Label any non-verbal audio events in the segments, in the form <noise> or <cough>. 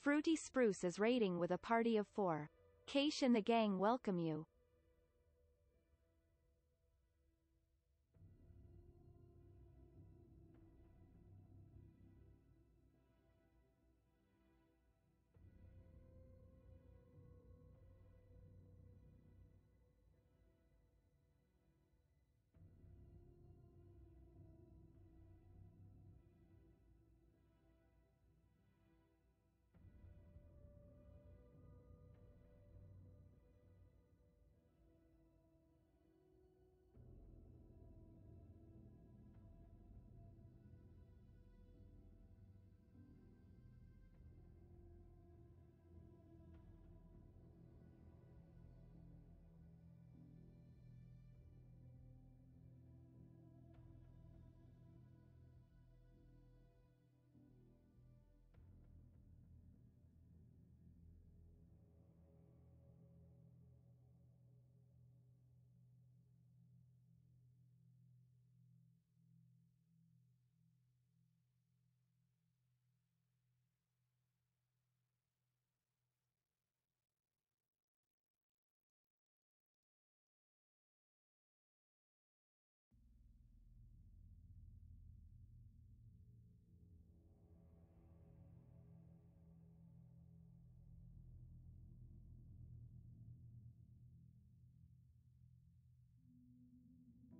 Fruity Spruce is raiding with a party of four. Keish and the gang welcome you.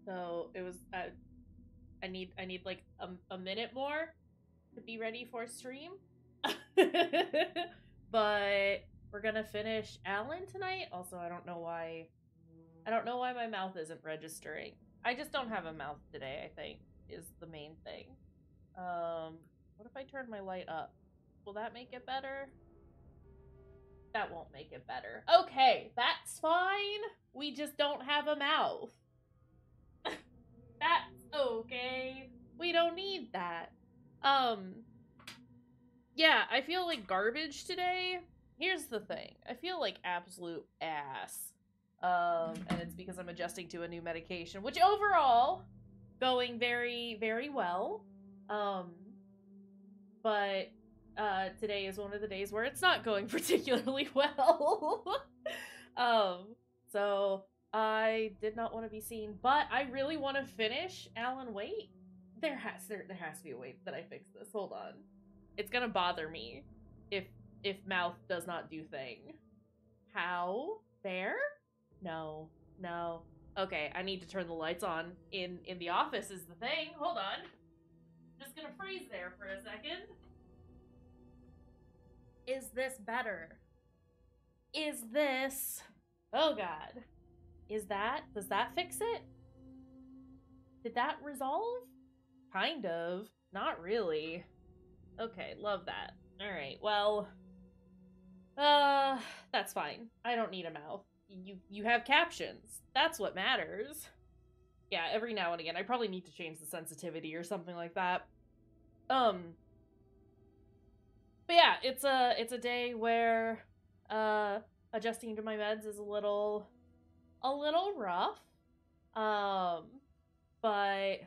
So it was. Uh, I need. I need like a, a minute more to be ready for stream. <laughs> but we're gonna finish Alan tonight. Also, I don't know why. I don't know why my mouth isn't registering. I just don't have a mouth today. I think is the main thing. Um, what if I turn my light up? Will that make it better? That won't make it better. Okay, that's fine. We just don't have a mouth. That's okay. We don't need that. Um Yeah, I feel like garbage today. Here's the thing. I feel like absolute ass. Um and it's because I'm adjusting to a new medication, which overall going very very well. Um but uh today is one of the days where it's not going <laughs> particularly well. <laughs> um so I did not want to be seen, but I really want to finish Alan Wake. There has there, there has to be a way that I fix this. Hold on. It's gonna bother me if if mouth does not do thing. How? There? No. No. Okay, I need to turn the lights on in in the office is the thing. Hold on. Just gonna freeze there for a second. Is this better? Is this Oh god. Is that does that fix it? Did that resolve? Kind of. Not really. Okay, love that. Alright, well uh that's fine. I don't need a mouth. You you have captions. That's what matters. Yeah, every now and again. I probably need to change the sensitivity or something like that. Um But yeah, it's a it's a day where uh adjusting to my meds is a little a little rough. Um, but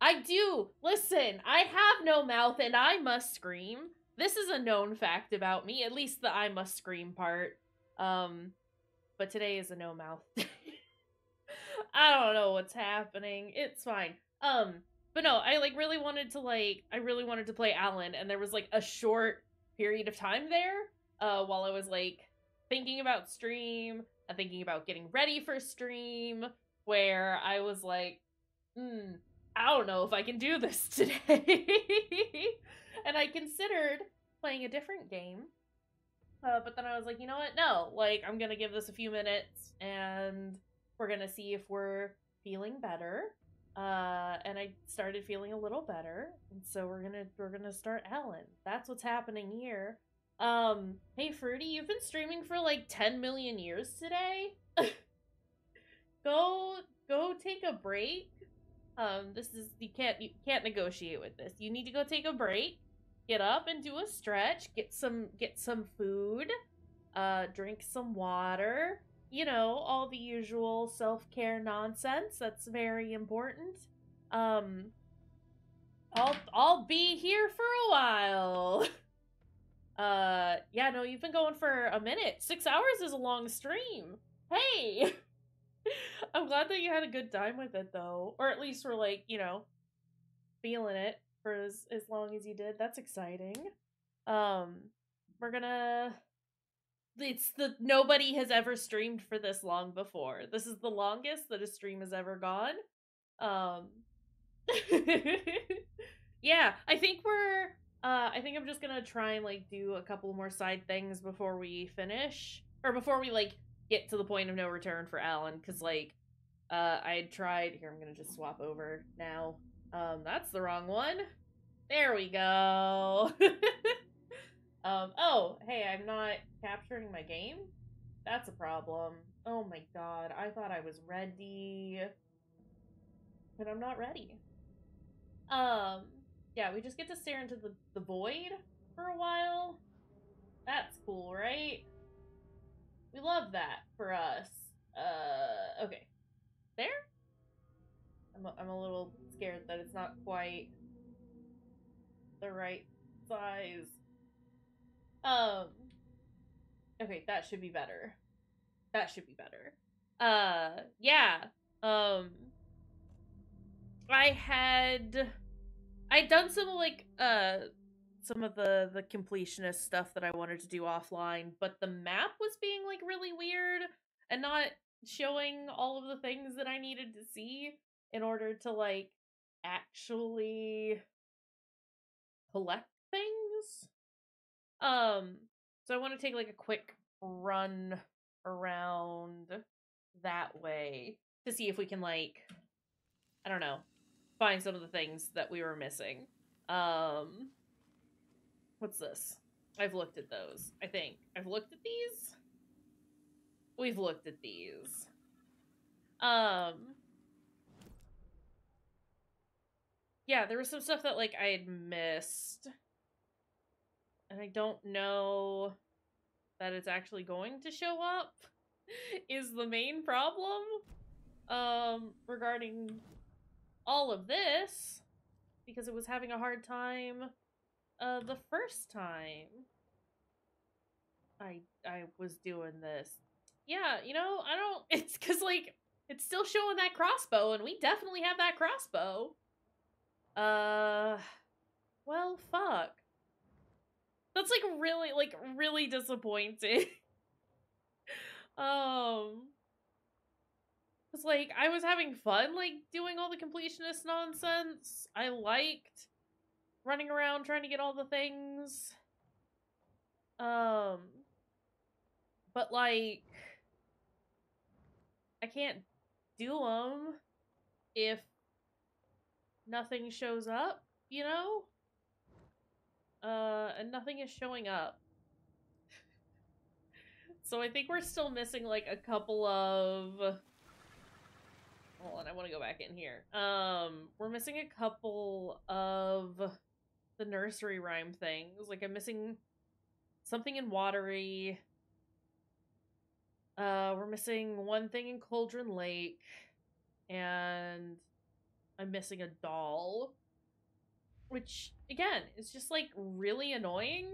I do listen. I have no mouth and I must scream. This is a known fact about me, at least the I must scream part. Um, but today is a no mouth. <laughs> I don't know what's happening. It's fine. Um, but no, I like really wanted to like I really wanted to play Alan, and there was like a short period of time there, uh, while I was like thinking about stream, and thinking about getting ready for stream where I was like, hmm, I don't know if I can do this <laughs> today. and I considered playing a different game. Uh, but then I was like, you know what? No, like I'm gonna give this a few minutes and we're gonna see if we're feeling better. Uh, and I started feeling a little better, and so we're gonna we're gonna start Alan. That's what's happening here. Um, hey Fruity, you've been streaming for like 10 million years today. <laughs> go go take a break. Um, this is you can't you can't negotiate with this. You need to go take a break. Get up and do a stretch, get some get some food, uh drink some water. You know, all the usual self-care nonsense. That's very important. Um I'll I'll be here for a while. <laughs> Uh, yeah, no, you've been going for a minute. Six hours is a long stream. Hey! <laughs> I'm glad that you had a good time with it, though. Or at least we're like, you know, feeling it for as, as long as you did. That's exciting. Um, we're gonna. It's the nobody has ever streamed for this long before. This is the longest that a stream has ever gone. Um, <laughs> yeah, I think we're. Uh, I think I'm just gonna try and like do a couple more side things before we finish, or before we like get to the point of no return for Alan, because like, uh, I tried. Here, I'm gonna just swap over now. Um, that's the wrong one. There we go. <laughs> um, oh, hey, I'm not capturing my game? That's a problem. Oh my god, I thought I was ready. But I'm not ready. Um, yeah, we just get to stare into the, the void for a while. That's cool, right? We love that for us. Uh, okay. There? I'm a, I'm a little scared that it's not quite the right size. Um, okay, that should be better. That should be better. Uh, yeah. Um, I had, I'd done some like, uh, some of the the completionist stuff that I wanted to do offline, but the map was being like really weird and not showing all of the things that I needed to see in order to like actually collect things. Um, so I want to take like a quick run around that way to see if we can like I don't know, find some of the things that we were missing. Um what's this? I've looked at those. I think. I've looked at these. We've looked at these. Um yeah, there was some stuff that like I had missed. And I don't know that it's actually going to show up <laughs> is the main problem um regarding all of this because it was having a hard time uh the first time I I was doing this. Yeah, you know, I don't <laughs> it's cuz like it's still showing that crossbow and we definitely have that crossbow. Uh, well, fuck. That's like really, like really disappointing. <laughs> um, it's like I was having fun, like doing all the completionist nonsense. I liked running around trying to get all the things. Um, but like, I can't do them if nothing shows up, you know? Uh, and nothing is showing up. <laughs> so I think we're still missing like a couple of Hold on, I want to go back in here. Um, we're missing a couple of the nursery rhyme things. Like I'm missing something in Watery. Uh, we're missing one thing in Cauldron Lake, and I'm missing a doll. Which, again, is just like really annoying.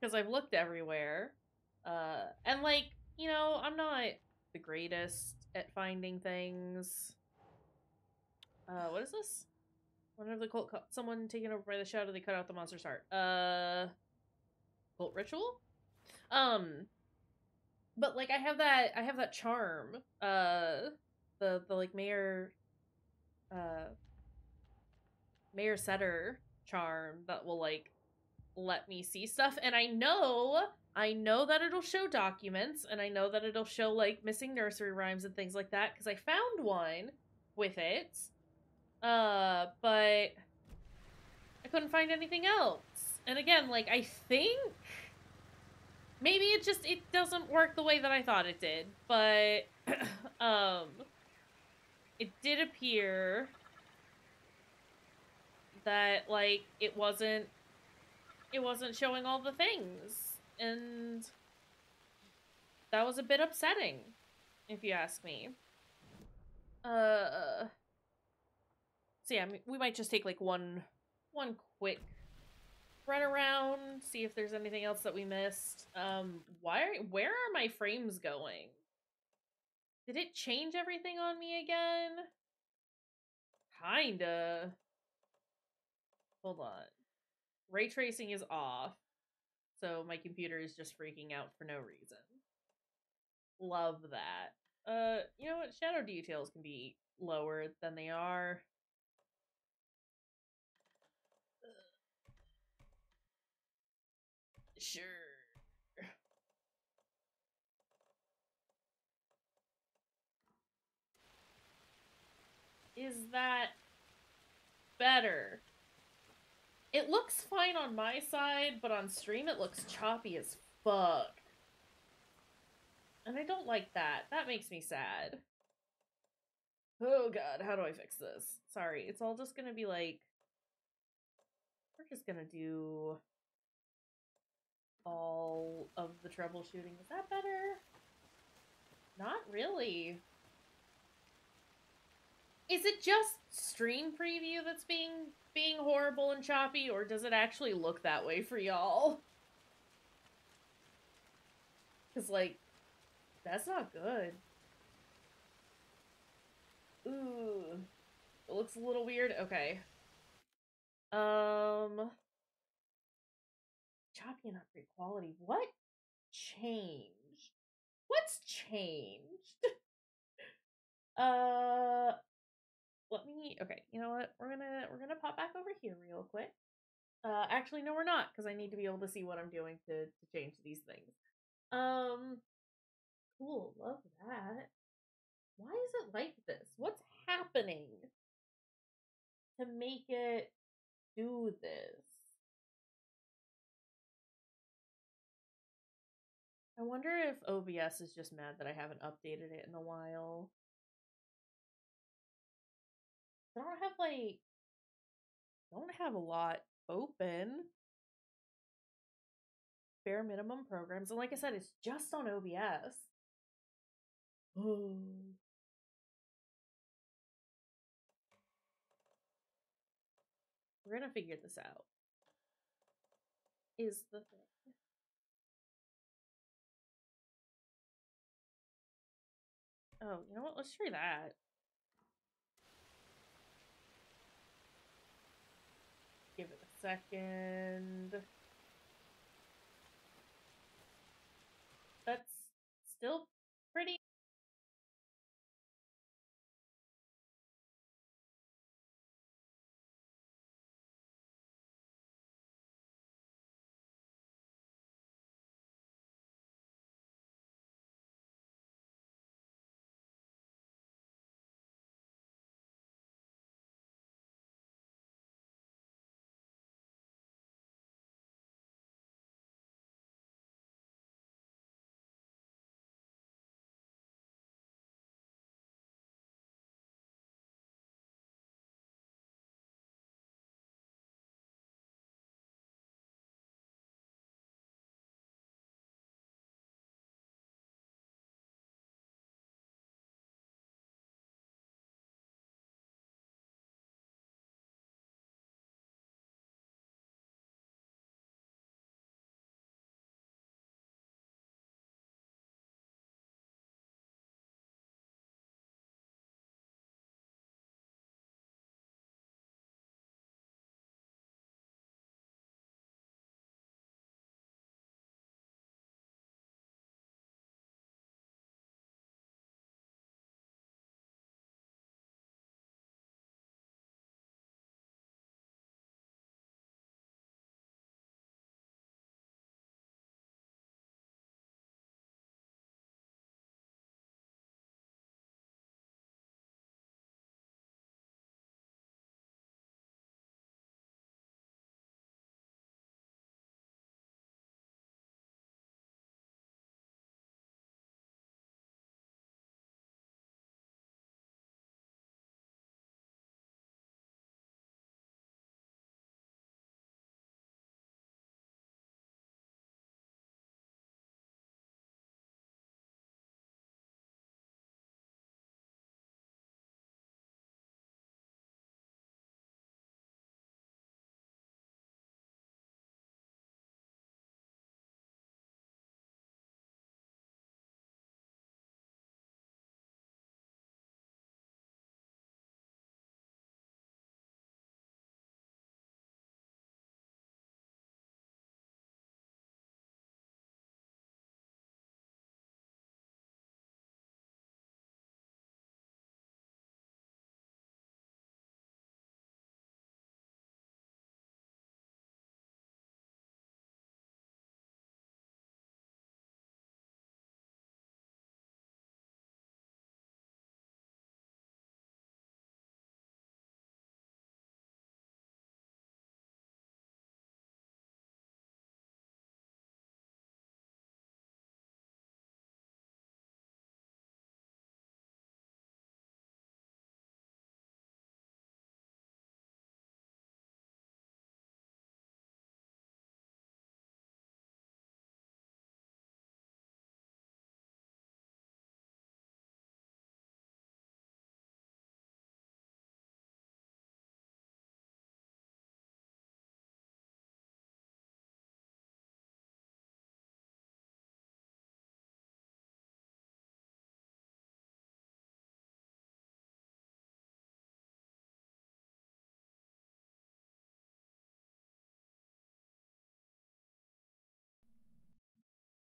Because I've looked everywhere. Uh, and like, you know, I'm not the greatest at finding things. Uh, what is this? Whenever the cult someone taken over by the shadow, they cut out the monster's heart. Uh, cult ritual? Um, but like I have that, I have that charm. Uh, the the like mayor uh Mayor Setter charm that will like let me see stuff and I know I know that it'll show documents and I know that it'll show like missing nursery rhymes and things like that cuz I found one with it. Uh but I couldn't find anything else. And again, like I think maybe it just it doesn't work the way that I thought it did, but <clears throat> um it did appear that like it wasn't it wasn't showing all the things and that was a bit upsetting if you ask me uh so yeah we might just take like one one quick run around, see if there's anything else that we missed. Um, why? Where are my frames going? Did it change everything on me again? Kinda. Hold on. Ray tracing is off, so my computer is just freaking out for no reason. Love that. Uh, you know what? Shadow details can be lower than they are. Sure. <sighs> Is that better? It looks fine on my side, but on stream it looks choppy as fuck. And I don't like that. That makes me sad. Oh god, how do I fix this? Sorry, it's all just gonna be like... We're just gonna do all of the troubleshooting. Is that better? Not really. Is it just stream preview that's being being horrible and choppy, or does it actually look that way for y'all? <laughs> Because, like, that's not good. Ooh. It looks a little weird. Okay. Um choppy and great quality. What changed? What's changed? <laughs> uh let me okay, you know what? We're gonna we're gonna pop back over here real quick. Uh actually no we're not, because I need to be able to see what I'm doing to to change these things. Um cool, love that. Why is it like this? What's happening to make it do this? I wonder if OBS is just mad that I haven't updated it in a while. I don't have like don't have a lot open. Bare minimum programs. And like I said, it's just on OBS. Oh. We're gonna figure this out. Is the thing. Oh, you know what? Let's try that. Give it a second. That's still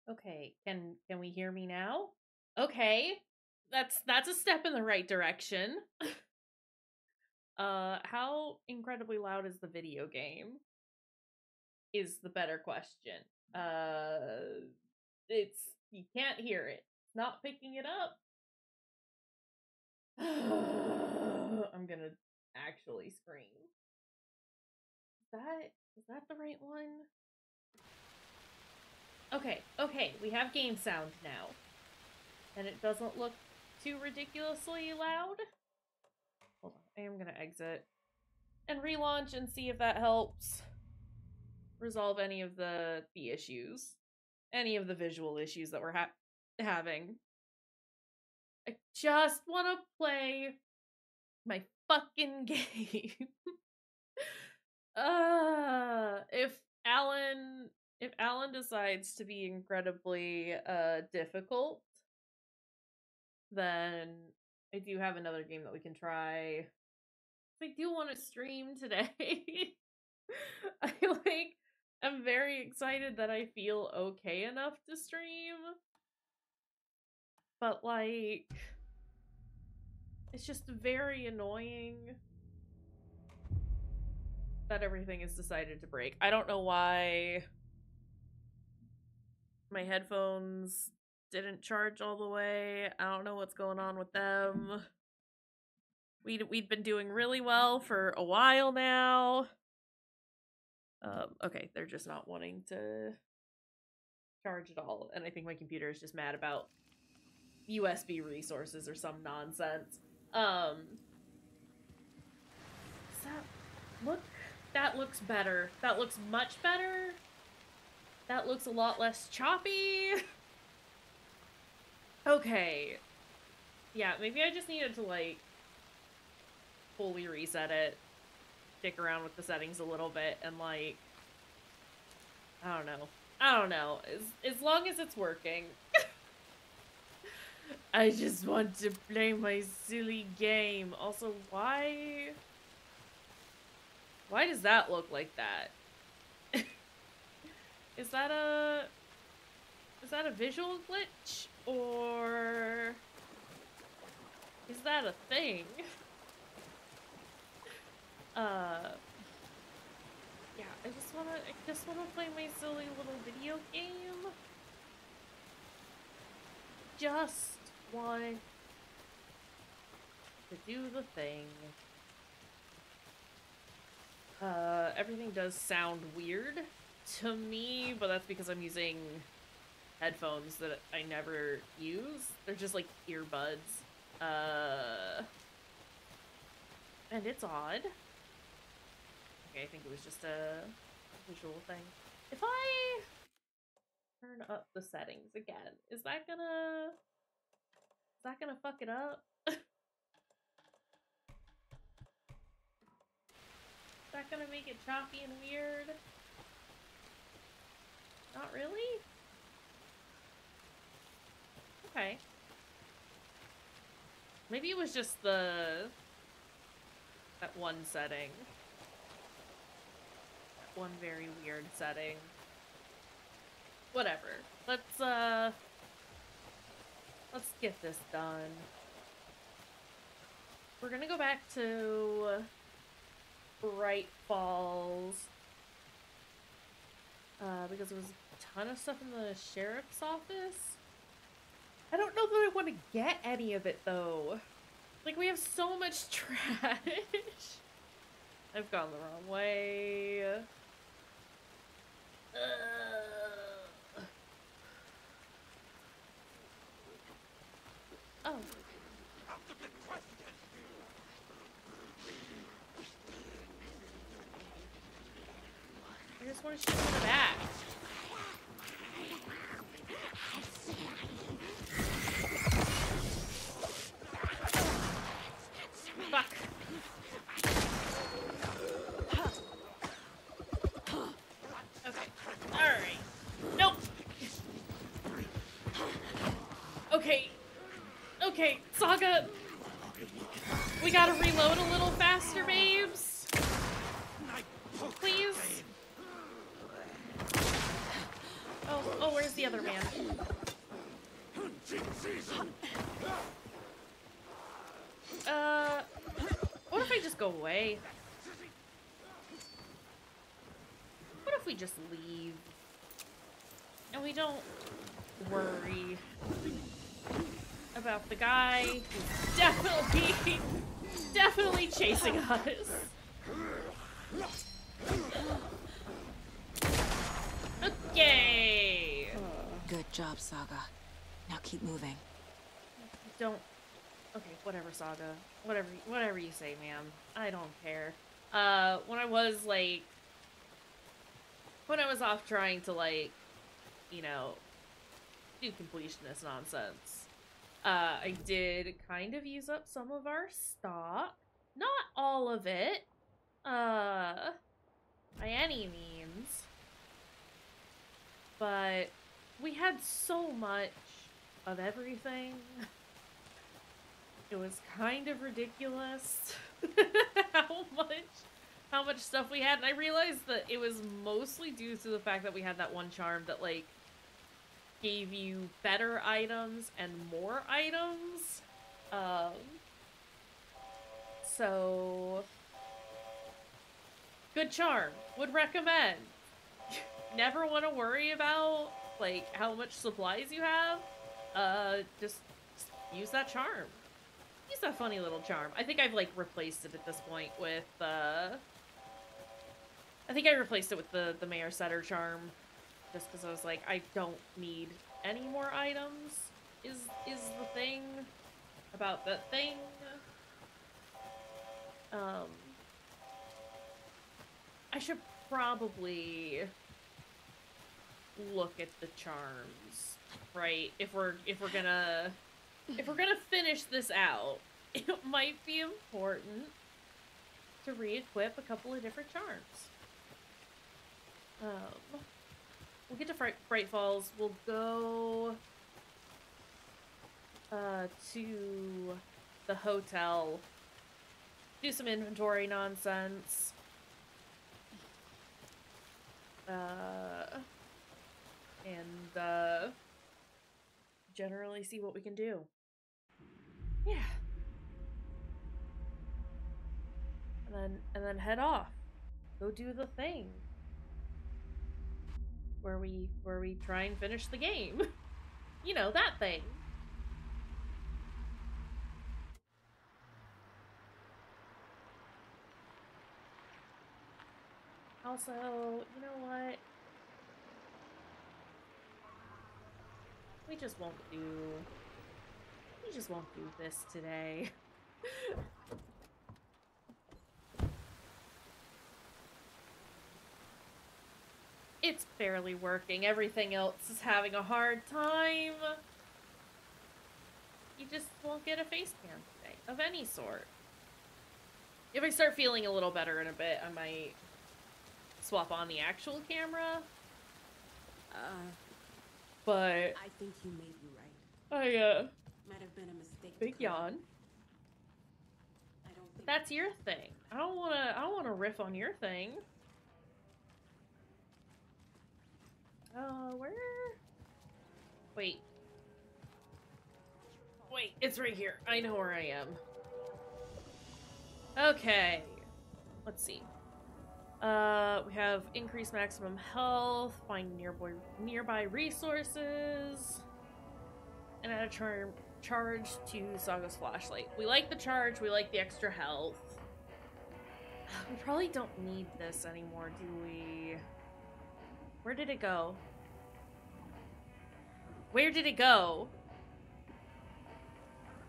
Okay, can can we hear me now? Okay. That's that's a step in the right direction. <laughs> uh how incredibly loud is the video game? Is the better question. Uh it's you can't hear it. It's not picking it up. <sighs> I'm going to actually scream. Is that is that the right one? Okay, okay, we have game sound now. And it doesn't look too ridiculously loud. Hold on, I am gonna exit and relaunch and see if that helps resolve any of the the issues, any of the visual issues that we're ha having. I just want to play my fucking <laughs> game. uh, if Alan if Alan decides to be incredibly uh difficult, then I do have another game that we can try. I do want to stream today. <laughs> I like I'm very excited that I feel okay enough to stream. But like it's just very annoying that everything is decided to break. I don't know why my headphones didn't charge all the way. I don't know what's going on with them. We'd, we'd been doing really well for a while now. Um, okay, they're just not wanting to charge at all. And I think my computer is just mad about USB resources or some nonsense. Um, that look? That looks better. That looks much better. That looks a lot less choppy. okay. Yeah, maybe I just needed to, like, fully reset it. Stick around with the settings a little bit and, like... I don't know. I don't know. As, as long as it's working. <laughs> I just want to play my silly game. Also, why... Why does that look like that? Is that a... Is that a visual glitch? Or... Is that a thing? <laughs> Uh... Yeah, I just wanna, I just wanna play my silly little video game. Just want to do the thing. Uh, everything does sound weird to me, but that's because I'm using headphones that I never use. They're just like earbuds. Uh, and it's odd. Okay, I think it was just a visual thing. If I turn up the settings again, is that gonna... Is that gonna fuck it up? <laughs> is that gonna make it choppy and weird? Not really? Okay. Maybe it was just the... that one setting. That one very weird setting. Whatever. Let's, uh... Let's get this done. We're gonna go back to... Bright Falls. Uh, because it was ton of stuff in the sheriff's office. I don't know that I want to get any of it, though. Like, we have so much <laughs> trash. I've gone the wrong way. Uh. Oh. I just want to shoot in the back. Fuck. Okay. Alright. Nope. Okay. Okay, Saga. We gotta reload a little faster, babes. Please. Oh, oh, where's the other man. Uh, what if I just go away? What if we just leave? And we don't worry about the guy who's definitely, <laughs> definitely chasing us. Okay. Good job, Saga. Now keep moving. Don't. Okay, whatever, Saga. Whatever, whatever you say, ma'am. I don't care. Uh, when I was like, when I was off trying to like, you know, do completionist nonsense, uh, I did kind of use up some of our stock. Not all of it, uh, by any means. But we had so much of everything. <laughs> It was kind of ridiculous <laughs> how much how much stuff we had and I realized that it was mostly due to the fact that we had that one charm that like gave you better items and more items. Um so good charm. Would recommend. <laughs> Never want to worry about like how much supplies you have. Uh just use that charm. Use that funny little charm. I think I've like replaced it at this point with uh I think I replaced it with the the Mayor Setter charm just because I was like I don't need any more items is is the thing about that thing. Um I should probably look at the charms, right? If we're if we're gonna if we're gonna finish this out, <laughs> it might be important to re-equip a couple of different charms. Um, we'll get to Fright, Bright Falls. We'll go uh, to the hotel, do some inventory nonsense. Uh, and uh, generally see what we can do. Yeah. And then and then head off. Go do the thing. Where we where we try and finish the game. <laughs> you know, that thing. Also, you know what? We just won't do... We just won't do this today. <laughs> it's barely working. Everything else is having a hard time. You just won't get a face cam today, of any sort. If I start feeling a little better in a bit, I might swap on the actual camera. Uh, But I think you may be right. I, uh, Might have been a mistake. big yawn. I don't think That's your thing. I don't wanna, I don't wanna riff on your thing. Uh, where? Wait. Wait, it's right here. I know where I am. Okay. Let's see. Uh, we have increased maximum health, find nearby nearby resources, and add a charm charge to Saga's flashlight. We like the charge. We like the extra health. <sighs> We probably don't need this anymore, do we? Where did it go? Where did it go?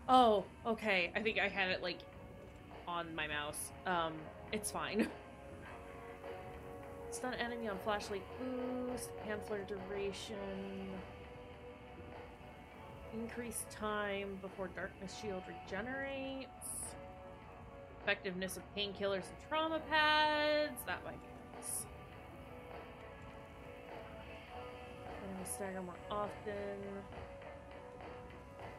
Oh, okay. I think I had it like on my mouse. Um, it's fine. <laughs> Stun enemy on flashlight boost, flare duration, increased time before darkness shield regenerates, effectiveness of painkillers and trauma pads. That might be Enemy stagger more often.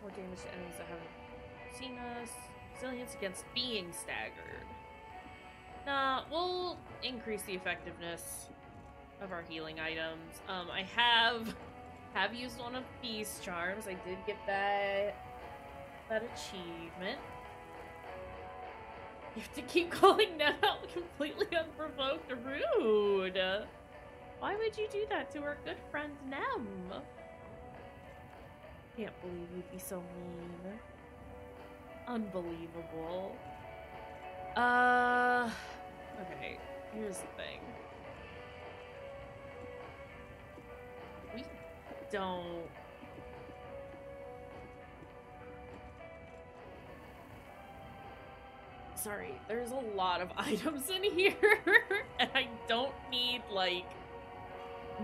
More damage to enemies that haven't seen us. Resilience against being staggered. Nah, we'll increase the effectiveness of our healing items. Um, I have have used one of these charms. I did get that that achievement. You have to keep <laughs> calling Ned out completely unprovoked. Rude. Why would you do that to our good friend Nem? Can't believe you'd be so mean. Unbelievable. Uh. Okay, here's the thing. We don't. Sorry, there's a lot of <laughs> items in here, and I don't need, like,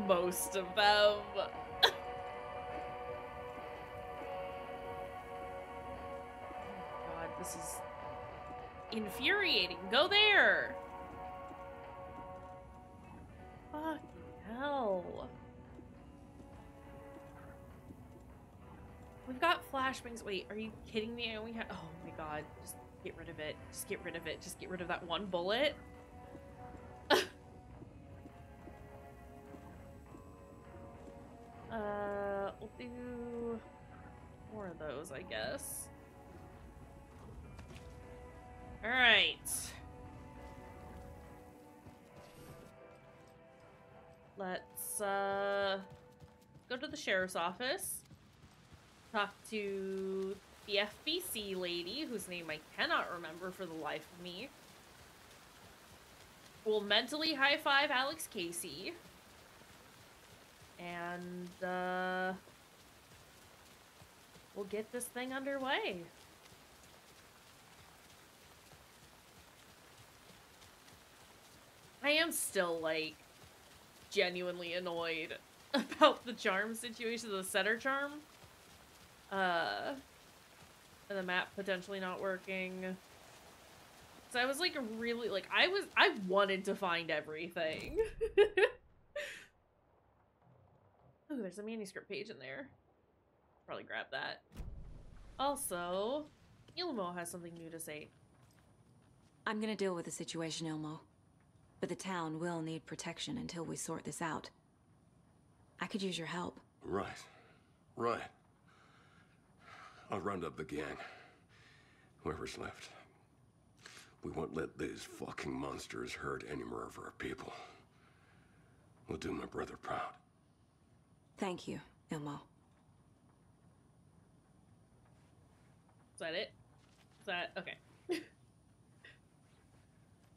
most of them. God, this is infuriating. Go there. Fucking hell. We've got flashbangs. Wait, are you kidding me? We have. Oh my god! Just get rid of it. Just get rid of it. Just get rid of that one bullet. Uh, we'll do more of those, I guess. All right. Let's uh go to the sheriff's office. Talk to the FBC lady, whose name I cannot remember for the life of me. We'll mentally high five Alex Casey. And uh we'll get this thing underway. I am still like genuinely annoyed <laughs> about the charm situation, the setter charm. Uh, and the map potentially not working. So I was like really like I was I wanted to find everything. <laughs> oh, there's a manuscript page in there. Probably grab that. Also, Ilmo has something new to say. I'm gonna deal with the situation, Ilmo. But the town will need protection until we sort this out. I could use your help. Right. Right. I'll round up the gang. Whoever's left. We won't let these fucking monsters hurt any more of our people. We'll do my brother proud. Thank you, Ilmo. Is that it? Is that okay? <laughs>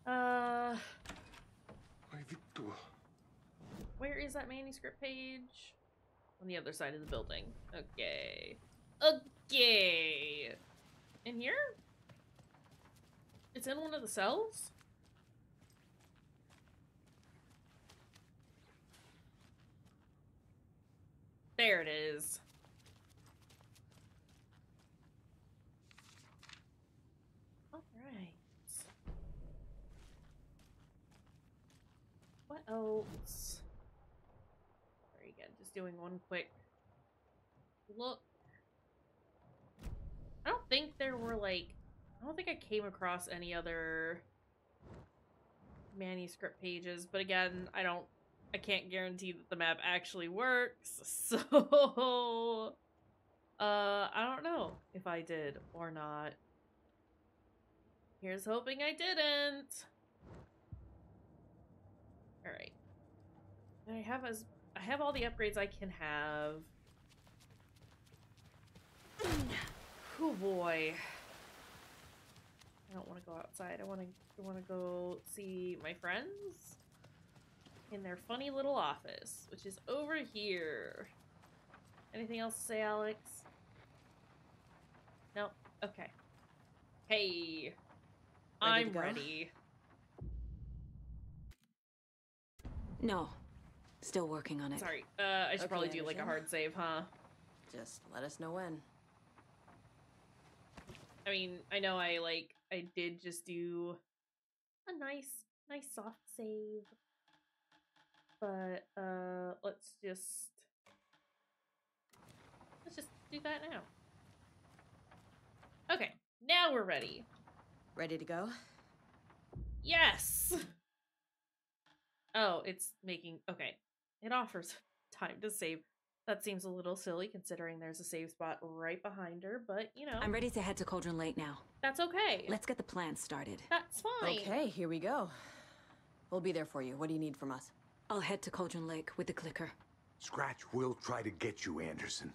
uh, where is that manuscript page? On the other side of the building. Okay. Okay. In here? It's in one of the cells? There it is. Alright. What else? Sorry again, just doing one quick look. I don't think there were like I don't think I came across any other manuscript pages, but again, I don't I can't guarantee that the map actually works. <laughs> So uh I don't know if I did or not. Here's hoping I didn't. All right. I have as I have all the upgrades I can have. <sighs> Oh boy. I don't want to go outside. I want to I want to go see my friends in their funny little office, which is over here. Anything else to say, Alex? Nope. Okay. Hey. Ready I'm ready. No. Still working on it. Sorry. Uh, I should Okay, probably do like a hard save, huh? Just let us know when. I mean, I know I like I did just do a nice nice soft save. But uh let's just let's just do that now. Okay, now we're ready. Ready to go? Yes. Oh, it's making okay. It offers time to save. That seems a little silly considering there's a save spot right behind her, but you know, I'm ready to head to Cauldron Lake now. that's okay. Let's get the plan started. That's fine. Okay, here we go. We'll be there for you. What do you need from us? I'll head to Cauldron Lake with the clicker. Scratch will try to get you, Anderson.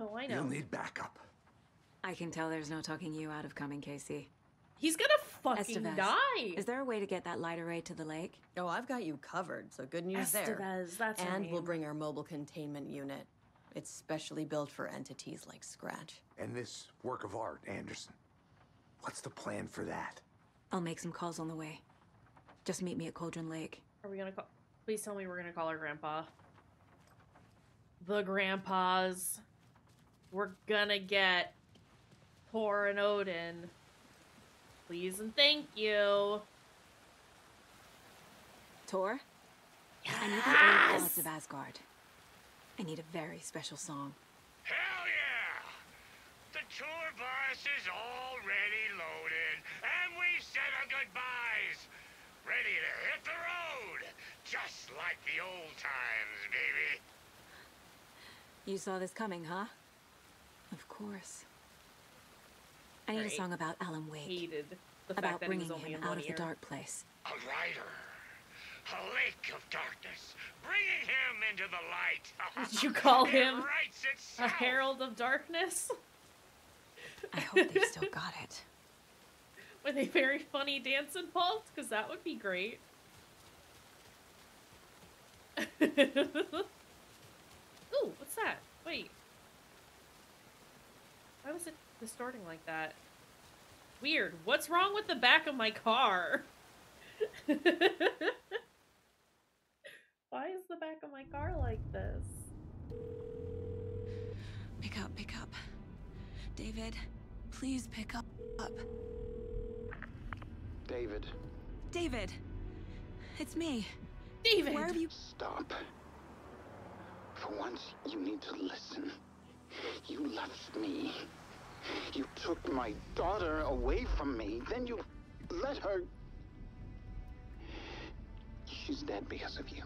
Oh, I know. You'll need backup. I can tell there's no talking you out of coming, Casey. He's gonna fucking Estevez, die. Is there a way to get that light array to the lake? Oh, I've got you covered, so good news there. Estevez, that's her And we'll bring our mobile containment unit. It's specially built for entities like Scratch. And this work of art, Anderson. What's the plan for that? I'll make some calls on the way. Just meet me at Cauldron Lake. Are we gonna call? Please tell me we're gonna call her grandpa. The grandpas. We're gonna get Tor and Odin. Please and thank you. Tor? I need the old gods of Asgard. I need a very special song. Hell yeah! The tour bus is already loaded, and we said our goodbyes. Ready to hit the road, just like the old times, baby. You saw this coming, huh? Of course. I need Right. a song about Alan Wake. Hated the about fact that he bringing was only him out one of the dark place. A rider. A lake of darkness, bringing him into the light. <laughs> Did you call him writes A herald of darkness I hope they've <laughs> still got it. with a very funny dance involved, because that would be great. <laughs> Ooh, what's that? Wait. Why was it distorting like that? Weird. What's wrong with the back of my car? <laughs> Why is the back of my car like this? Pick up, pick up. David, please pick up. up. David, David! It's me. David! Where have you. stop. For once, you need to listen. You left me. You took my daughter away from me. Then you let her. She's dead because of you.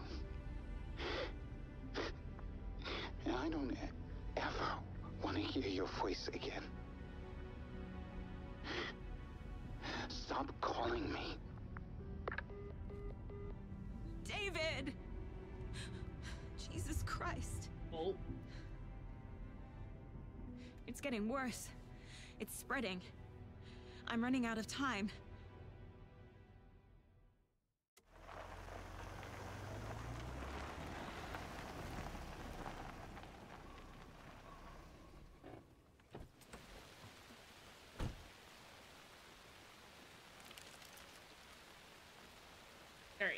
And I don't ever want to hear your voice again. Stop calling me. David! Jesus Christ. Oh, It's getting worse. It's spreading. I'm running out of time.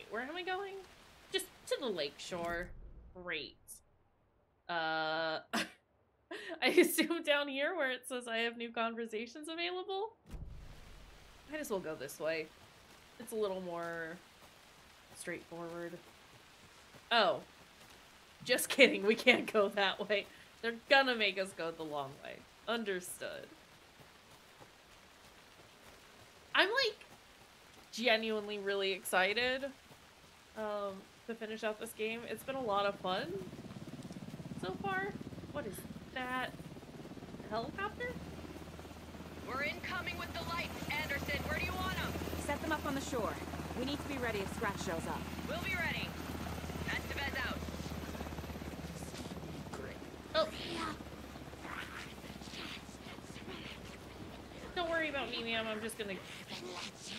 Where am I going? Just to the lake shore. Great. Uh <laughs> I assume down here where it says I have new conversations available. Might as well go this way. It's a little more straightforward. Oh. Just kidding, we can't go that way. They're gonna make us go the long way. Understood. I'm like genuinely really excited um, to finish out this game. It's been a lot of fun so far. What is that? A helicopter? We're incoming with the lights, Anderson. Where do you want them? Set them up on the shore. We need to be ready if Scratch shows up. We'll be ready. Estevez out. Oh. Don't worry about me, ma'am. I'm just gonna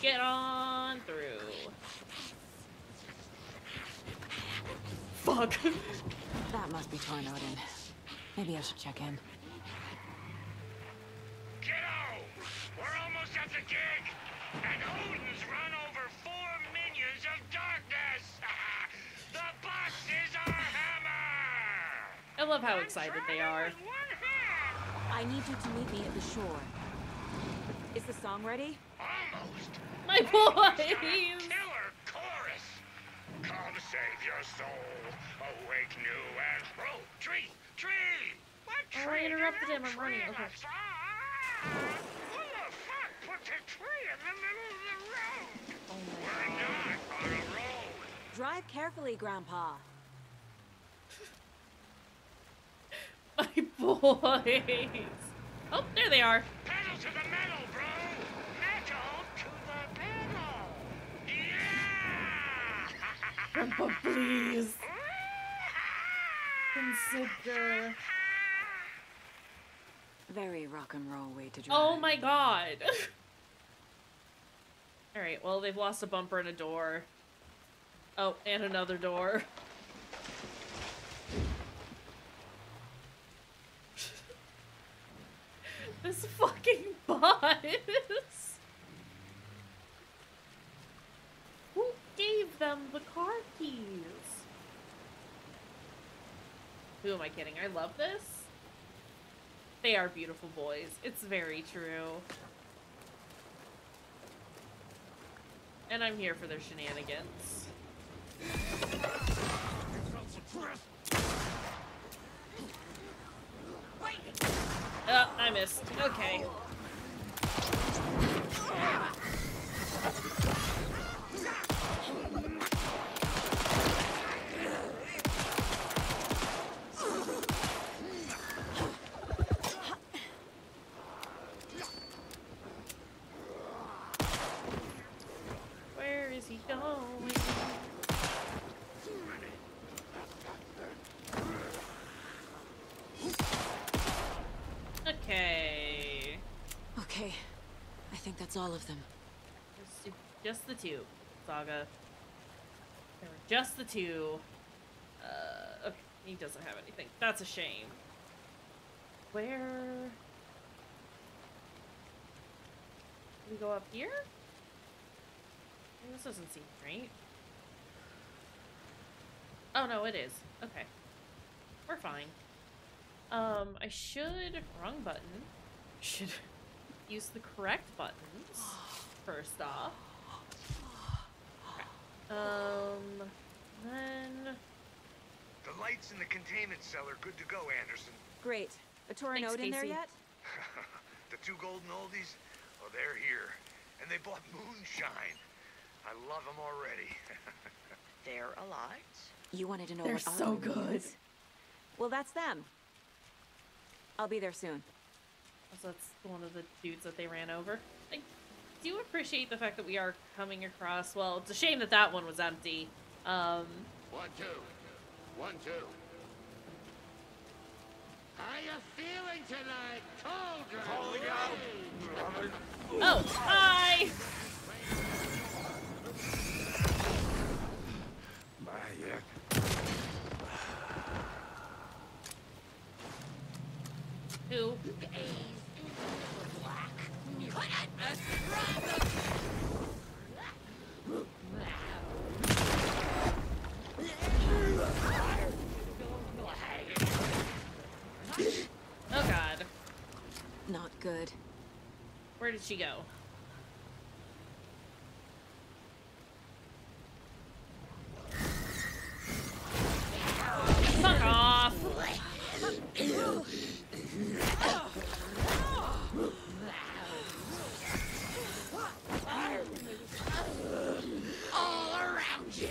get on through. Fuck. That must be Tor and Odin. Maybe I should check in. Kiddo, we're almost at the gig, and Odin's run over four minions of darkness. <laughs> the boss is our hammer. I love how excited they are. With one hand. I need you to meet me at the shore. Is the song ready? Almost. My Almost boys! <laughs> got a Killer chorus. Come save your soul. Awake new and oh, tree, tree. What Oh, I interrupted him. I'm running. Okay. Ah! Who the fuck put the tree in the middle of the road? Oh We're god. not on a road. Drive carefully, Grandpa. <laughs> my boys. Oh, there they are. Pedal to the! Metal to the pedal! Yeah! Grandpa, please. Consider. Very rock and roll way to oh drive. Oh my god. <laughs> Alright, well, they've lost a bumper and a door. Oh, and another door. <laughs> this fucking <laughs> bus. Who gave them the car keys? Who am I kidding? I love this. They are beautiful boys. It's very true. And I'm here for their shenanigans. Oh, I missed. Okay. Where is he going? Okay. Okay. I think that's all of them. Just, the two, Saga. There were just the two. Uh, okay, he doesn't have anything. That's a shame. Where? we go up here? This doesn't seem right. Oh no, it is. Okay. We're fine. Um, I should wrong button. Should use the correct buttons first off. Okay. Um, then The lights in the containment cell are good to go, Anderson. Great. A Torah in there yet? <laughs> the two golden oldies, oh, they're here. And they bought moonshine. I love them already. <laughs> They're alive. You wanted to know They're what our so good. is? Well, that's them. I'll be there soon. So that's one of the dudes that they ran over. I do appreciate the fact that we are coming across. Well, it's a shame that that one was empty. Um, One, two. One, two. How you feeling tonight, Cauldron? Calling out. oh, hi! Who? Oh god. Not good. Where did she go? Fuck off! All around you.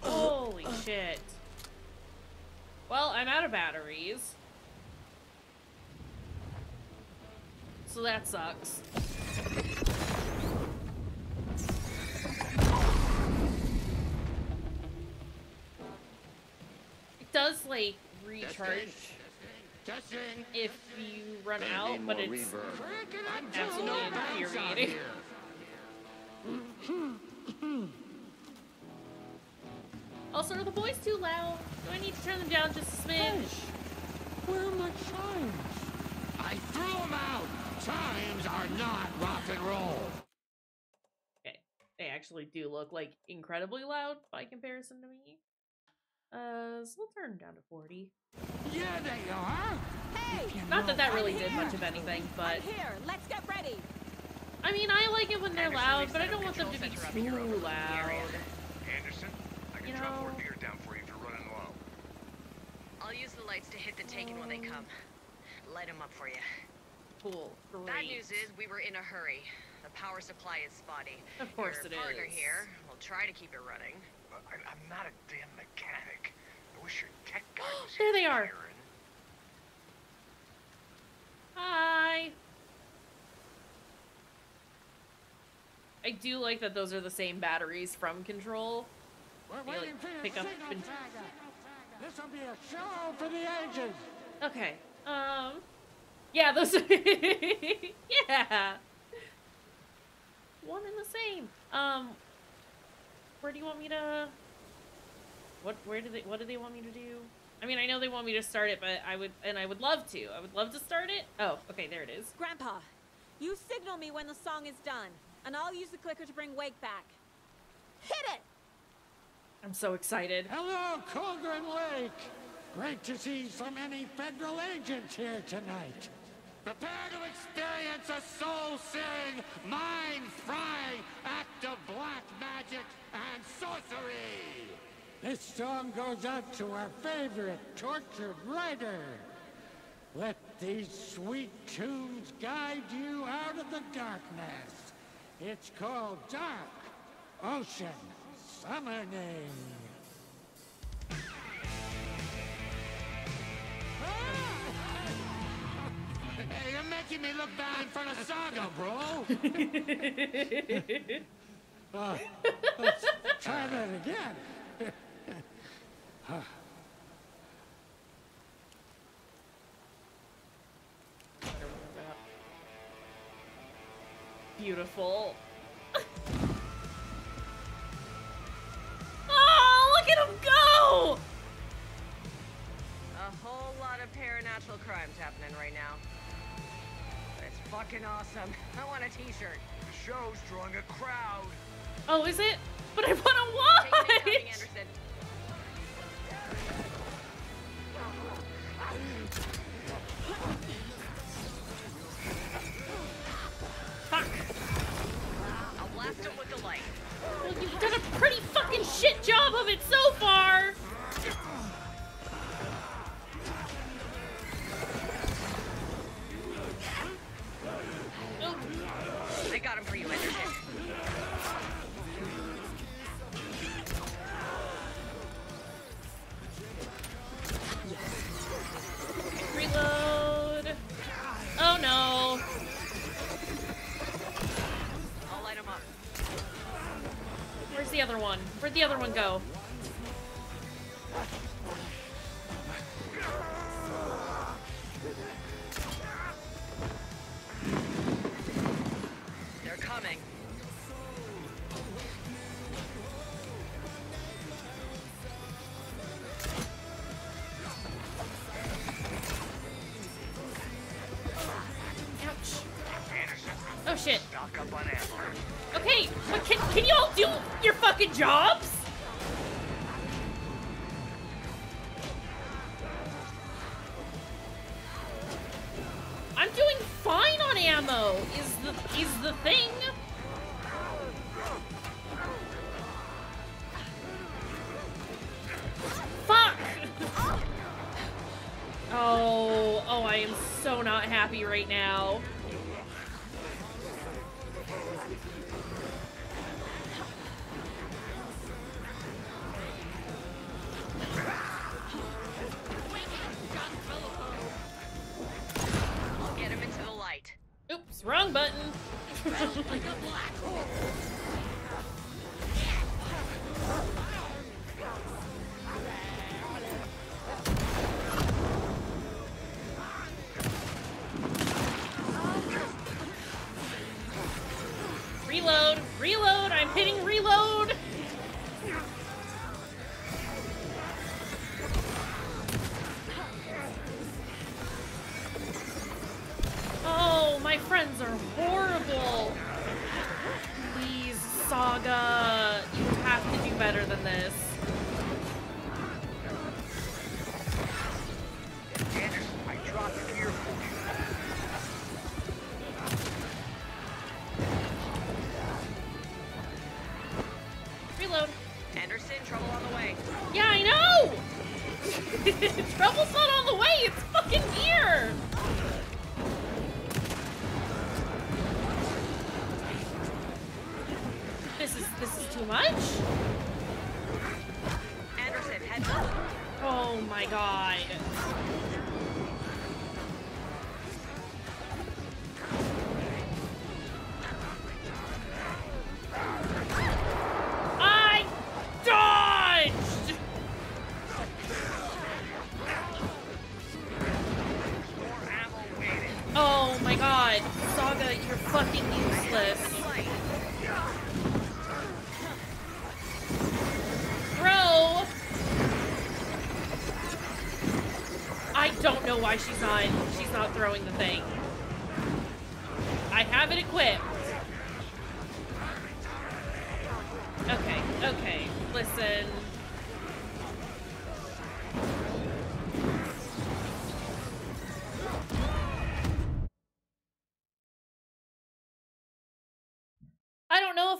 Holy shit. Well, I'm out of batteries. So that sucks. It does, like, recharge if you run out, but it's absolutely infuriating. <laughs> Also, are the boys too loud? Do I need to turn them down just a smidge? Where are my chimes? I threw them out. Chimes are not rock and roll. Okay, they actually do look like incredibly loud by comparison to me. Uh, so we'll turn them down to 40. Yeah, they are. Hey! Not that that really did much of anything, but Here, let's get ready. I mean, I like it when they're Anderson, loud, but I don't want them to be control center up here too loud. Anderson, I can You drop more know- gear down for you if you're running low. I'll use the lights to hit the taken when they come. Light them up for you. Cool, great. Bad news is we were in a hurry. The power supply is spotty. Of course Your it partner is. here will try to keep it running. I, I'm not a damn mechanic. I wish your tech guy <gasps> was There they are. Karen. Hi. I do like that those are the same batteries from Control. We're They, waiting like, for pick up and- This'll be a show for the ages. Okay. Um. Yeah, those. <laughs> yeah. One and the same. Um. Where do you want me to? What? Where do they? What do they want me to do? I mean, I know they want me to start it, but I would, and I would love to. I would love to start it. Oh, okay, there it is. Grandpa, you signal me when the song is done, and I'll use the clicker to bring Wake back. Hit it! I'm so excited. Hello, Cauldron Lake. Great to see so many federal agents here tonight. Prepare to experience a soul-searing, mind-frying act of black magic and sorcery. This song goes out to our favorite tortured writer. Let these sweet tunes guide you out of the darkness. It's called Dark Ocean Summoning. <laughs> Hey, you're making me look bad in front of Saga, bro. Uh, let's <laughs> try that again. Beautiful. <laughs> look at him go! A whole lot of paranatural crimes happening right now. But it's fucking awesome. <laughs> I want a t-shirt. The show's drawing a crowd. Oh, is it? But I want to Taking incoming, watch. Anderson. <laughs> shit job of it so far. The other one go? Right now.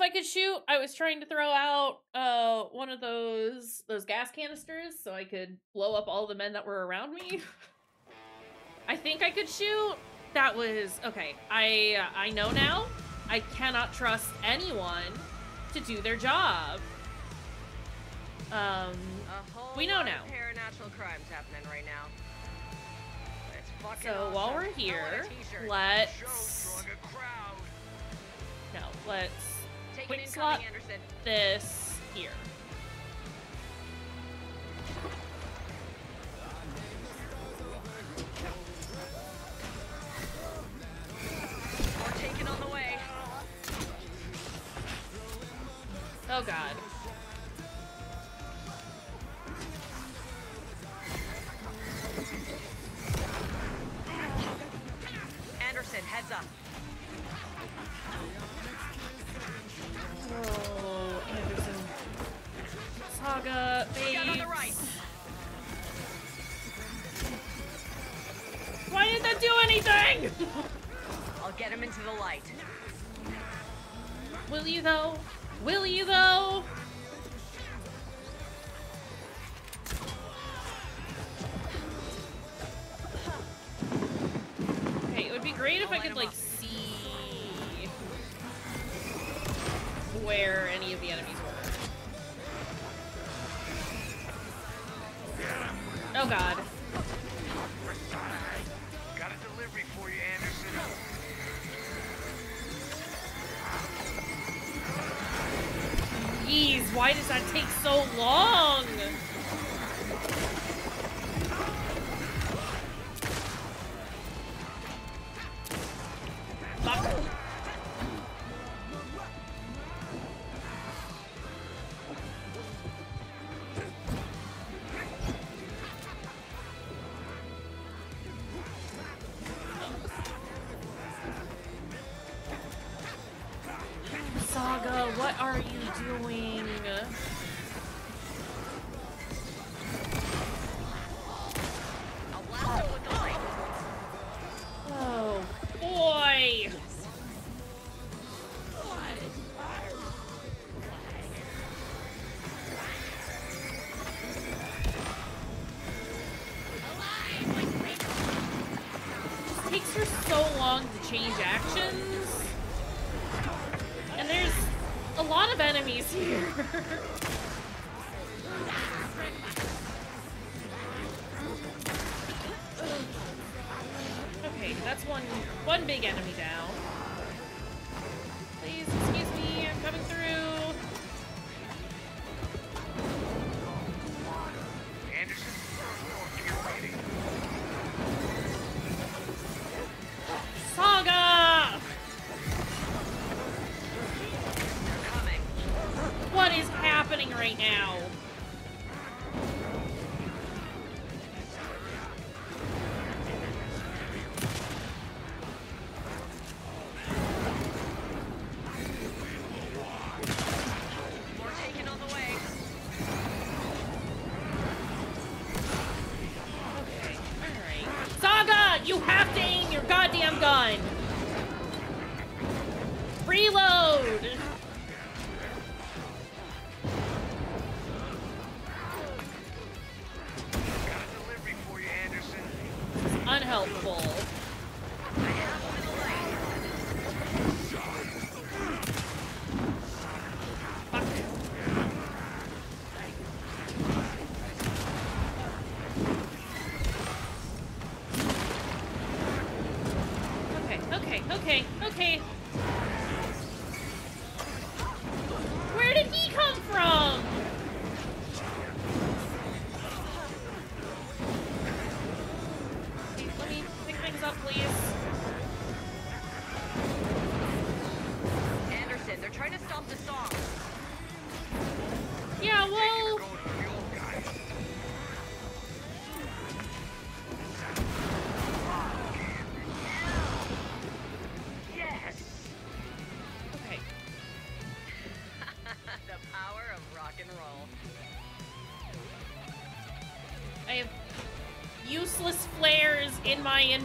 I could shoot, I was trying to throw out uh one of those those gas canisters so I could blow up all the men that were around me. <laughs> I think I could shoot. That was okay. I uh, I know now. I cannot trust anyone to do their job. Um, we know now. Paranormal crimes happening right now. so awesome. while we're here, let's no, let's quick slot this here. change action?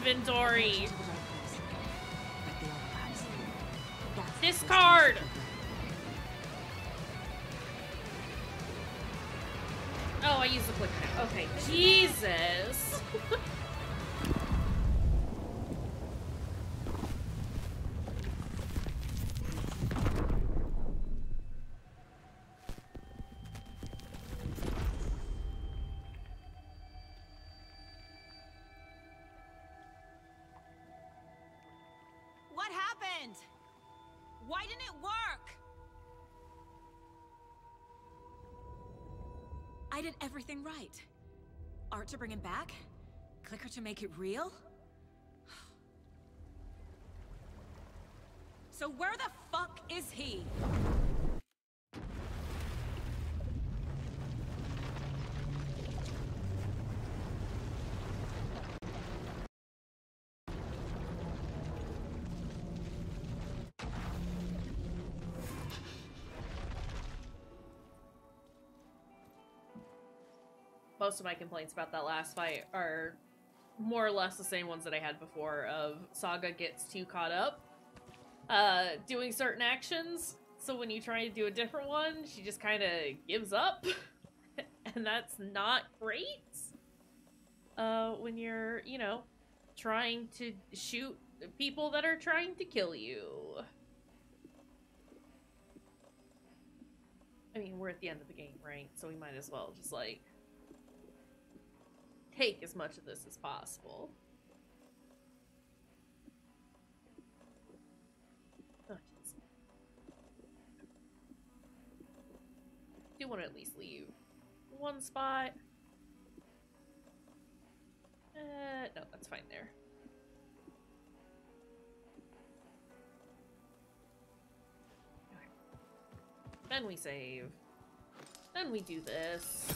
Inventory. Did everything right. Art to bring him back? Clicker to make it real? Most of my complaints about that last fight are more or less the same ones that I had before of Saga gets too caught up uh doing certain actions so when you try to do a different one she just kind of gives up <laughs> and that's not great. Uh when you're you know trying to shoot people that are trying to kill you. I mean we're at the end of the game right? So we might as well just like take as much of this as possible. Do want to at least leave one spot. Uh, no, that's fine there. Then we save. Then we do this.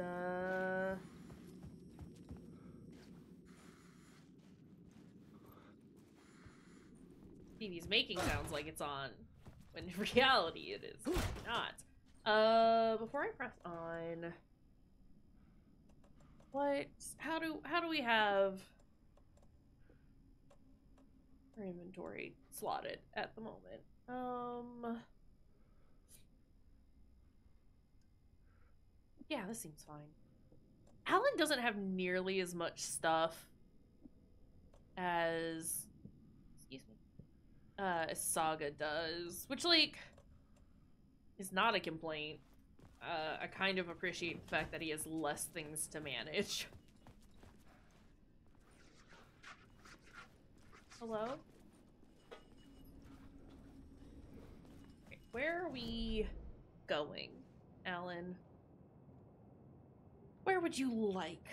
Uh... TV's making sounds like it's on, when in <laughs> reality it is not. Uh, before I press on, what? How do how do we have our inventory slotted at the moment? Um. Yeah, this seems fine. Alan doesn't have nearly as much stuff as excuse me uh Saga does, which like is not a complaint. Uh, I kind of appreciate the fact that he has less things to manage. Hello? Okay, where are we going, Alan? Where would you like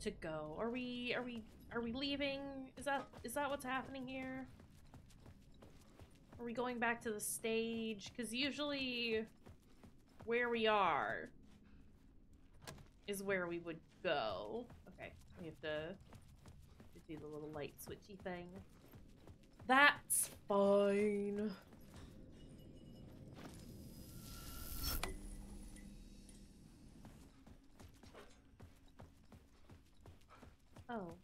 to go? Are we are we are we leaving? Is that is that what's happening here? Are we going back to the stage? Because usually where we are is where we would go. Okay, we have to, to do the little light switchy thing. That's fine. Oh.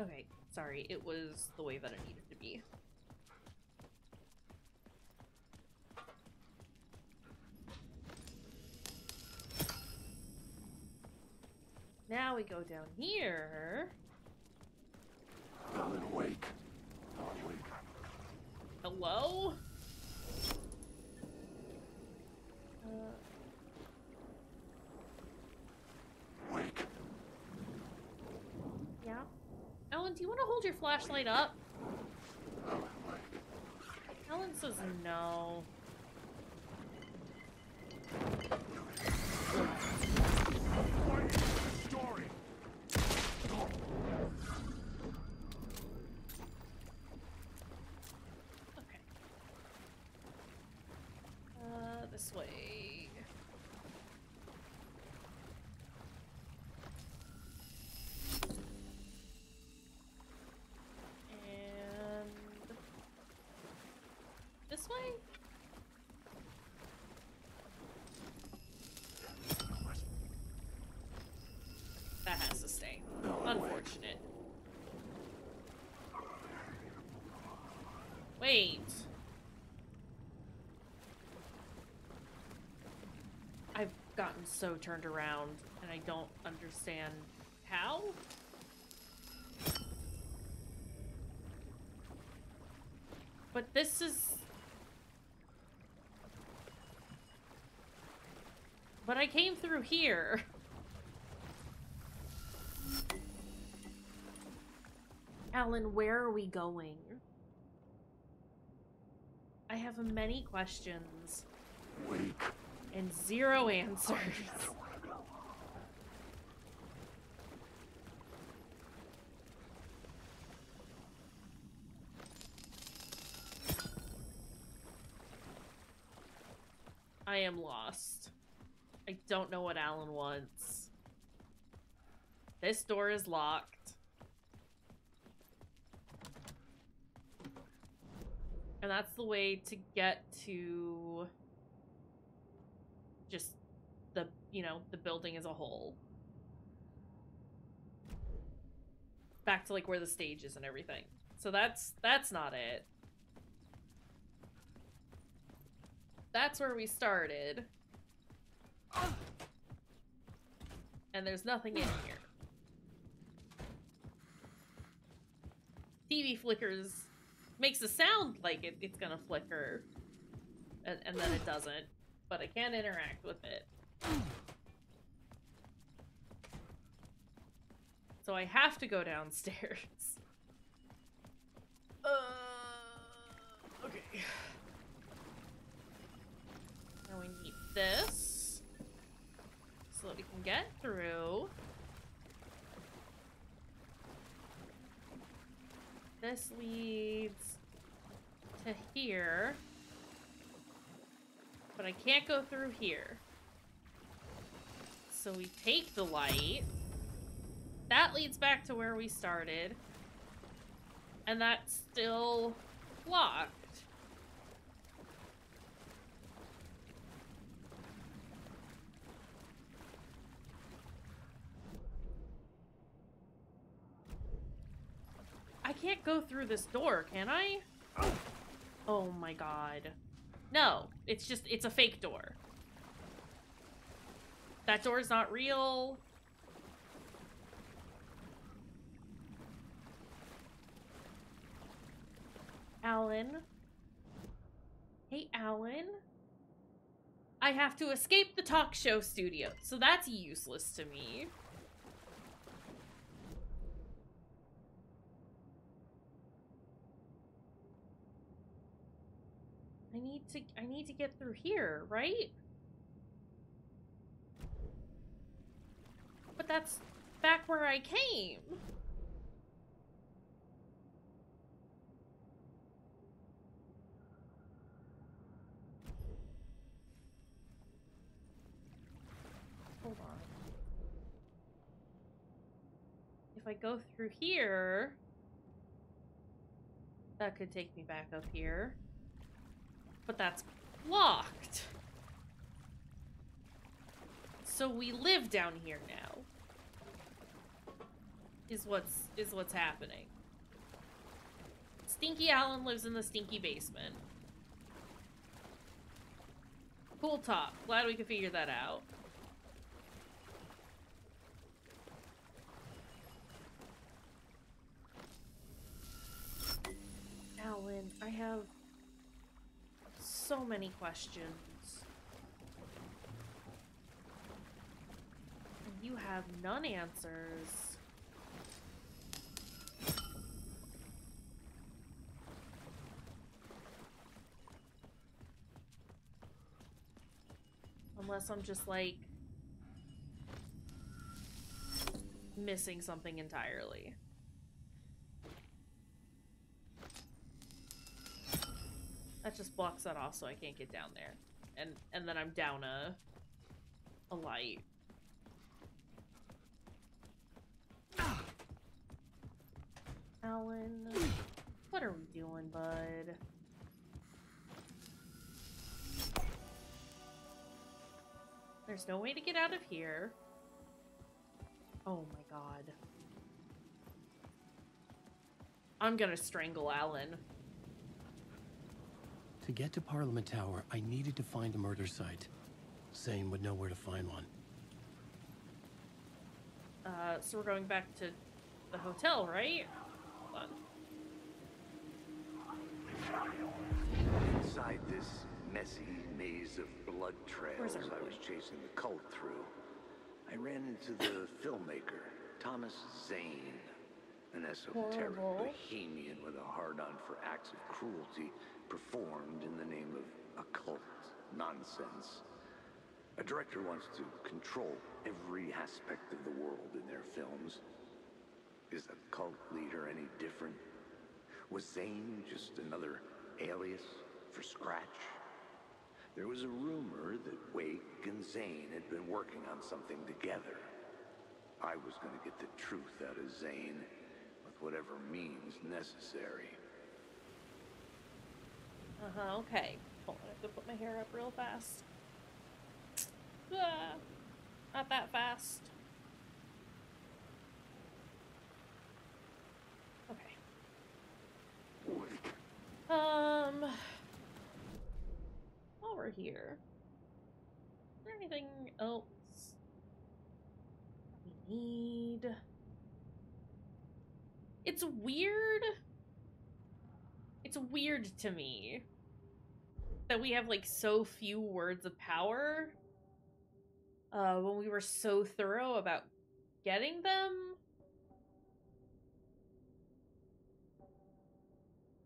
Okay, sorry, it was the way that it needed to be. Now we go down here. Alan, wake. Alan, wake. Hello? Yeah. Ellen, do you want to hold your flashlight up? Ellen says no. Stay. Unfortunate. Wait. I've gotten so turned around and I don't understand how. But this is But I came through here. <laughs> Alan, where are we going? I have many questions. And zero answers. <laughs> I am lost. I don't know what Alan wants. This door is locked. And that's the way to get to just the, you know, the building as a whole. Back to like where the stage is and everything. So that's that's not it. That's where we started. And there's nothing in here. TV flickers makes a sound like it, it's gonna flicker and, and then it doesn't but i can't interact with it. So i have to go downstairs. <laughs> Uh, okay. Now we need this so that we can get through This leads to here. But I can't go through here. So we take the light. That leads back to where we started. And that's still locked. I can't go through this door, can I? Oh my god. No, it's just, it's a fake door. That door is not real. Alan? Hey, Alan? I have to escape the talk show studio, so that's useless to me. Need to I need to get through here, right? But that's back where I came. Hold on. If I go through here, that could take me back up here. But that's locked. So we live down here now. Is what's is what's happening. Stinky Alan lives in the stinky basement. Cool talk. Glad we could figure that out. Alan, I have so many questions. And you have none answers. Unless I'm just like missing something entirely. That just blocks that off so I can't get down there. And and then I'm down a a light. Alan, what are we doing, bud? There's no way to get out of here. Oh my god. I'm gonna strangle Alan. To get to Parliament Tower, I needed to find a murder site. Zane would know where to find one. Uh, so we're going back to the hotel, right? Hold on. Inside this messy maze of blood trails I was chasing the cult through, I ran into the filmmaker, Thomas Zane. An esoteric Horrible. bohemian with a hard-on for acts of cruelty performed in the name of occult nonsense. A director wants to control every aspect of the world in their films. Is a cult leader any different? Was Zane just another alias for Scratch? There was a rumor that Wake and Zane had been working on something together. I was going to get the truth out of Zane with whatever means necessary. Uh-huh, okay. Hold on, I have to put my hair up real fast. Ah, not that fast. Okay. Um, while we're here, is there anything else we need? It's weird. It's weird to me that we have like so few words of power uh, when we were so thorough about getting them.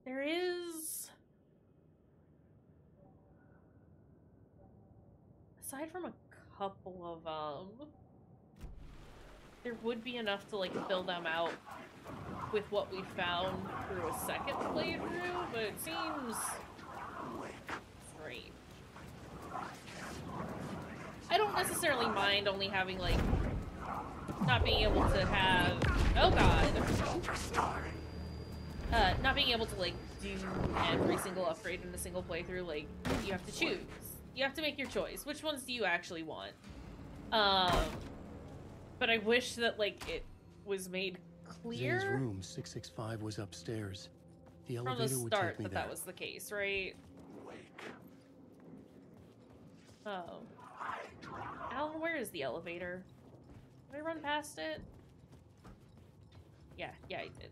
There is. Aside from a couple of um. There would be enough to like fill them out with what we found through a second playthrough, but it seems strange. I don't necessarily mind only having like not being able to have oh god uh not being able to like do every single upgrade in a single playthrough like you have to choose you have to make your choice which ones do you actually want um but I wish that like it was made clear room, 665, was upstairs. The from elevator the would take me that there. that was the case right oh Alan, where is the elevator? Did I run past it? Yeah, yeah, I did.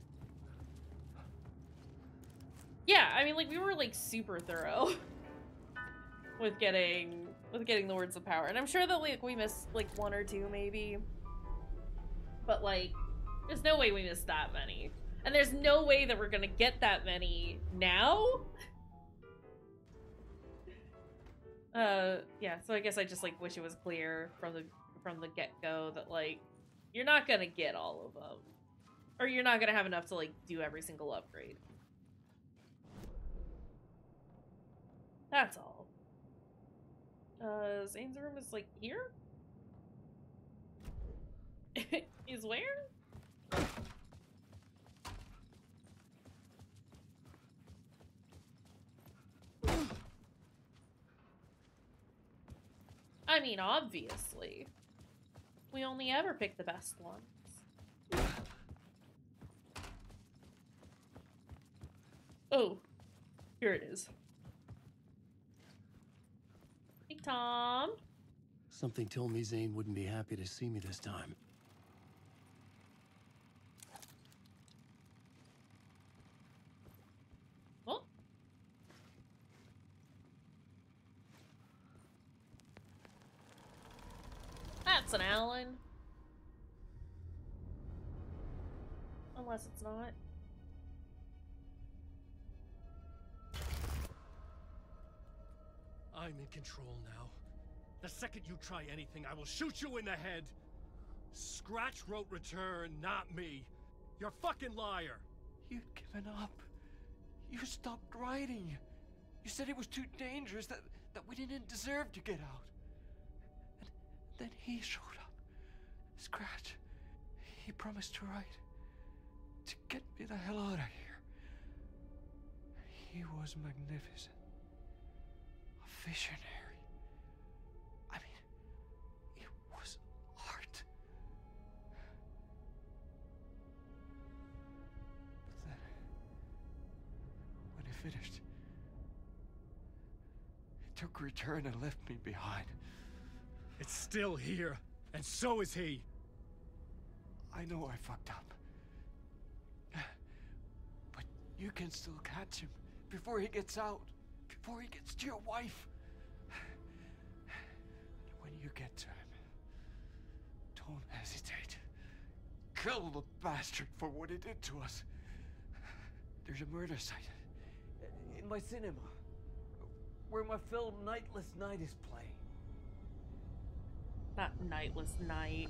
Yeah, I mean, like, we were, like, super thorough <laughs> with getting, with getting the words of power. And I'm sure that, like, we missed, like, one or two, maybe. But, like, there's no way we missed that many. And there's no way that we're gonna get that many now. <laughs> Uh, yeah, so I guess I just, like, wish it was clear from the, from the get-go that, like, you're not gonna get all of them. Or you're not gonna have enough to, like, do every single upgrade. That's all. Uh, Zane's room is, like, here? <laughs> is where? I mean, obviously. We only ever pick the best ones. Oh, here it is. Hey, Tom. Something told me Zane wouldn't be happy to see me this time. Oh. That's an Alan. Unless it's not. I'm in control now. The second you try anything, I will shoot you in the head. Scratch wrote return, not me. You're a fucking liar. You'd given up. You stopped writing. You said it was too dangerous, that, that we didn't deserve to get out. Then he showed up. Scratch. He promised to write. To get me the hell out of here. He was magnificent. A visionary. I mean, it was art. But then, when he finished, he took return and left me behind. It's still here, and so is he. I know I fucked up. But you can still catch him before he gets out, before he gets to your wife. And when you get to him, don't hesitate. Kill the bastard for what he did to us. There's a murder site in my cinema where my film Nightless Night is playing. Not nightless night.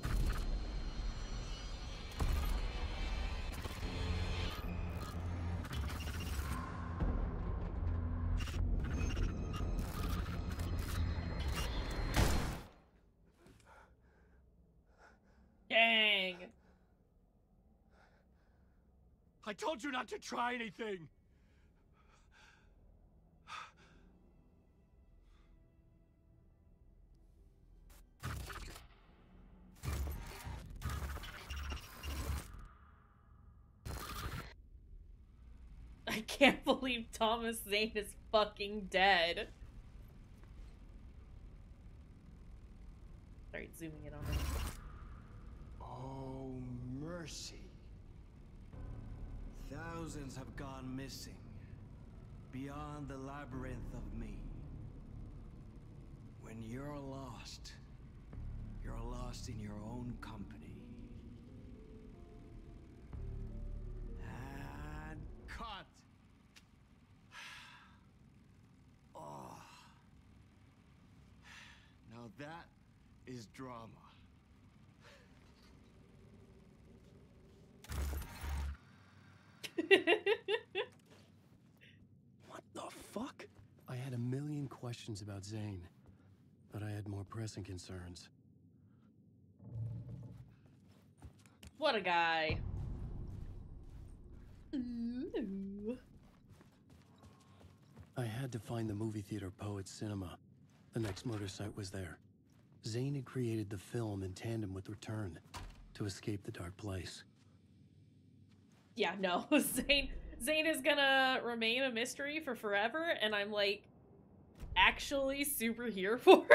Dang. I told you not to try anything. Thomas Zane is fucking dead. Sorry, zooming in on him. Oh, mercy. Thousands have gone missing. Beyond the labyrinth of me. When you're lost, you're lost in your own company. That is drama. <laughs> What the fuck? I had a million questions about Zane, but I had more pressing concerns. What a guy. Ooh. I had to find the movie theater Poet Cinema. The next murder site was there. Zane had created the film in tandem with Return to escape the dark place. Yeah, no. <laughs> Zane Zane is gonna remain a mystery for forever, and I'm like actually super here <laughs> for.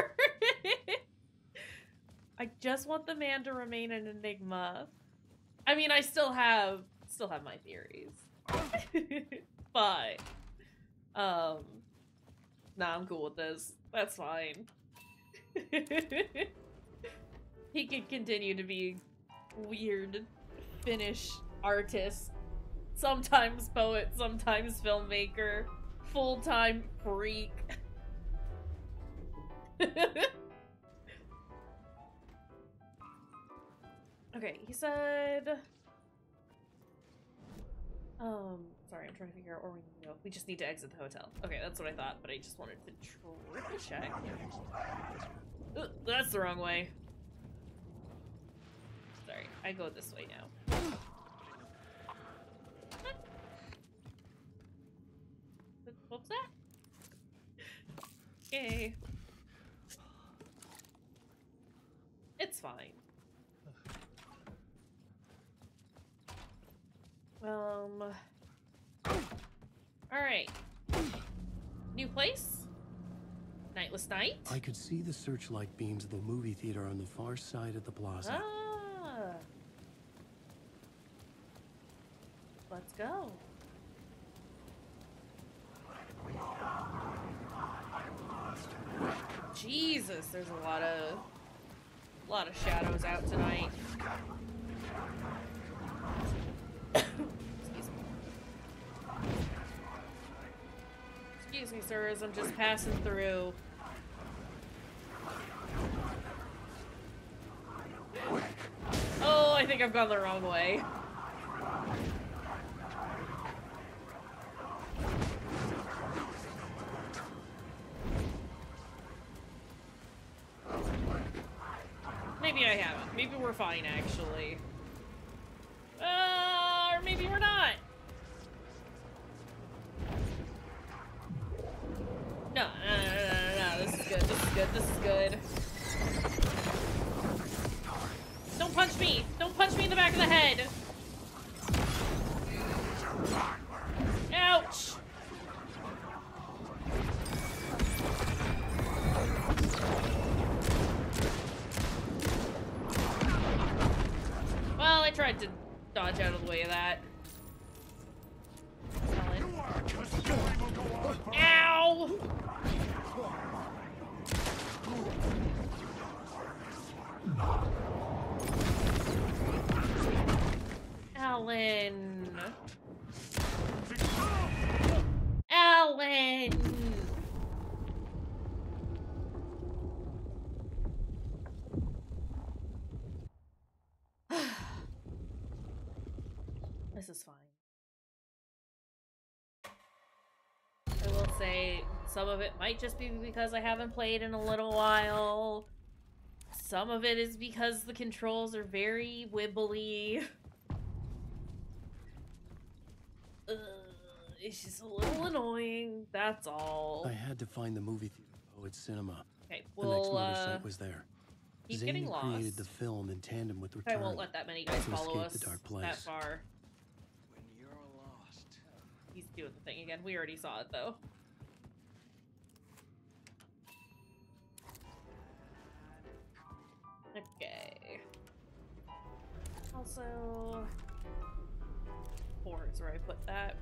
I just want the man to remain an enigma. I mean, I still have still have my theories. <laughs> but um nah, I'm cool with this. That's fine. <laughs> he could continue to be weird Finnish artist, sometimes poet, sometimes filmmaker, full-time freak. <laughs> okay, he said um, sorry, I'm trying to figure out where we need to go. We just need to exit the hotel. Okay, that's what I thought, but I just wanted to triple check. Ooh, that's the wrong way. Sorry, I go this way now. What that? Okay. It's fine. Um. Alright. New place? Nightless night? I could see the searchlight beams of the movie theater on the far side of the plaza. Ah. Let's go. Jesus, there's a lot of a lot of shadows out tonight. sirs. I'm just passing through. Oh, I think I've gone the wrong way. Maybe I haven't. Maybe we're fine, actually. Some of it might just be because I haven't played in a little while. Some of it is because the controls are very wibbly. Ugh, it's just a little annoying, that's all. I had to find the movie theater Poet Cinema. Okay, the next we'll, murder uh, site was there. keep Zane getting had lost. created the film in tandem with I Return won't let that many guys to follow escape us the dark that place. far. When you're lost. He's doing the thing again. We already saw it though. Okay. Also, four is where I put that.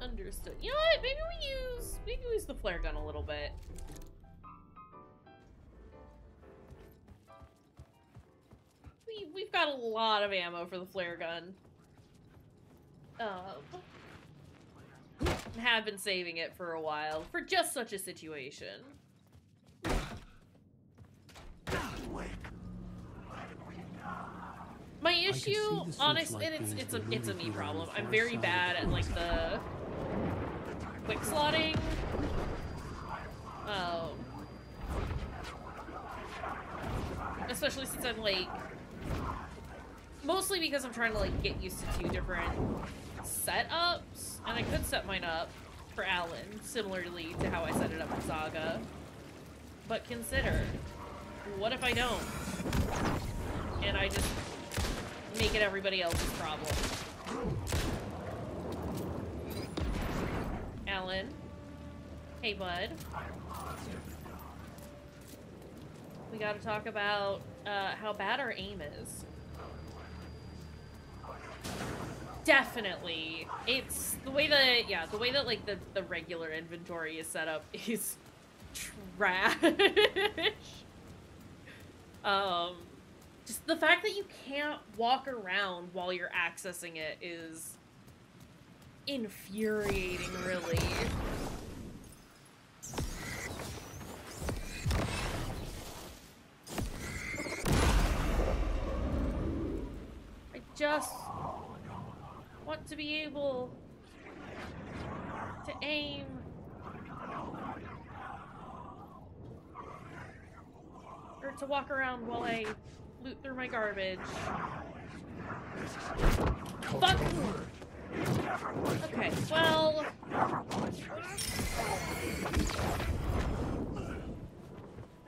Understood. You know what? Maybe we use maybe we use the flare gun a little bit. We we've got a lot of ammo for the flare gun. Um, have been saving it for a while for just such a situation. My issue, the honest, and it's it's a it's a me problem. I'm very bad at like the quick slotting. Um, especially since I'm like mostly because I'm trying to like get used to two different setups, and I could set mine up for Alan similarly to how I set it up for Saga. But consider, what if I don't? And I just make it everybody else's problem. Alan? Hey, bud. We gotta talk about uh, how bad our aim is. Definitely. It's the way that, yeah, the way that, like, the, the regular inventory is set up <laughs> is trash. um, just the fact that you can't walk around while you're accessing it is infuriating, really. I just want to be able to aim. Or to walk around while I loot through my garbage. Fuck! Okay, well...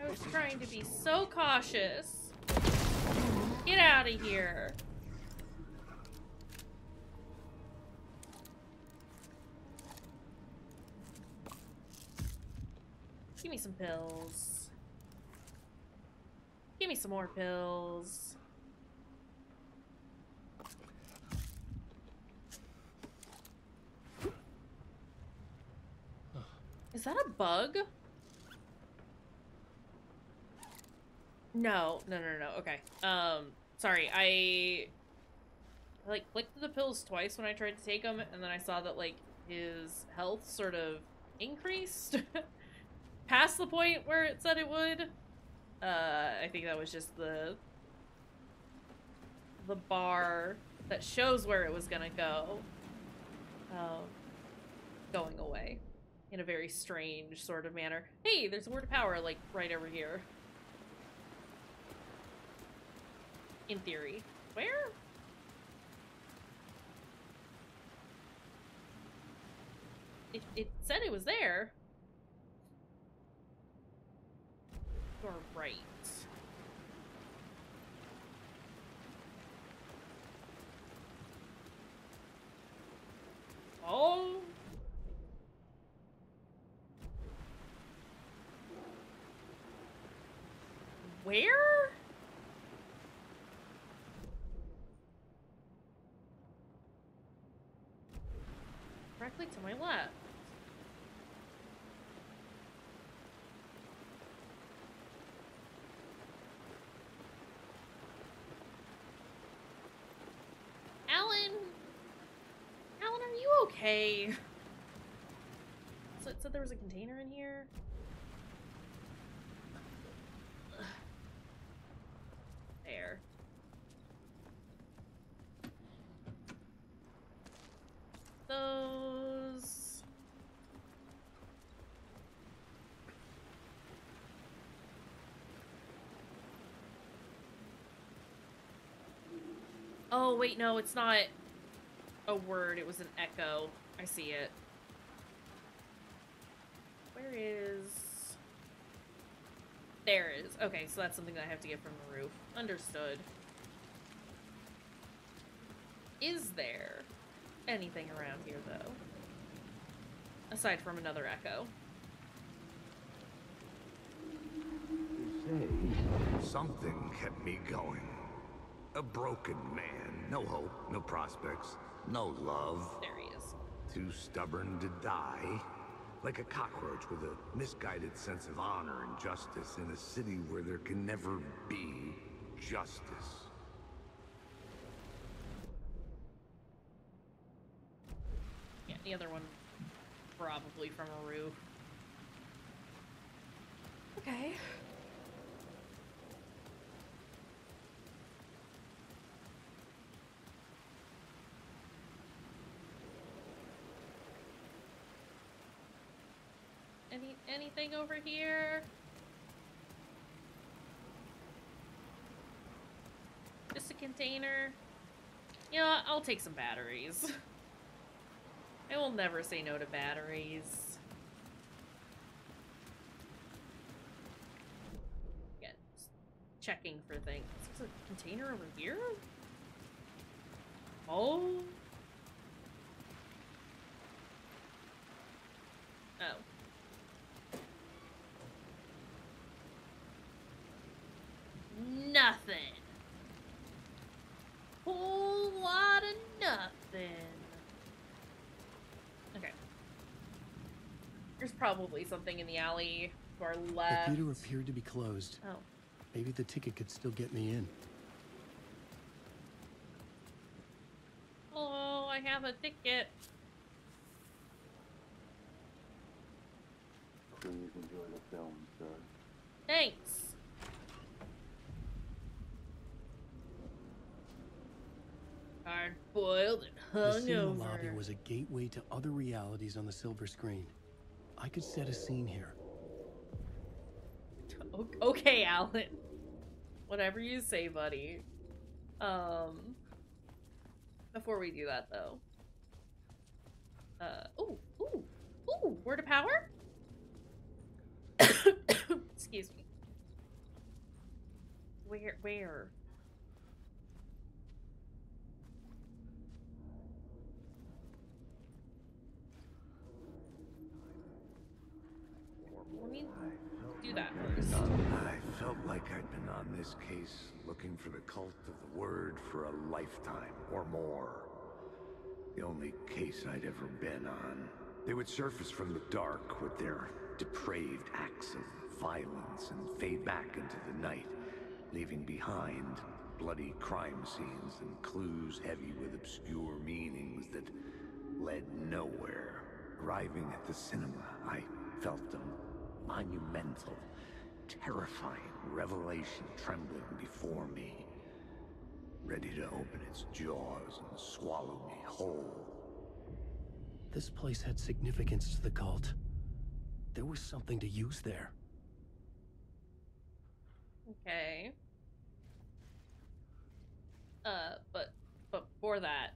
I was trying to be so cautious. Get out of here. Give me some pills. Give me some more pills. Is that a bug? No, no, no, no. Okay. Um, sorry. I like clicked the pills twice when I tried to take them, and then I saw that like his health sort of increased <laughs> past the point where it said it would. Uh, I think that was just the the bar that shows where it was gonna go um, going away in a very strange sort of manner. Hey, there's a word of power like right over here. In theory. Where? It, it said it was there. Right. Oh. Where? Directly to my left. Alan? Alan, are you okay? So it said there was a container in here? There. Those... Oh, wait, no, it's not a word. It was an echo. I see it. Where is... There is. Okay, so that's something that I have to get from the roof. Understood. Is there anything around here, though? Aside from another echo. Something kept me going. A broken man. No hope, no prospects, no love. There he is. Too stubborn to die. Like a cockroach with a misguided sense of honor and justice in a city where there can never be justice. Yeah, the other one probably from a roof. Okay. Any anything over here? Just a container. You know, I'll take some batteries. <laughs> I will never say no to batteries. Just checking for things. There's a container over here? Oh. Nothing. Whole lot of nothing. Okay. There's probably something in the alley to our left. The theater appeared to be closed. Oh. Maybe the ticket could still get me in. Oh, I have a ticket. Please enjoy the film, sir. Thanks. Hard boiled and hungover. The cinema lobby was a gateway to other realities on the silver screen. I could set a scene here. <laughs> Okay, Alan. Whatever you say, buddy. Um. Before we do that, though. Uh. Ooh. Ooh. Ooh. Word of power. <coughs> Excuse me. Where? Where? Let me do that first. I felt like I'd been on this case looking for the cult of the word for a lifetime or more. The only case I'd ever been on. They would surface from the dark with their depraved acts of violence and fade back into the night, leaving behind bloody crime scenes and clues heavy with obscure meanings that led nowhere. Arriving at the cinema, I felt a monumental, terrifying revelation trembling before me. ready to open its jaws and swallow me whole. This place had significance to the cult. There was something to use there. Okay. Uh, but but for that,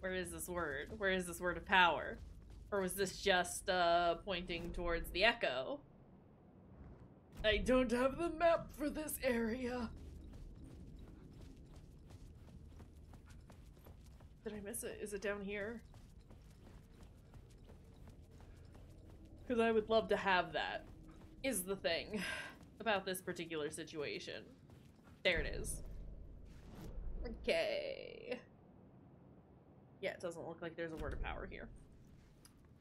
where is this word? Where is this word of power? Or was this just uh pointing towards the echo? I don't have the map for this area. Did I miss it? Is it down here? Because I would love to have that, is the thing <laughs> about this particular situation. There it is. Okay. Yeah, it doesn't look like there's a word of power here.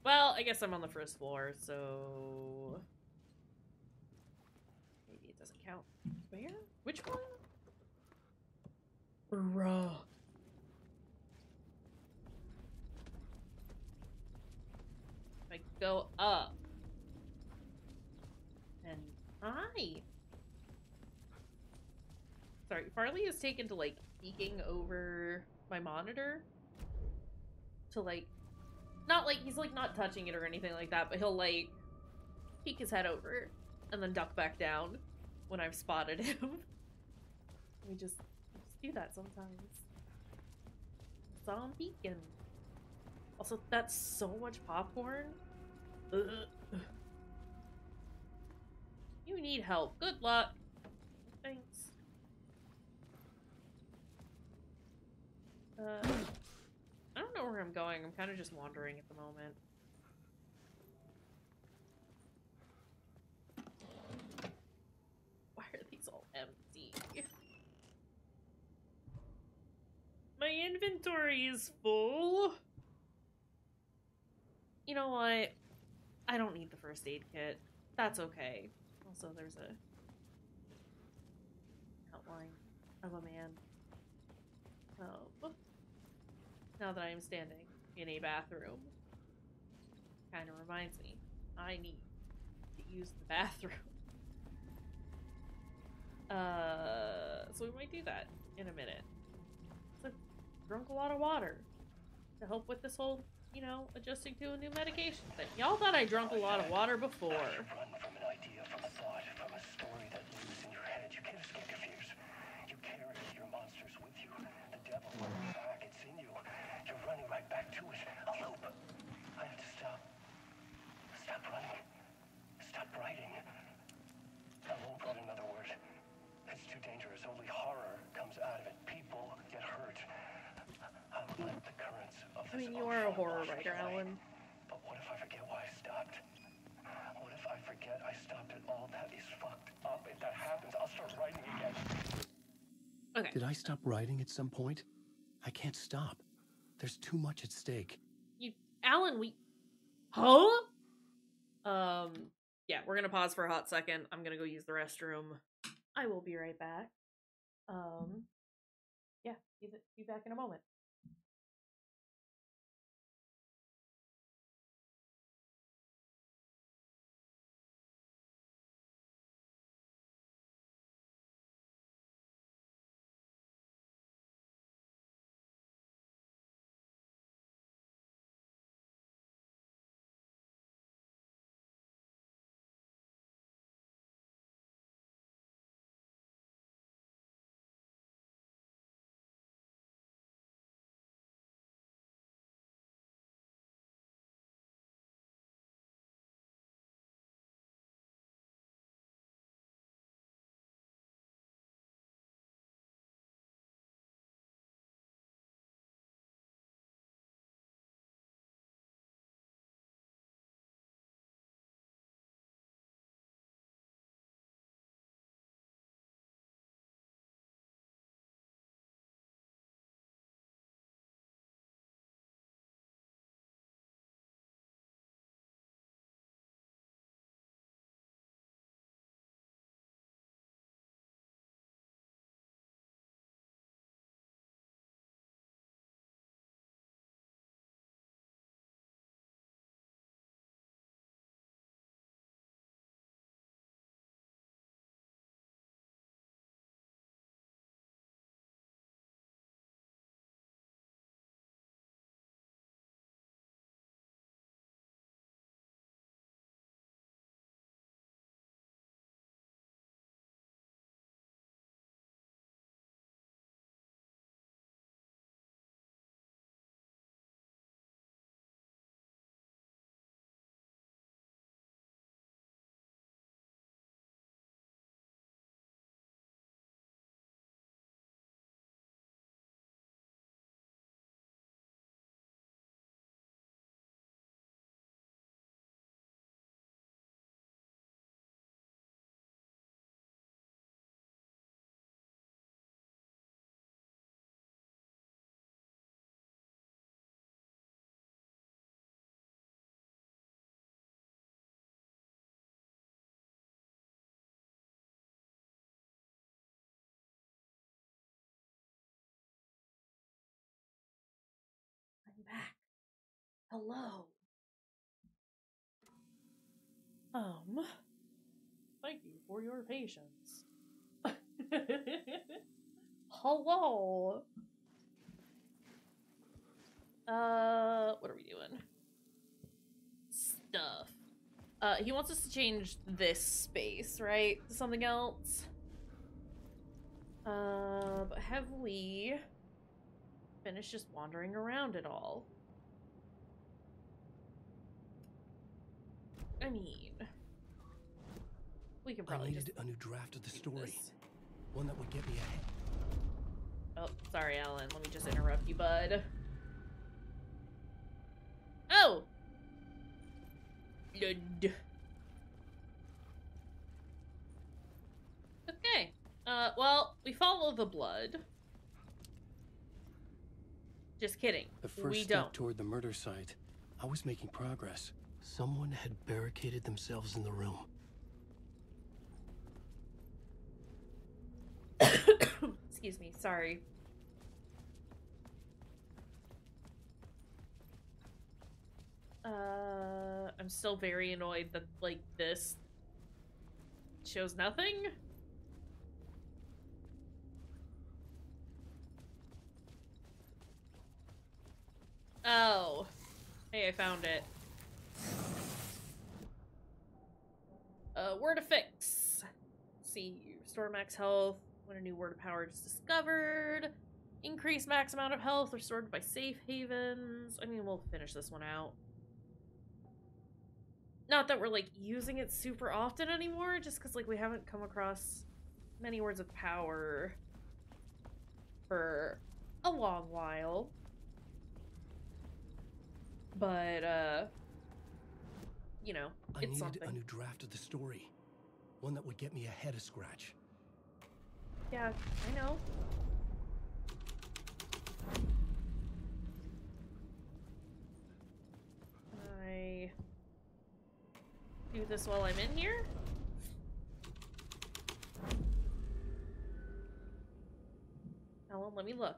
Well, I guess I'm on the first floor, so... Maybe it doesn't count. Where? Which one? Bruh. If I go up... And I... Sorry, Farley is taken to, like, peeking over my monitor. To, like... Not like, he's, like, not touching it or anything like that, but he'll, like, peek his head over and then duck back down when I've spotted him. <laughs> we just, just do that sometimes. Him peeking. Also, that's so much popcorn. Ugh. You need help. Good luck. Thanks. Uh, I don't know where I'm going. I'm kind of just wandering at the moment. Why are these all empty? My inventory is full. You know what? I don't need the first aid kit. That's okay. Also, there's a outline of a man. Um, now that I am standing in a bathroom, kind of reminds me I need to use the bathroom. <laughs> Uh, so we might do that in a minute. So, drunk a lot of water to help with this whole, you know, adjusting to a new medication thing. Y'all thought I drunk a lot of water before an idea, from a thought, from a story that lives in your head. You can't escape your fears. You carry your monsters with you. The devil is back. It's in you. You're running right back to it. A loop. I have to stop. Stop running. Stop writing. I won't put another word. It's too dangerous. Only horror comes out of it. People get hurt. I'll let the currents of I mean, you are a horror writer. Alan. But what if I forget why I stopped? What if I forget I stopped it all? That is fucked up. If that happens, I'll start writing again. Okay. Did I stop writing at some point? I can't stop. There's too much at stake. You, Alan, we, huh? Um, yeah, we're gonna pause for a hot second. I'm gonna go use the restroom. I will be right back. Um, yeah, be, be back in a moment. Hello. Um, thank you for your patience. <laughs> Hello. Uh, what are we doing? Stuff. Uh, he wants us to change this space, right? To something else. Uh, but have we finished just wandering around at all? I mean, we can I needed a new draft of the story. this. One that would get me ahead. Oh, sorry, Alan. Let me just interrupt you, bud. Oh! Blood. Okay. Uh, well, we follow the blood. Just kidding. The first we step don't. toward the murder site. I was making progress. Someone had barricaded themselves in the room. <coughs> Excuse me. Sorry. Uh, I'm still very annoyed that like this shows nothing. Oh. Hey, I found it. Uh, word of fix. Let's see, restore max health when a new word of power is discovered. Increase max amount of health restored by safe havens. I mean, we'll finish this one out. Not that we're like using it super often anymore, just because like we haven't come across many words of power for a long while. But uh you know, I needed something. a new draft of the story. One that would get me ahead of Scratch. Yeah, I know. I do this while I'm in here? Ellen, let me look.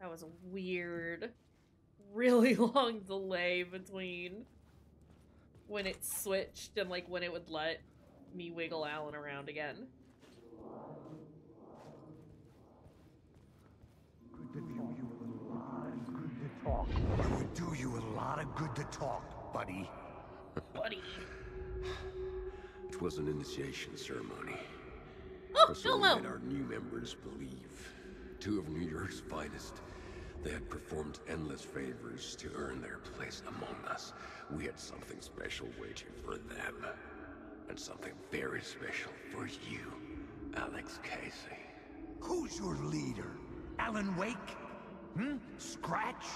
That was a weird, really <laughs> long delay between when it switched and like when it would let me wiggle Alan around again. Good to view you a lot. Good to talk. It would do you a lot of good to talk, buddy. Buddy. It was an initiation ceremony. Oh, For so we hello. made our new members believe. Two of New York's finest. They had performed endless favors to earn their place among us. We had something special waiting for them. And something very special for you, Alex Casey. Who's your leader? Alan Wake? Hmm? Scratch?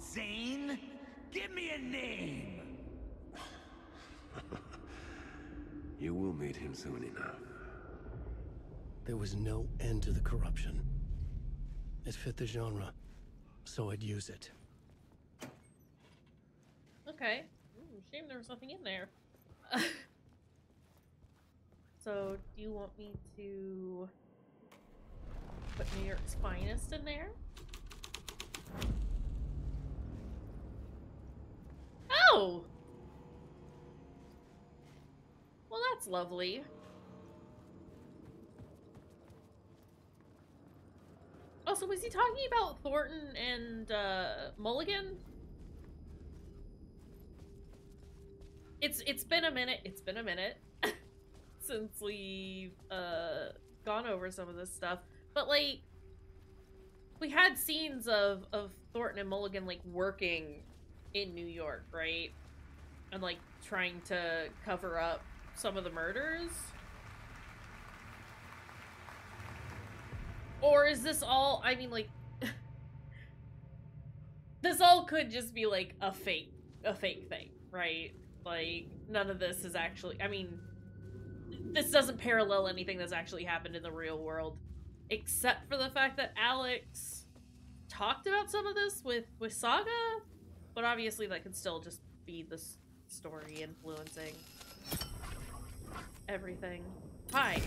Zane? Give me a name! <laughs> You will meet him soon enough. There was no end to the corruption. It fit the genre, so I'd use it. Okay. Ooh, shame there was nothing in there. <laughs> so, do you want me to put New York's finest in there? Oh! Well, that's lovely. Oh, so was he talking about Thornton and uh, Mulligan? It's it's been a minute. It's been a minute <laughs> since we've uh, gone over some of this stuff, but like we had scenes of of Thornton and Mulligan like working in New York, right? And like trying to cover up some of the murders. Or is this all I mean like <laughs> this all could just be like a fake a fake thing, right? Like none of this is actually I mean this doesn't parallel anything that's actually happened in the real world except for the fact that Alex talked about some of this with with Saga, but obviously that could still just be the story influencing everything. Hi.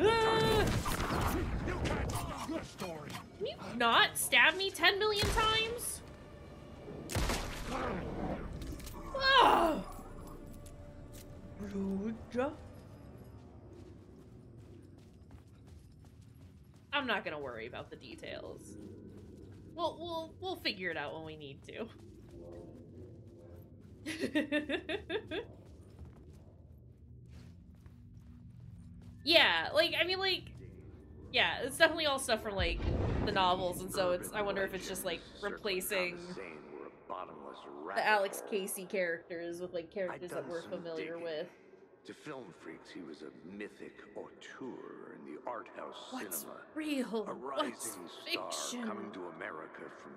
Ah! stab me 10 million times? I'm not gonna worry about the details. We'll we'll we'll figure it out when we need to. <laughs> yeah, like I mean like yeah, it's definitely all stuff from like the novels and so it's I wonder if it's just like replacing the Alex Casey characters with like characters that we're familiar with. To film freaks, he was a mythic auteur in the art house What's cinema. real? A rising What's star fiction? coming to America from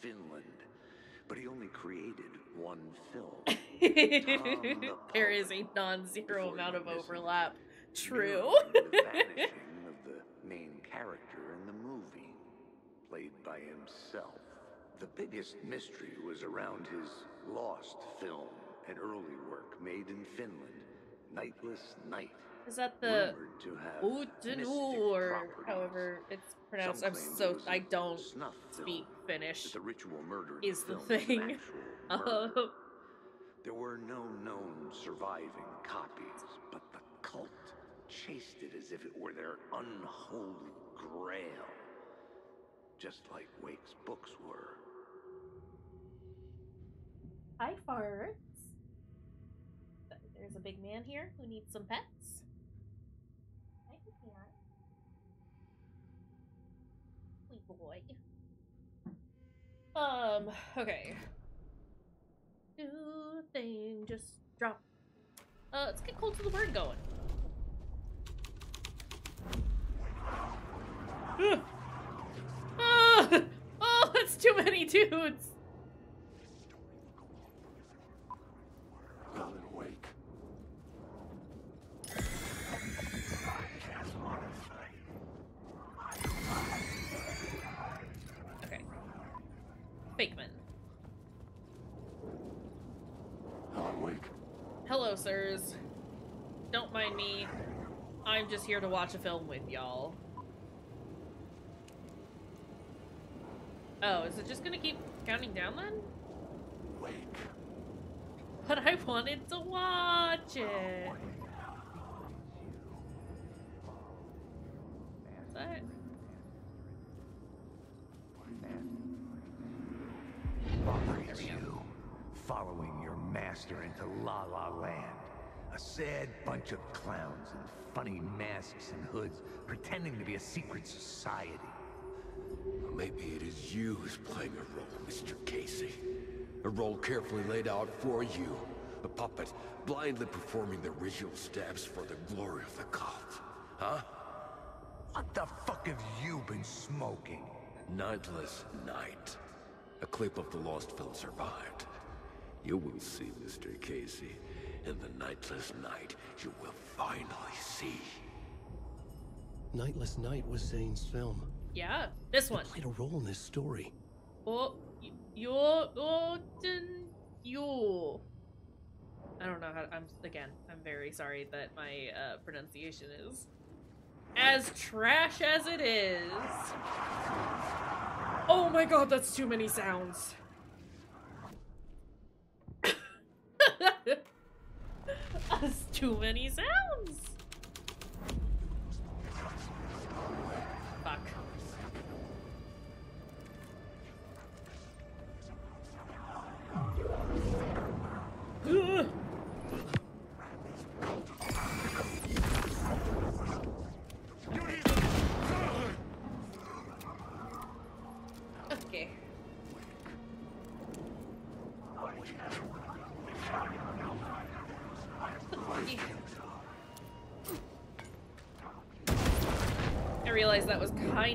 Finland. But he only created one film. <laughs> there is a non-zero amount of overlap. True. <laughs> the vanishing of the main character in the movie, played by himself. The biggest mystery was around his lost film, an early work made in Finland, Nightless Night. Is that the rumored to have Utenu or however it's pronounced? I'm so I don't snuff speak Finnish. the ritual murder is the an thing. Uh, <laughs> There were no known surviving copies, but the cult chased it as if it were their unholy grail. Just like Wake's books were. Hi, farts. There's a big man here who needs some pets. Hi, big man. Sweet boy. Um, okay. Do thing, just drop. Uh, let's get Cult of the Bird going. <laughs> Oh, that's too many dudes. Alan Wake. Okay. Fakeman. Alan Wake. Hello, sirs. Don't mind me. I'm just here to watch a film with y'all. Oh, is it just gonna keep counting down then? Wake. But I wanted to watch it. That? You, following your master into La La Land. A sad bunch of clowns in funny masks and hoods, pretending to be a secret society. Maybe it is you who's playing a role, Mr. Casey. A role carefully laid out for you. A puppet, blindly performing the ritual steps for the glory of the cult. Huh? What the fuck have you been smoking? Nightless Night. A clip of the lost film survived. You will see, Mr. Casey. In the Nightless Night, you will finally see. Nightless Night was Zane's film. Yeah, this one. Played a role in this story. Oh, your you're Gordon. You. I don't know how. I'm again. I'm very sorry that my uh, pronunciation is as trash as it is. Oh my god, that's too many sounds. <laughs> that's too many sounds.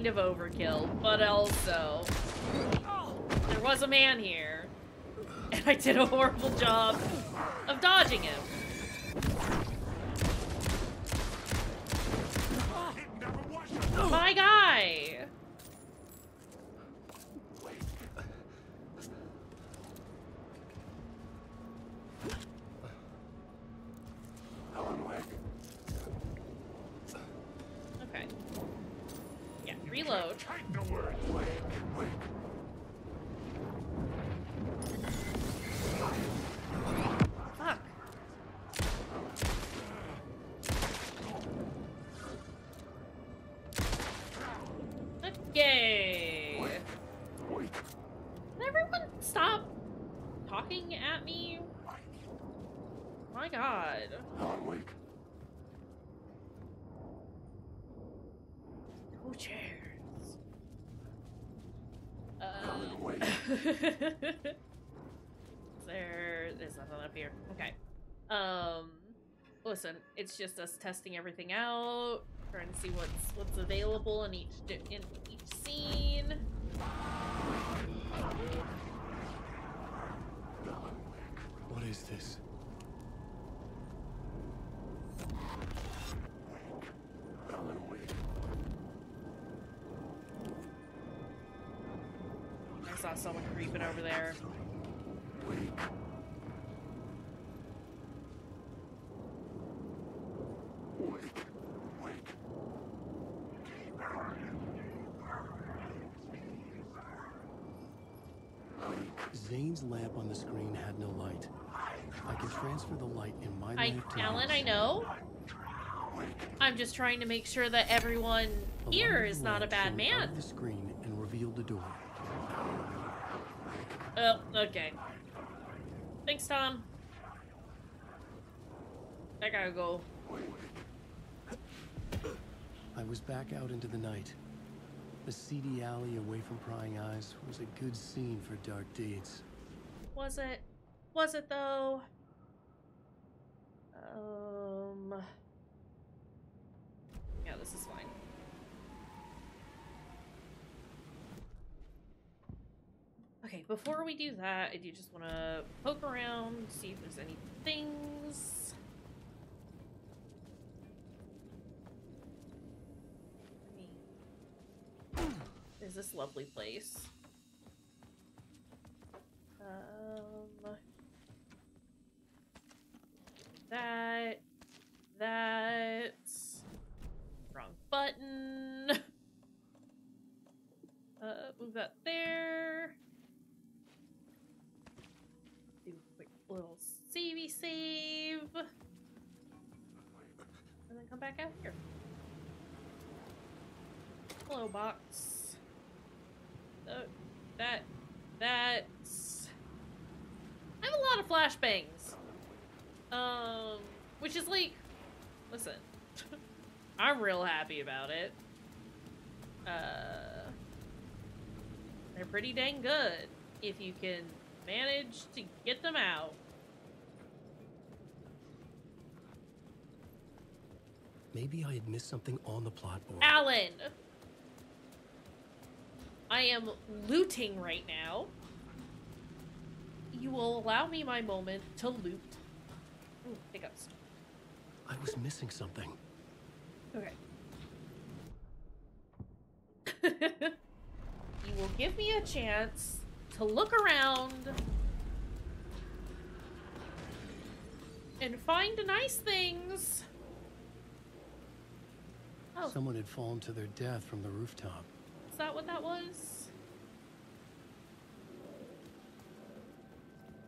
Kind of overkill, but also there was a man here, and I did a horrible job of dodging him. My guy! Alan Wake. Okay. Yeah, reload. Wake, Wake. Okay. Can everyone stop talking at me? My god. Alan Wake. Two chairs. Uh, Alan Wake. there, there's nothing up here. Okay. Um, listen, it's just us testing everything out, trying to see what's what's available in each in each scene. What is this? I saw someone creeping over there. Zane's lamp on the screen had no light. I can transfer the light in my I, lamp to Alan. I know. I'm just trying to make sure that everyone The here is not a bad man. the screen and revealed the door. Oh, okay. Thanks, Tom. I gotta go. I was back out into the night. The seedy alley away from prying eyes was a good scene for dark deeds. Was it? Was it though? Um. Yeah, this is fine. Okay, before we do that, I do just want to poke around, see if there's any things. Is this lovely place? Um, that, that, wrong button. Uh, move that there. Do a quick little savey save. And then come back out here. Hello, box. Uh, that, that's. I have a lot of flashbangs. Um, which is like, listen, <laughs> I'm real happy about it. Uh, they're pretty dang good if you can manage to get them out. Maybe I had missed something on the plot board. Alan! I am looting right now. You will allow me my moment to loot. Ooh, hiccups. I was missing something. Okay. <laughs> you will give me a chance to look around and find nice things. Oh. Someone had fallen to their death from the rooftop. Is that what that was?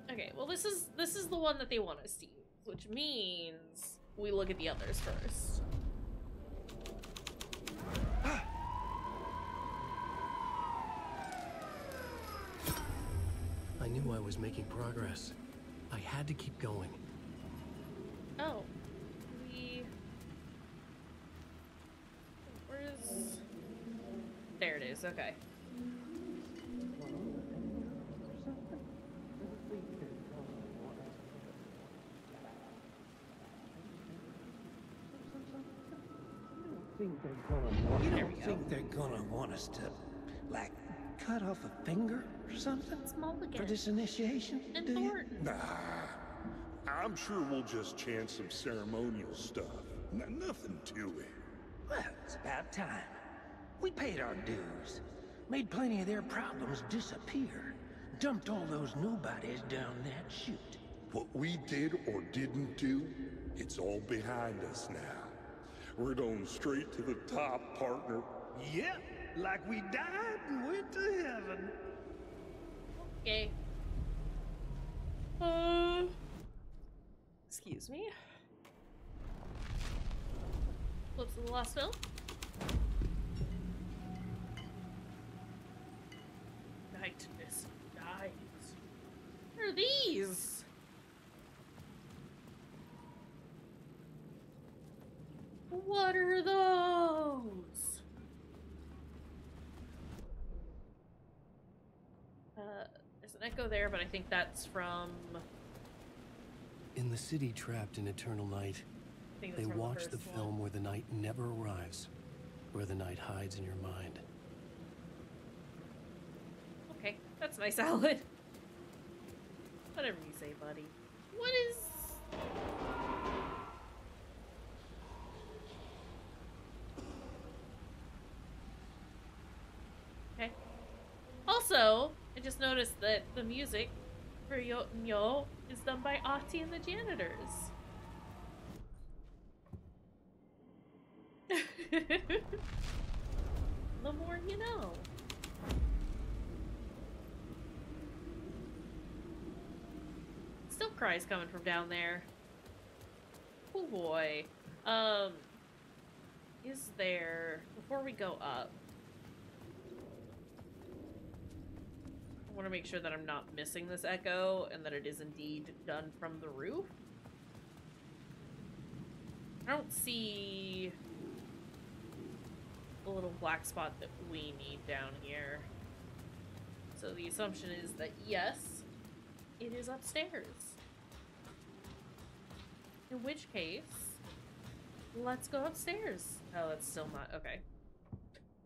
Okay, well this is this is the one that they want us to use, which means we look at the others first. I knew I was making progress. I had to keep going. Oh. We Where is There it is, okay. You don't think they're gonna want us to, like, cut off a finger or something? For this initiation? do you? Nah. I'm sure we'll just chant some ceremonial stuff. N- nothing to it. Well, it's about time. We paid our dues. Made plenty of their problems disappear. Dumped all those nobodies down that chute. What we did or didn't do, it's all behind us now. We're going straight to the top, partner. Yep, like we died and went to heaven. Okay. Uh, excuse me. Flip to the last film. Nightness dies. What are these? What are those? Uh, there's an echo there, but I think that's from. In the city trapped in eternal night, they watch the, the film where the night never arrives, where the night hides in your mind. That's my salad. Whatever you say, buddy. What is? Okay. Also, I just noticed that the music for Yo Yo is done by Ahti and the Janitors. <laughs> the more you know. Still cries coming from down there. Oh boy. Um, is there, before we go up, I want to make sure that I'm not missing this echo and that it is indeed done from the roof. I don't see the little black spot that we need down here. So the assumption is that yes, it is upstairs. In which case, let's go upstairs. Oh, that's still not okay.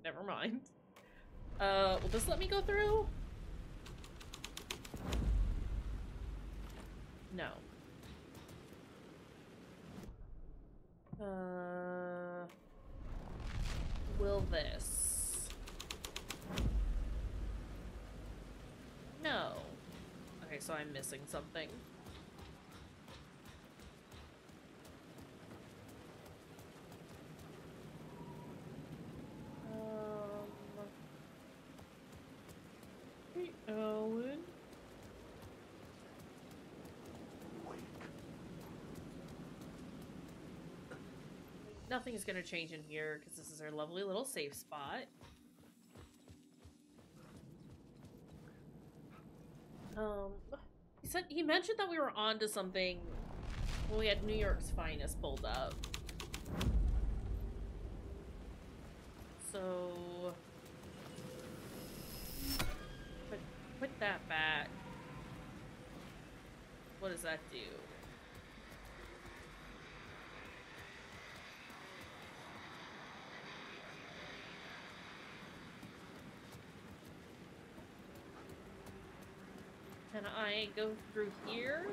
Never mind. Uh, will this let me go through? No. Uh, will this? No. Okay, so I'm missing something. Um. Hey, Owen. Nothing's gonna change in here because this is our lovely little safe spot. Um, he said he mentioned that we were onto something when we had New York's finest pulled up. So put put that back. What does that do? Can Go through here?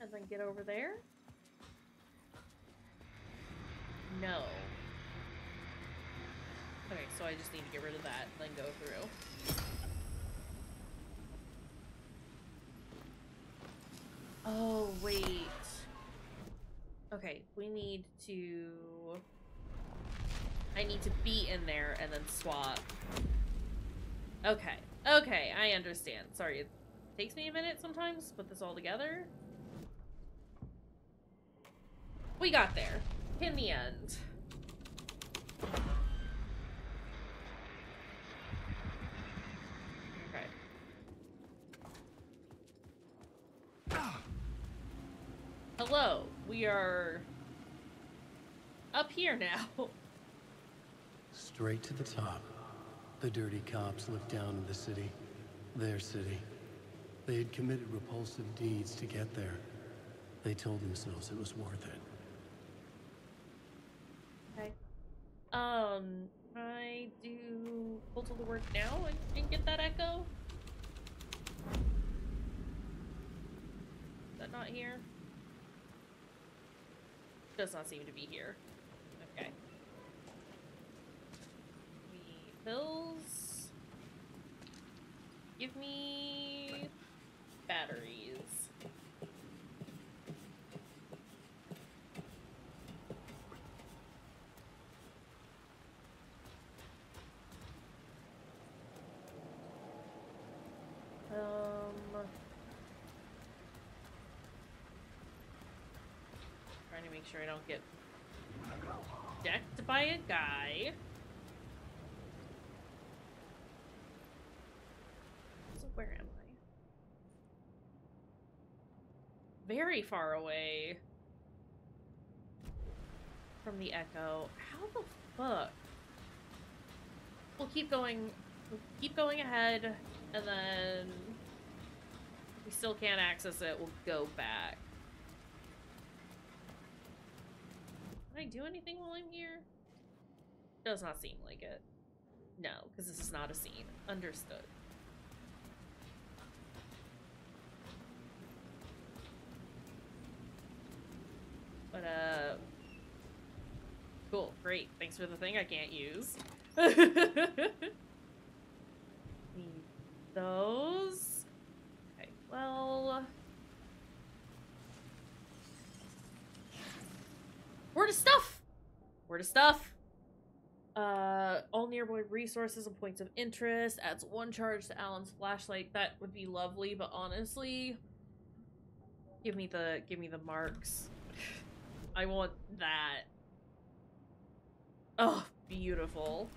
And then get over there? No. Okay, so I just need to get rid of that, then go through. Oh, wait. Okay, we need to... I need to be in there and then swap. Okay. Okay, I understand. Sorry, it takes me a minute sometimes to put this all together. We got there. In the end. Okay. Hello. We are up here now. Straight to the top. The dirty cops looked down on the city. Their city. They had committed repulsive deeds to get there. They told themselves it was worth it. Okay. Um, I do pull to the work now and, and get that echo? Is that not here? Does not seem to be here. Okay. The pills. Give me batteries. Um, trying to make sure I don't get decked by a guy. So where am I? very far away from the echo. How the fuck? We'll keep going. We'll keep going ahead, and then we still can't access it. We'll go back. I do anything while I'm here? Does not seem like it. No, because this is not a scene. Understood. But, uh... Cool, great. Thanks for the thing I can't use. <laughs> Need those. Okay, well... Where of stuff? Word of stuff? Uh, all nearby resources and points of interest adds one charge to Alan's flashlight. That would be lovely, but honestly, give me the give me the marks. I want that. Oh, beautiful.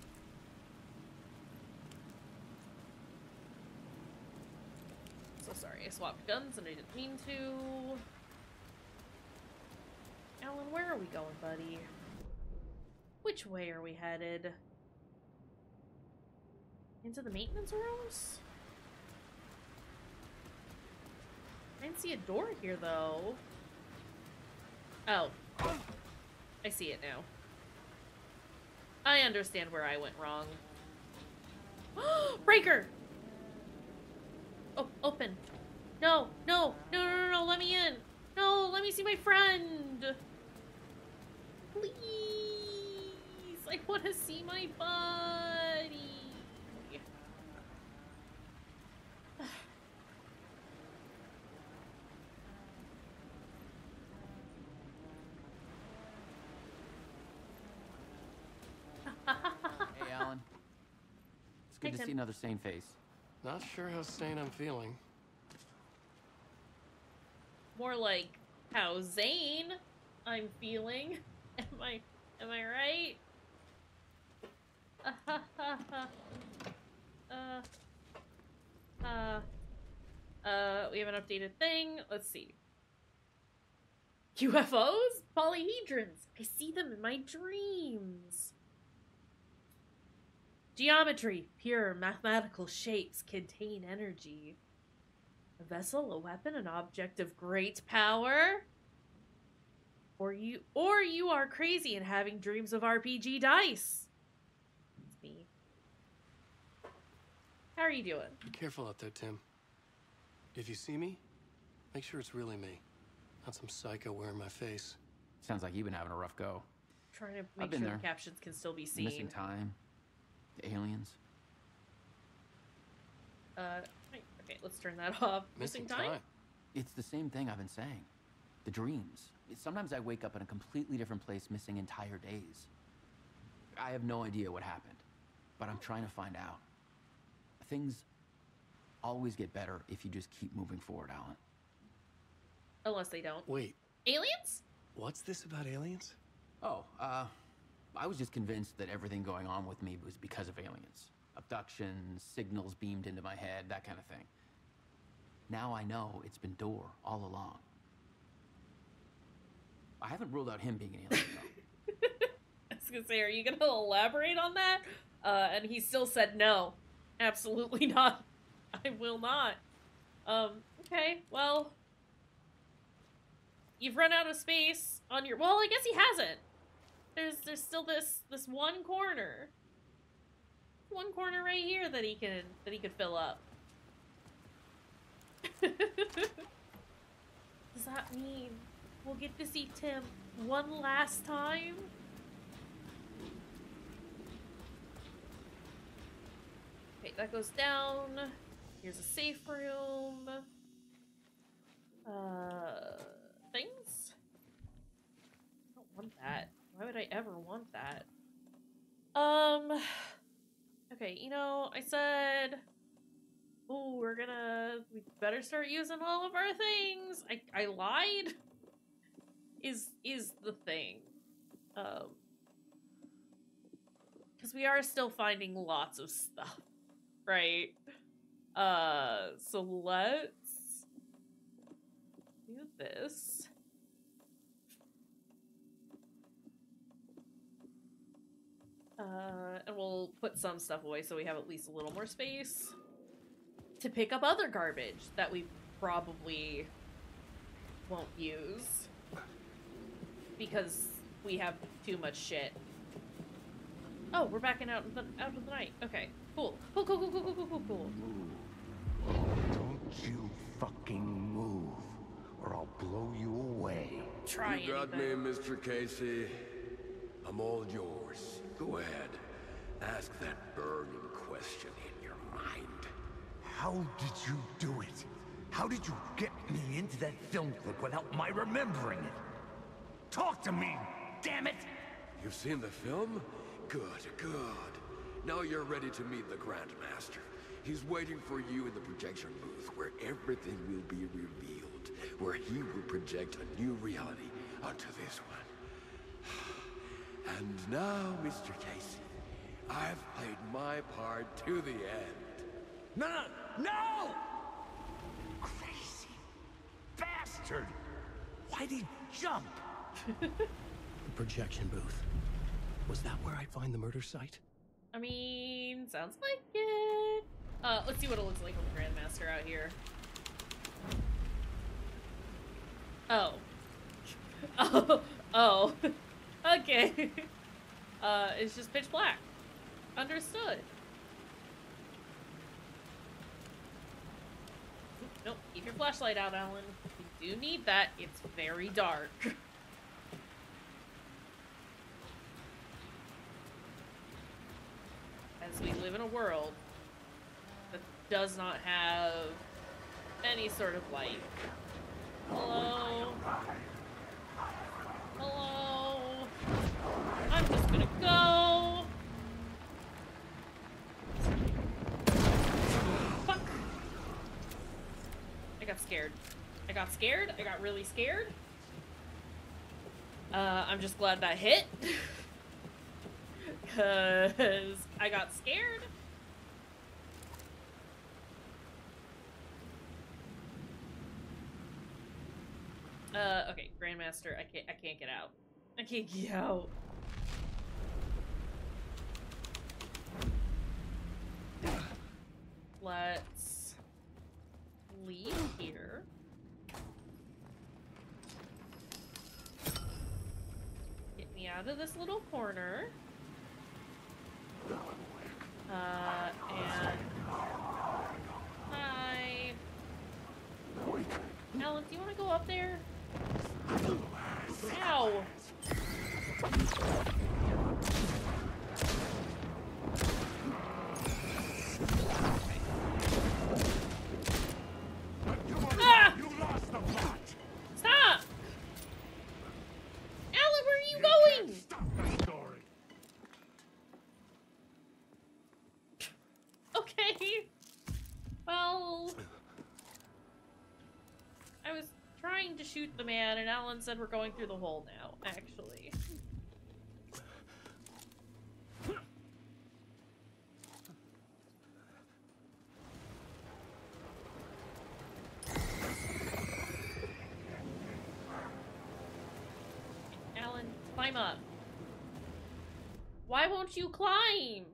So sorry, I swapped guns and I didn't mean to. Alan, where are we going, buddy? Which way are we headed? Into the maintenance rooms? I didn't see a door here, though. Oh. I see it now. I understand where I went wrong. <gasps> Breaker! Oh, open. No, no, no, no, no, no, let me in. No, let me see my friend. Please. I want to see my buddy. Hey, Alan. It's good Hey, to Tim. see another sane face. Not sure how sane I'm feeling. More like how Zane I'm feeling. Am I am I right? uh, <laughs> uh, uh, we have an updated thing. Let's see. UFOs? Polyhedrons. I see them in my dreams. Geometry. Pure mathematical shapes contain energy. A vessel, a weapon, an object of great power. Or you or you are crazy and having dreams of RPG dice. It's me. How are you doing? Be careful out there, Tim. If you see me, make sure it's really me, not some psycho wearing my face. Sounds like you've been having a rough go. Trying to make sure there. the captions can still be seen. Missing time. The aliens. Uh, okay, let's turn that <laughs> off. Missing, time? It's the same thing I've been saying. The dreams. Sometimes I wake up in a completely different place, missing entire days. I have no idea what happened, but I'm trying to find out. Things always get better if you just keep moving forward, Alan. Unless they don't. Wait, Aliens? what's this about aliens? Oh, uh, I was just convinced that everything going on with me was because of aliens. Abductions, signals beamed into my head, that kind of thing. Now I know it's been Door all along. I haven't ruled out him being an alien. <laughs> I was gonna say, are you gonna elaborate on that? Uh, and he still said no. Absolutely <laughs> not. I will not. Um, okay, well. You've run out of space on your well, I guess he hasn't. There's there's still this this one corner. One corner right here that he can that he could fill up. <laughs> Does that mean we'll get to see Tim one last time? Okay, that goes down. Here's a safe room. Uh, things? I don't want that. Why would I ever want that? Um, okay, you know, I said, oh, we're gonna, we better start using all of our things. I, I lied. Is, is the thing. Um, because we are still finding lots of stuff, right? Uh, so let's do this. Uh, and we'll put some stuff away so we have at least a little more space to pick up other garbage that we probably won't use because we have too much shit. Oh, we're backing out of the out of the night. Okay, cool. Cool, cool, cool, cool, cool, cool, cool, cool. Don't you fucking move, or I'll blow you away. Try You got me, Mr. Casey. I'm all yours. Go ahead. Ask that burning question in your mind. How did you do it? How did you get me into that film clip without my remembering it? Talk to me, damn it! You've seen the film? Good, good. Now you're ready to meet the Grandmaster. He's waiting for you in the projection booth where everything will be revealed, where he will project a new reality onto this one. <sighs> And now, Mr. Casey, I've played my part to the end. No, no, no! Crazy bastard! Why'd he jump? <laughs> The projection booth. Was that where I'd find the murder site? I mean, sounds like it. Uh, let's see what it looks like with the Grandmaster out here. Oh. <laughs> Oh. Oh. <laughs> okay. Uh, it's just pitch black. Understood. Nope, keep your flashlight out, Alan. You do need that. It's very dark. As we live in a world that does not have any sort of light. Hello? Hello? I'm just gonna go. Fuck. I got scared. I got scared. I got really scared. Uh, I'm just glad that hit. <laughs> Because I got scared. Uh, okay, Grandmaster, I can't, I can't get out. I can't get out. Let's leave here. Get me out of this little corner. Uh, and... Hi. Alan, do you want to go up there? Ow! Ah! Stop! Alan, where are you going? Okay. Well, I was trying to shoot the man, and Alan said we're going through the hole now, actually. Alan, climb up. Why won't you climb?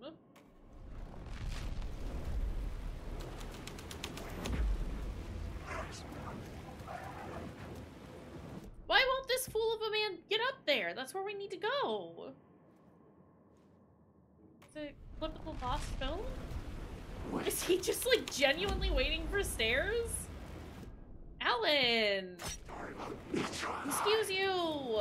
Why won't this fool of a man get up there? That's where we need to go. Is it flippable boss film? Is he just like genuinely waiting for stairs? Alan! Excuse you!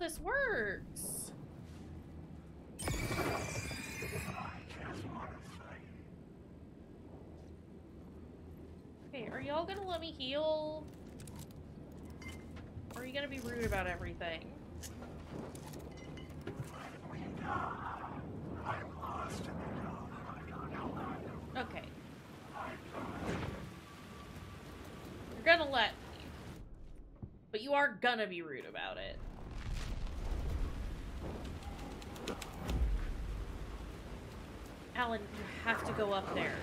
This works. Okay, are y'all gonna let me heal? Or are you gonna be rude about everything? Okay. You're gonna let me. But you are gonna be rude about it. Alan, you have to go up there.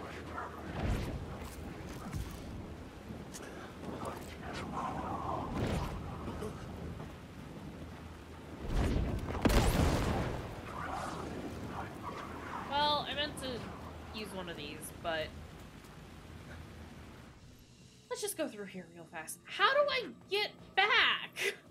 Well, I meant to use one of these, but... Let's just go through here real fast. How do I get back? <laughs>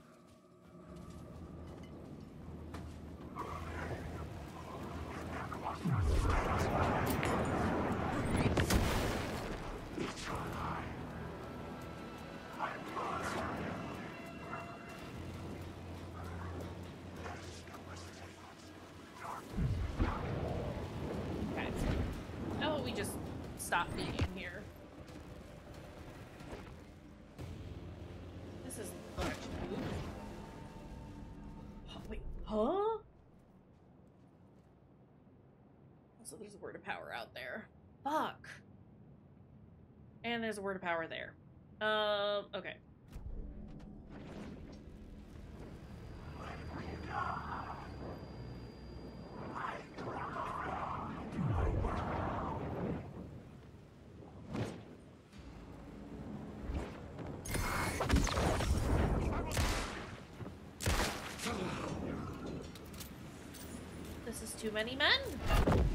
there's a word of power out there. Fuck. And there's a word of power there. Um, okay. This is too many men.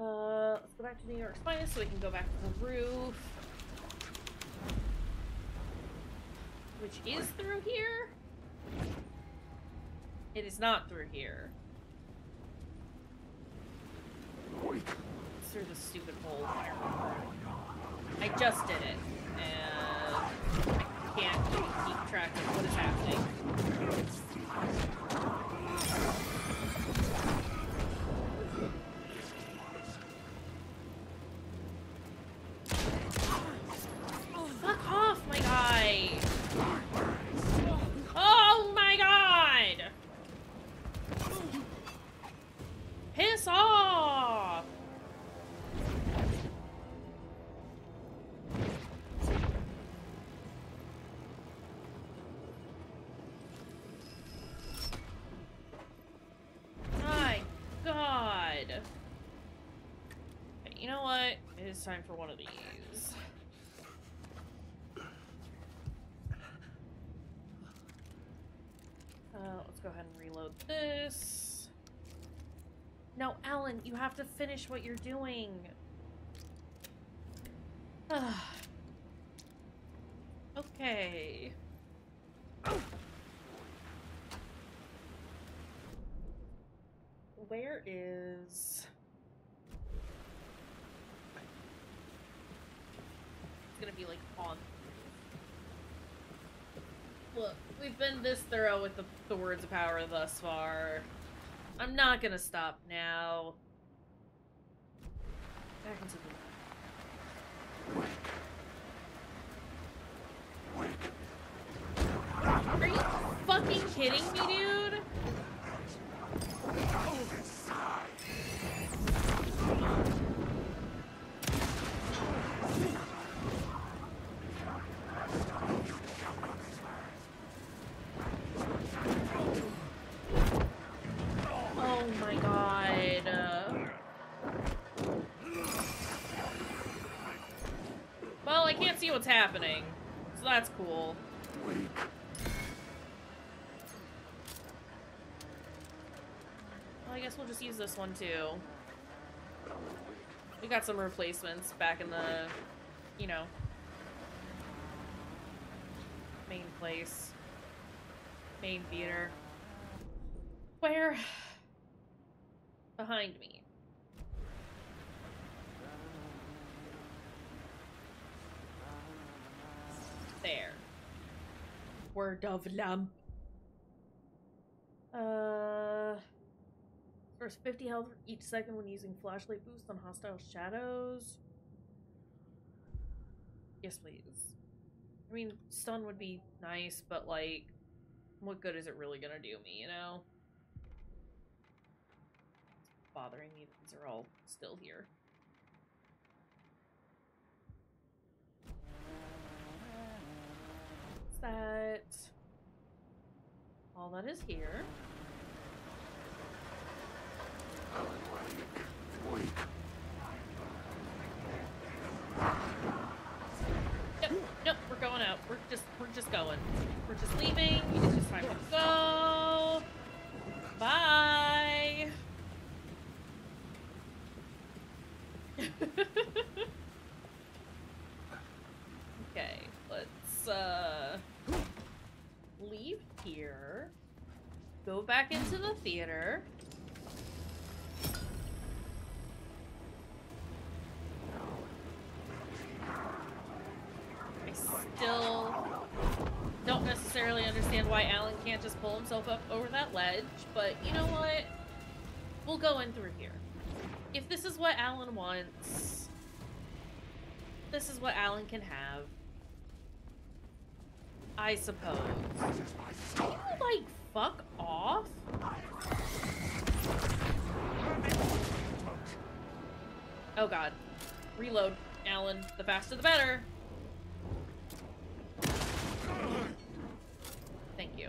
Uh, let's go back to New York's finest so we can go back to the roof. Which is through here? It is not through here. It's through the stupid hole. I just did it, and I can't keep, keep track of what is happening. What? It is time for one of these. Uh, let's go ahead and reload this. No, Alan, you have to finish what you're doing. okay. Where is... It's gonna be like on Look, we've been this thorough with the, the words of power thus far. I'm not gonna stop now. Back into the... Are you fucking kidding me, dude? Oh my god. Uh, Well, I can't see what's happening, so that's cool. Well, I guess we'll just use this one too. We got some replacements back in the, you know, main place. Main theater. Where? <sighs> Behind me. There. Word of lamp. Uh. First 50 health each second when using flashlight boost on hostile shadows. Yes, please. I mean, stun would be nice, but like, what good is it really gonna do me, you know? It's bothering me that these are all still here. That? All that is here. Nope, nope, we're going out. We're just we're just going. We're just leaving. It's just time to go. Bye. <laughs> okay, let's uh leave here. Go back into the theater. I still don't necessarily understand why Alan can't just pull himself up over that ledge, but you know what? We'll go in through here. If this is what Alan wants, this is what Alan can have. I suppose. You, like, fuck off? Oh god. Reload, Alan. The faster the better. Thank you.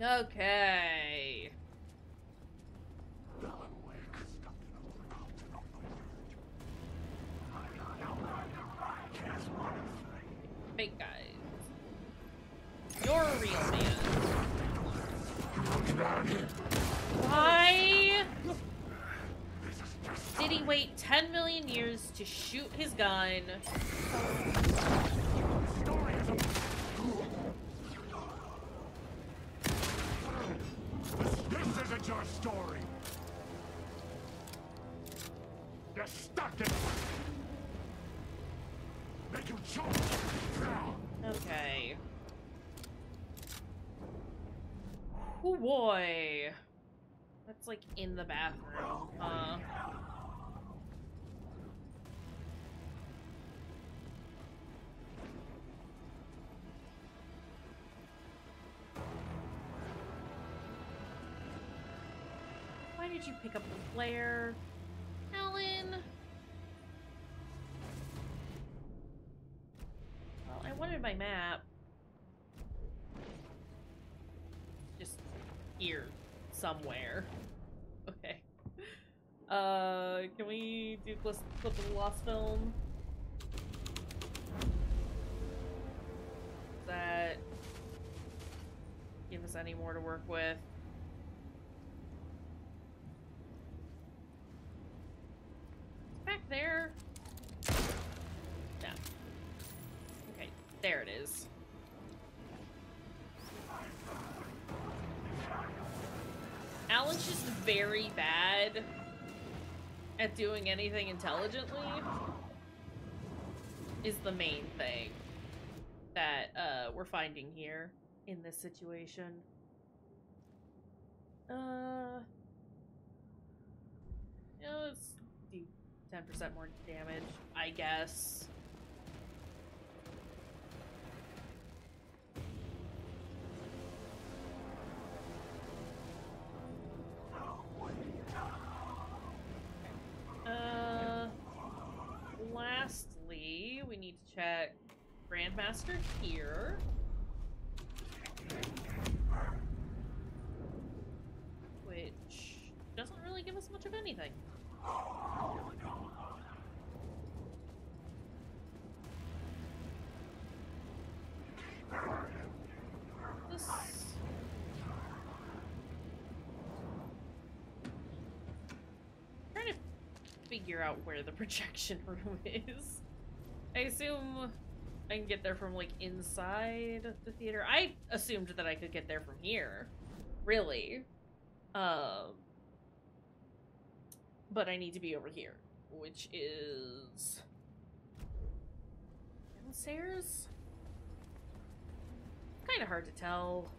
Okay. Fake guys. You're a real man. Why did he wait 10 million years to shoot his gun? This isn't your story. You're stuck in it. Make you choke. Okay. Boy. That's like in the bathroom. Uh. Why did you pick up the flare? Ellen? Well, I wanted my map. Here, somewhere. <laughs> Okay. Uh, can we do clip clip of the lost film? That give us any more to work with? It's back there. No. Okay, there it is. Alan's just very bad at doing anything intelligently is the main thing that uh, we're finding here in this situation. Uh, you know, let's do 10% more damage, I guess. Check Grandmaster here. Which doesn't really give us much of anything. This trying to figure out where the <laughs> projection room is. I assume I can get there from like inside the theater. I assumed that I could get there from here. Really. Um but I need to be over here, which is downstairs. Kind of hard to tell.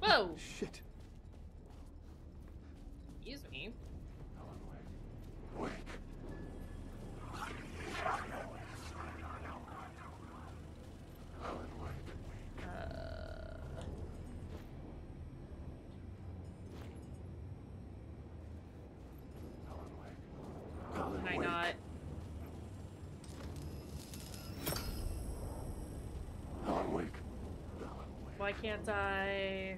Whoa! Shit. Excuse me. Can't I?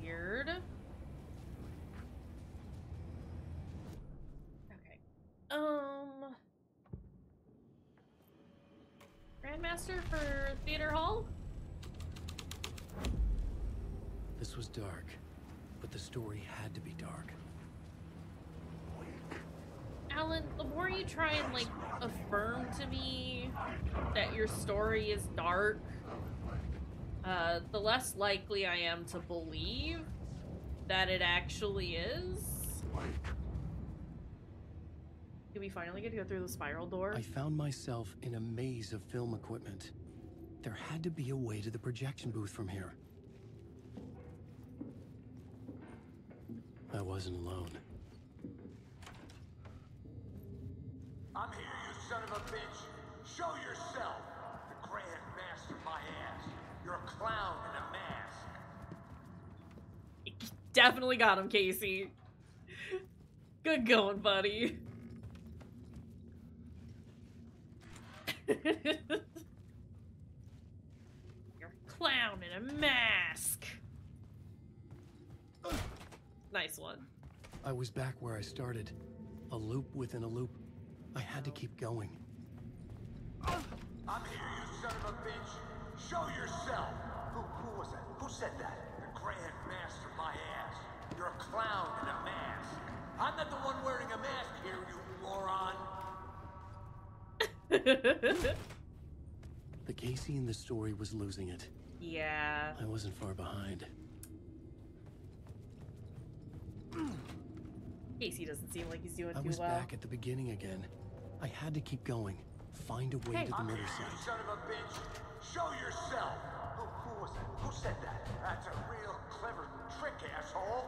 Weird. Okay. Um. Grandmaster for Theater Hall? This was dark, but the story had to be dark. Alan, the more you try and like affirm to me that your story is dark, uh, the less likely I am to believe that it actually is. Did we finally get to go through the spiral door? I found myself in a maze of film equipment. There had to be a way to the projection booth from here. I wasn't alone. I'm here, clown in a mask. <laughs> Definitely got him, Casey. Good going, buddy. <laughs> You're a clown in a mask. Nice one. I was back where I started. A loop within a loop. I had to keep going. I'm here, you son of a bitch. Show yourself. Who, who was that? Who said that? The Grand Master, my ass. You're a clown in a mask. I'm not the one wearing a mask here, you moron. <laughs> The Casey in the story was losing it. Yeah. I wasn't far behind. Casey doesn't seem like he's doing I too was well. back at the beginning again. I had to keep going. Find a way Hey. to the I'm murder here, site. son of a bitch. Show yourself. Who, who was that? Who said that? That's a real clever trick, asshole.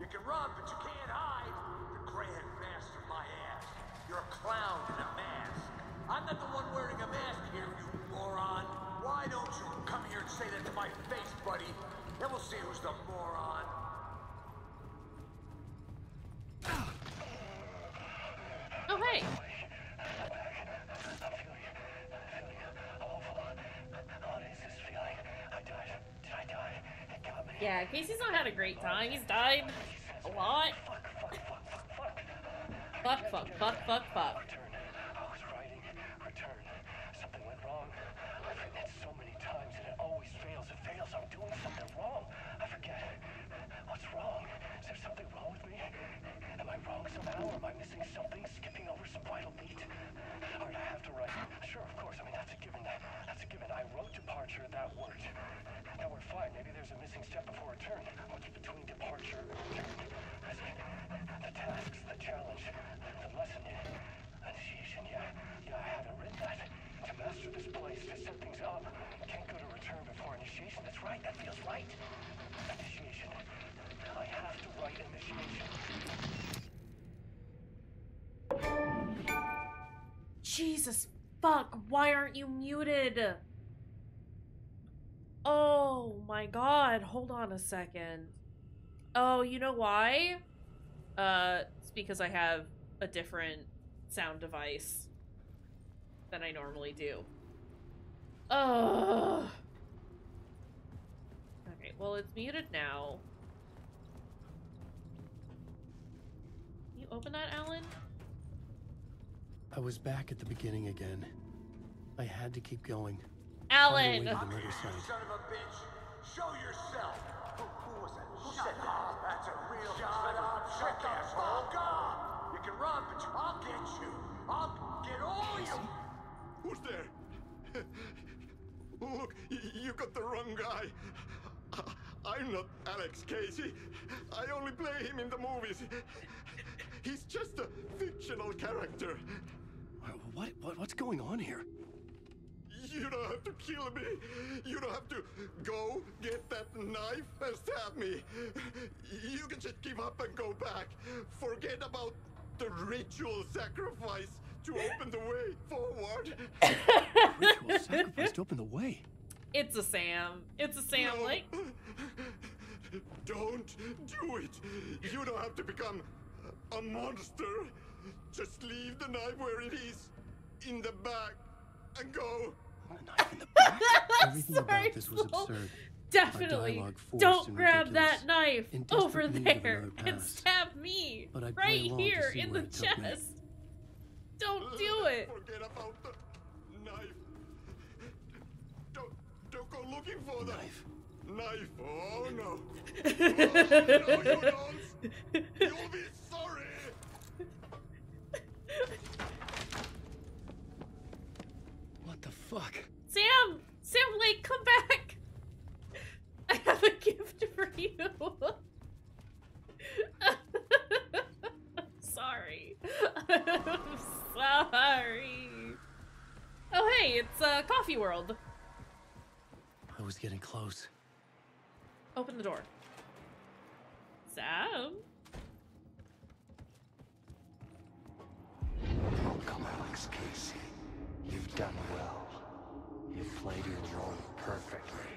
You can run, but you can't hide. The Grand Master, my ass. You're a clown in a mask. I'm not the one wearing a mask here, you moron. Why don't you come here and say that to my face, buddy? Then we'll see who's the moron. Oh, hey. Yeah, Casey's not had a great time. He's died a lot. <laughs> Fuck fuck, fuck, fuck, fuck, fuck. I was writing return. Something went wrong. I've written it so many times and it always fails. It fails. I'm doing something wrong. I forget. What's wrong? Is there something wrong with me? Am I wrong somehow? Am I missing something? Skipping over some vital beat? Or do I have to write? Sure, of course. I mean, that's a given. That's a given. I wrote departure. That worked. Now we're fine. Maybe there's a missing step before return. What's between departure and return? The tasks, the challenge, the lesson, initiation. Yeah, yeah, I haven't written that. To master this place, to set things up. Can't go to return before initiation. That's right. That feels right. Initiation. I have to write initiation. Jesus fuck, why aren't you muted? Oh my god, hold on a second. Oh, you know why? Uh, it's because I have a different sound device than I normally do. Ugh. Okay, well, it's muted now. Can you open that, Alan? I was back at the beginning again. I had to keep going. Alan! Find a way to the I'm here, son of a bitch. Show yourself. Who, who was that? Who said that? That's a real clever trick, asshole. God. You can run, but you, I'll get you. I'll get all of you. Who's there? Look, you got the wrong guy. I'm not Alex Casey. I only play him in the movies. He's just a fictional character. What, what what's going on here? You don't have to kill me. You don't have to go get that knife and stab me. You can just give up and go back. Forget about the ritual sacrifice to open the way forward. <coughs> Ritual sacrifice to open the way. It's a Sam. It's a Sam, No. like. <laughs> Don't do it. You don't have to become a monster. Just leave the knife where it is, in the back, and go. <laughs> Everything about this was absurd. Definitely. Don't grab that knife over there and stab me But I'd right here in the it took me. chest. Don't do it. Forget about the knife. Don't, don't go looking for the knife. Knife. Oh no. <laughs> Oh, no, you don't. You'll be sorry. What the fuck? Sam! Sam Lake, come back! I have a gift for you. <laughs> sorry. I'm <laughs> sorry. Oh hey, it's uh, Coffee World. I was getting close. Open the door. Sam? Welcome, Alex Casey. You've done well. You've played your role perfectly.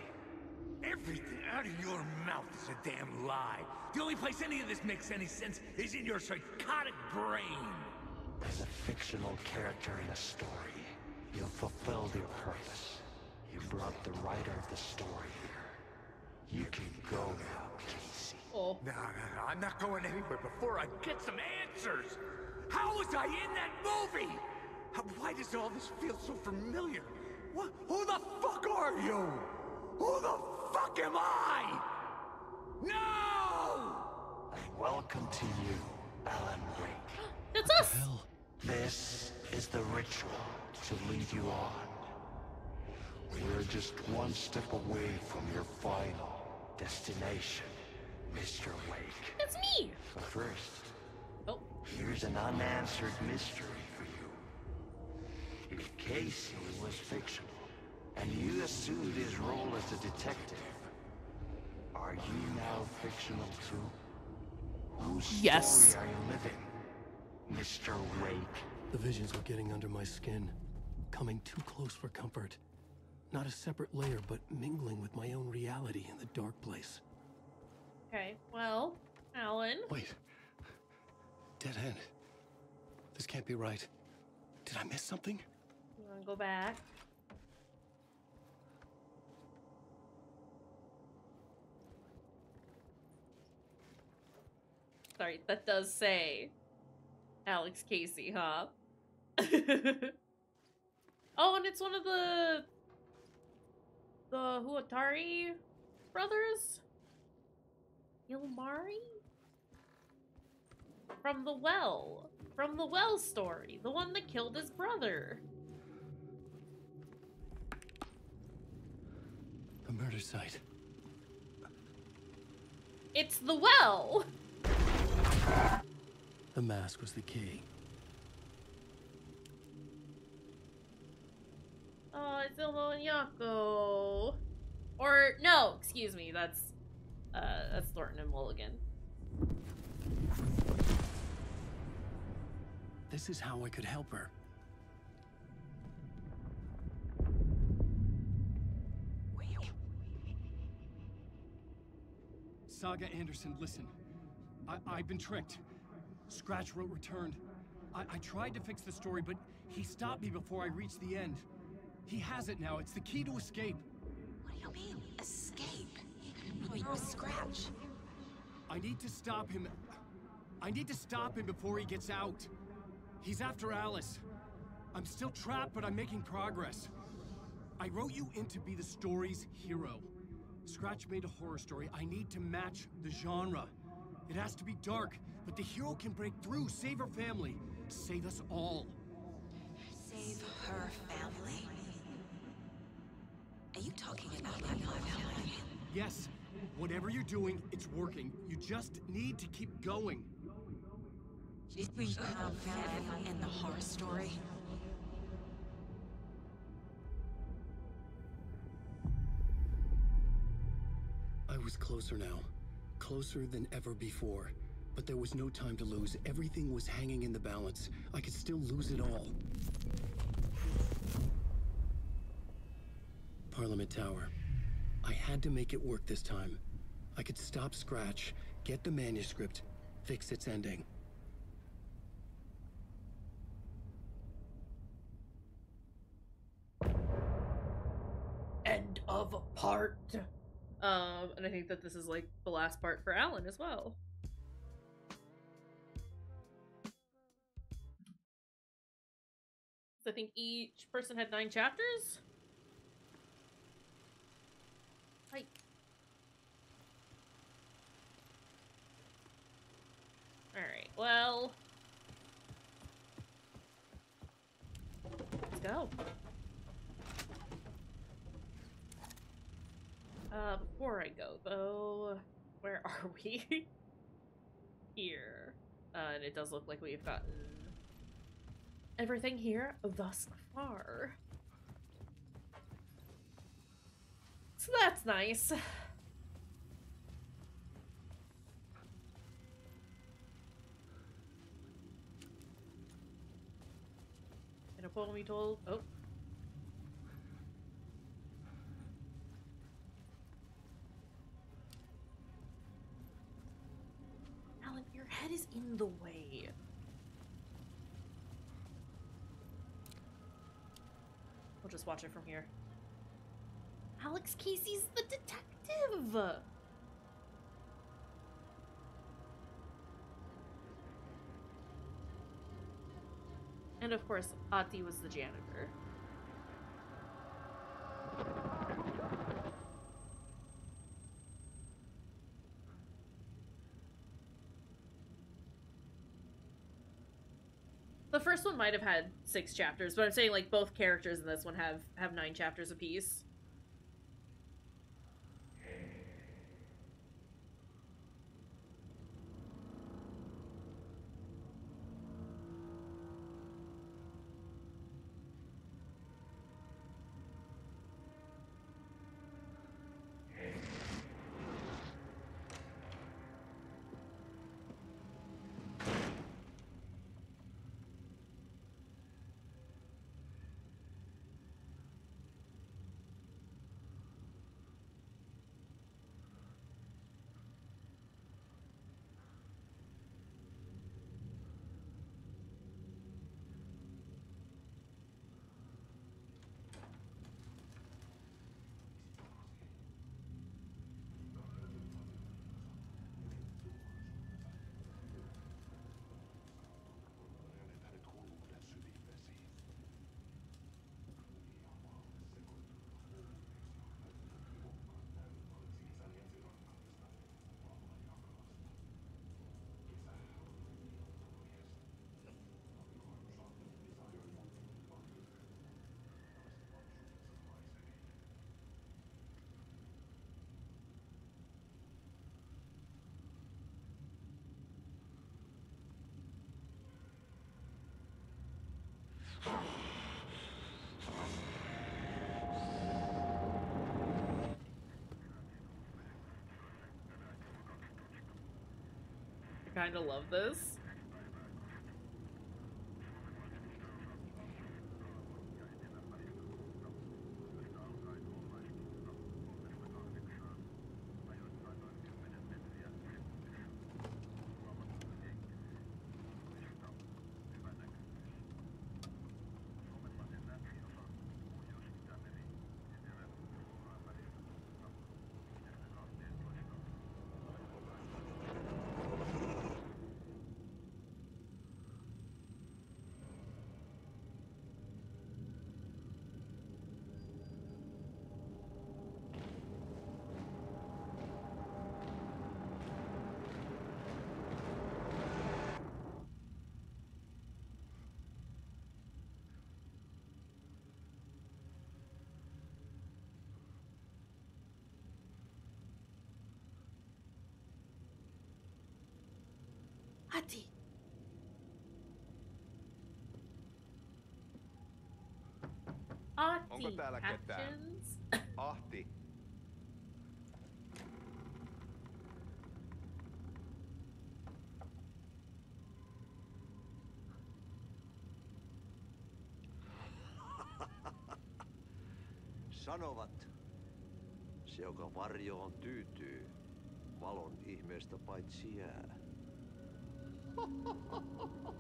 Everything out of your mouth is a damn lie. The only place any of this makes any sense is in your psychotic brain. As a fictional character in a story, you've fulfilled your purpose. You brought the writer of the story here. You can go now, Casey. Oh. No, no, no, I'm not going anywhere before I get some answers. How was I in that movie? How, why does all this feel so familiar? What? Who the fuck are you? Who the fuck am I? No! And welcome to you, Alan Wake. <gasps> That's us! This is the ritual to lead you on. We're just one step away from your final destination, Mr. Wake. That's me! But first, oh. here's an unanswered mystery for you. If Casey was fictional, and you assumed his role as a detective, are you now fictional too? Whose Yes. story are you living, Mr. Wake? The visions were getting under my skin, coming too close for comfort. Not a separate layer, but mingling with my own reality in the dark place. Okay, well, Alan. Wait. Dead end. This can't be right. Did I miss something? You wanna go back? Sorry, that does say Alex Casey, huh? <laughs> oh, and it's one of the the Huatari brothers? Ilmari? From the well. From the well story. The one that killed his brother. The murder site. It's the well! The mask was the key. Oh, it's Ilmo and Jaakko. Or, no, excuse me, that's, uh, that's Thornton and Mulligan. This is how I could help her. Saga Anderson, listen. I I've been tricked. Scratch wrote returned. I, I tried to fix the story, but he stopped me before I reached the end. He has it now. It's the key to escape. What do you mean, escape? Oh, you scratch. I need to stop him. I need to stop him before he gets out. He's after Alice. I'm still trapped, but I'm making progress. I wrote you in to be the story's hero. Scratch made a horror story. I need to match the genre. It has to be dark, but the hero can break through, save her family, save us all. Save her family? Are you talking about my family? Yes, whatever you're doing, it's working. You just need to keep going. Did we have family in the horror story? Was closer now. Closer than ever before. But there was no time to lose. Everything was hanging in the balance. I could still lose it all. Parliament Tower. I had to make it work this time. I could stop Scratch, get the manuscript, fix its ending. End of part. Um, and I think that this is like the last part for Alan as well. So I think each person had nine chapters. Hi. Alright, well. Let's go. Uh, before I go, though, where <laughs> are we? here. Uh, and it does look like we've gotten everything here thus far. So that's nice. In a poem we told. Oh. Alan, your head is in the way. We'll just watch it from here. Alex Casey's the detective! And of course, Ahti was the janitor. First one might have had six chapters, but I'm saying like both characters in this one have have nine chapters apiece. I kind of love this. Ati. Ati. Onko täällä ketään? Actions. Ahti. <laughs> Sanovat, se joka varjoon tyytyy, valon ihmeestä paitsi jää. Ha ha ha ha!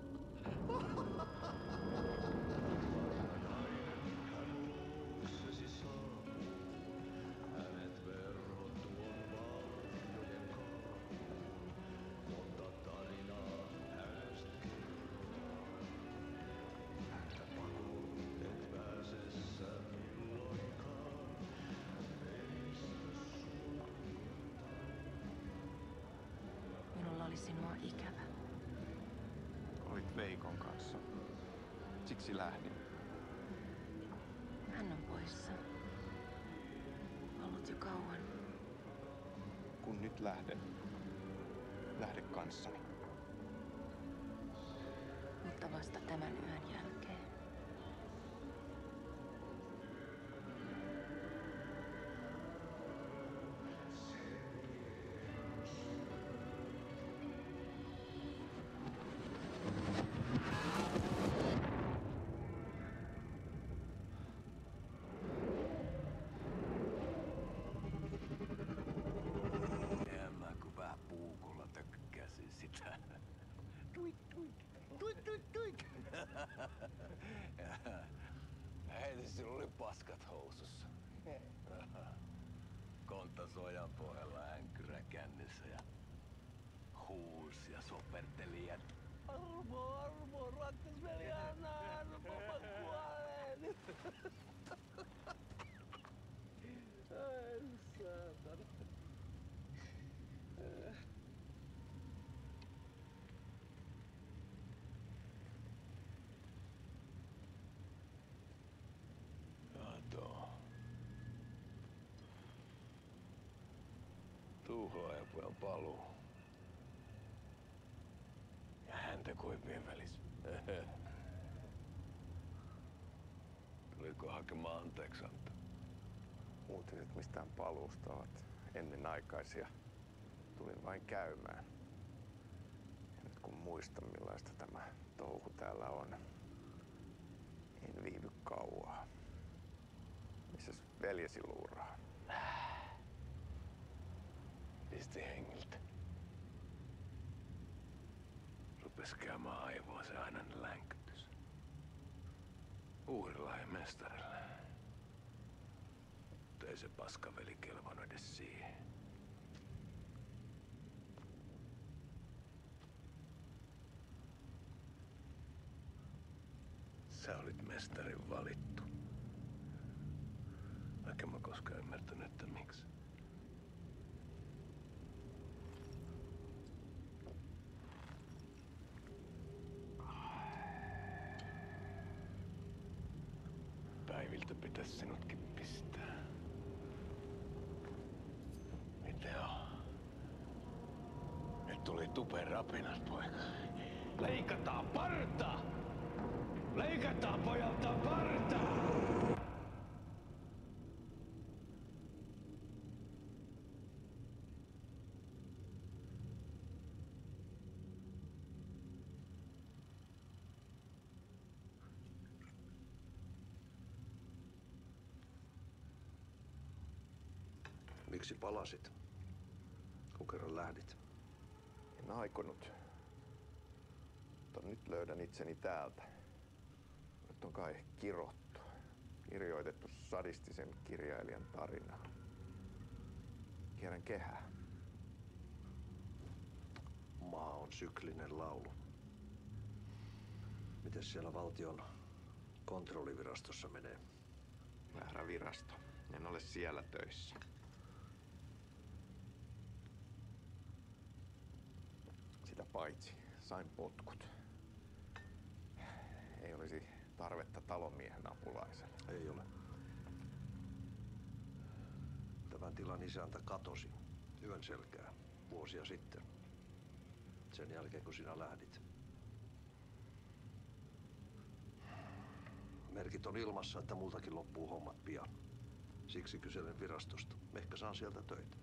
Siksi lähdin. Hän on poissa. Ollut jo kauan. Kun nyt lähden, lähde kanssani. Mutta vasta tämän yön tuik. Heti <laughs> sillä oli paskat housussa. Kontta sojan Tuhlaajapojan paluu. Ja häntä koipien välis. Tuliko <laughs> hakemaan anteeksi Antti? Uutiset mistään paluusta ovat ennenaikaisia. Tulin vain käymään. Ja nyt kun muistan millaista tämä touhu täällä on, en viivy kauaa. Missäs veljesi luuraa? Pisti hengiltä. Rupes käymään aivoa se aina länkytys. Uudella mestarilla. Mutta ei se paskaveli kelvannut edes siihen. Sä olit mestarin valittu. Vaikka mä koskaan ymmärtänyt, että miksi. Pitäisi sinutkin pistää. Mitä on? Nyt tuli tupen rapinat, poika. Leikataan parta! Leikataan pojalta parta! Miksi palasit? Kun kerran lähdit. En aikonut. Mutta nyt löydän itseni täältä. Nyt on kai kirottu. Kirjoitettu sadistisen kirjailijan tarinaa. Kierrän kehää. Maa on syklinen laulu. Miten siellä valtion kontrollivirastossa menee? Väärä virasto. En ole siellä töissä. Sitä paitsi sain potkut. Ei olisi tarvetta talonmiehen apulaiselle. Ei ole. Tämän tilan isäntä katosi yön selkää vuosia sitten. Sen jälkeen kun sinä lähdit. Merkit on ilmassa, että multakin loppuu hommat pian. Siksi kyselen virastosta. Ehkä saan sieltä töitä.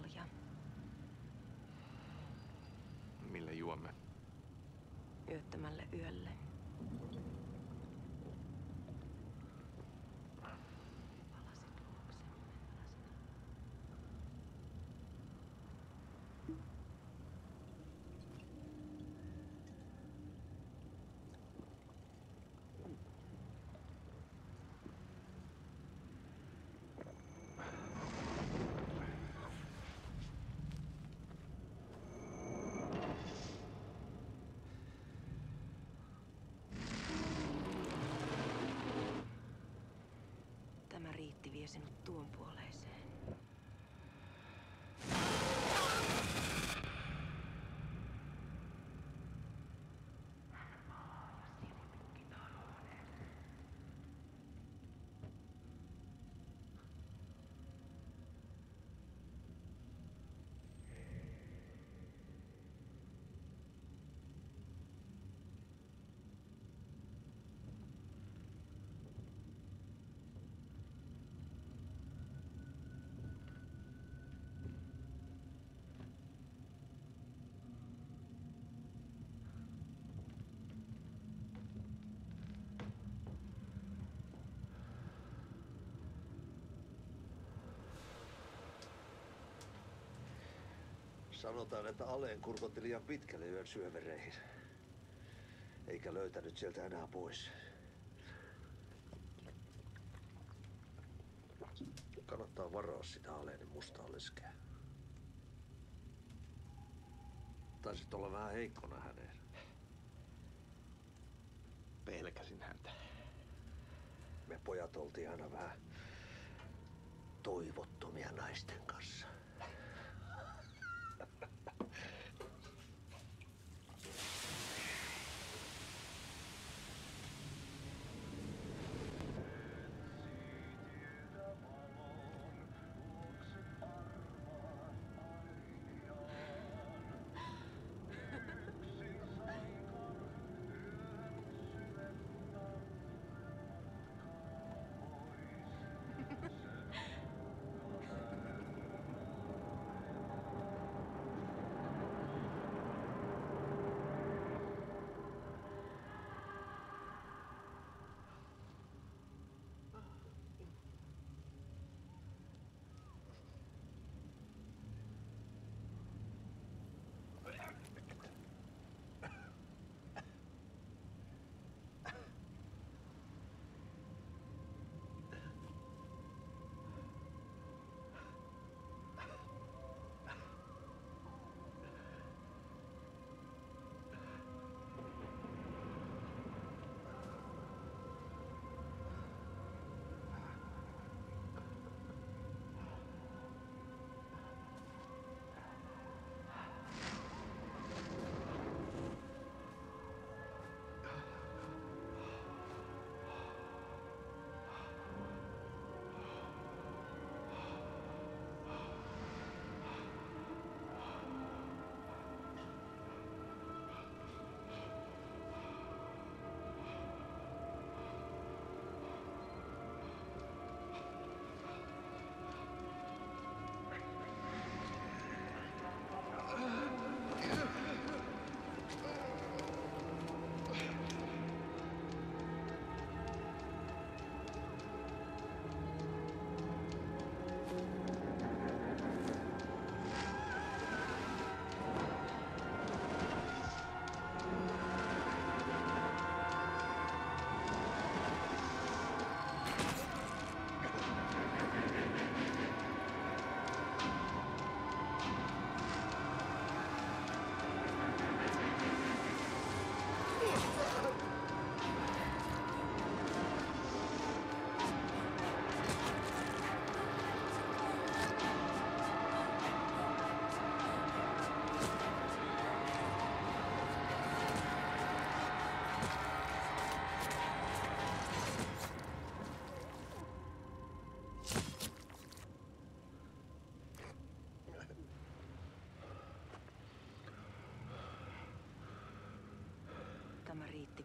Malja. Millä juomme? Yöttömälle yölle. vie sinut tuon puoleiseen. Sanotaan, että Aleen kurkotti liian pitkälle yön syövereihin. Eikä löytänyt sieltä enää pois. Kannattaa varaa sitä Aleenin mustaa leskeä. Taisit olla vähän heikkona häneen. Pelkäsin häntä. Me pojat oltiin aina vähän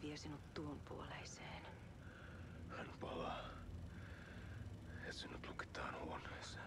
vie sinut tuon puoleiseen. Hän palaa. Ja sinut lukitaan huoneeseen.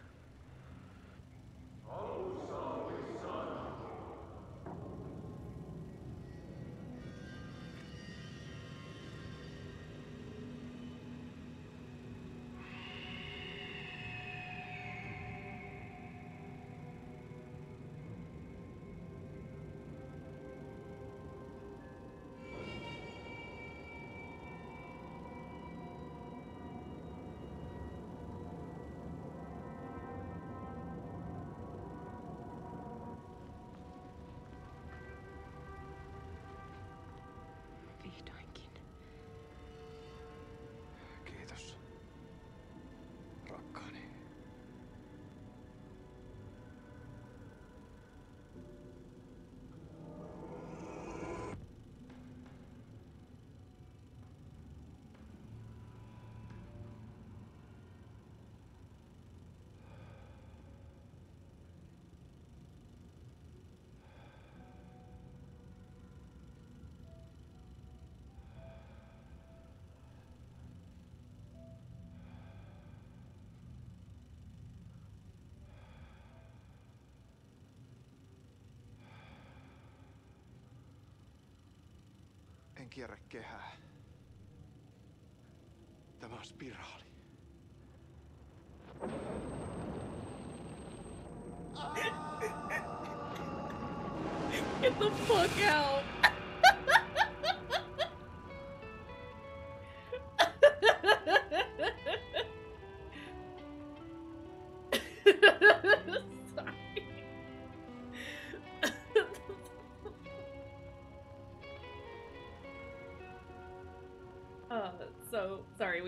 En kierrä kehää. Tämä on spiraali. Get the fuck out.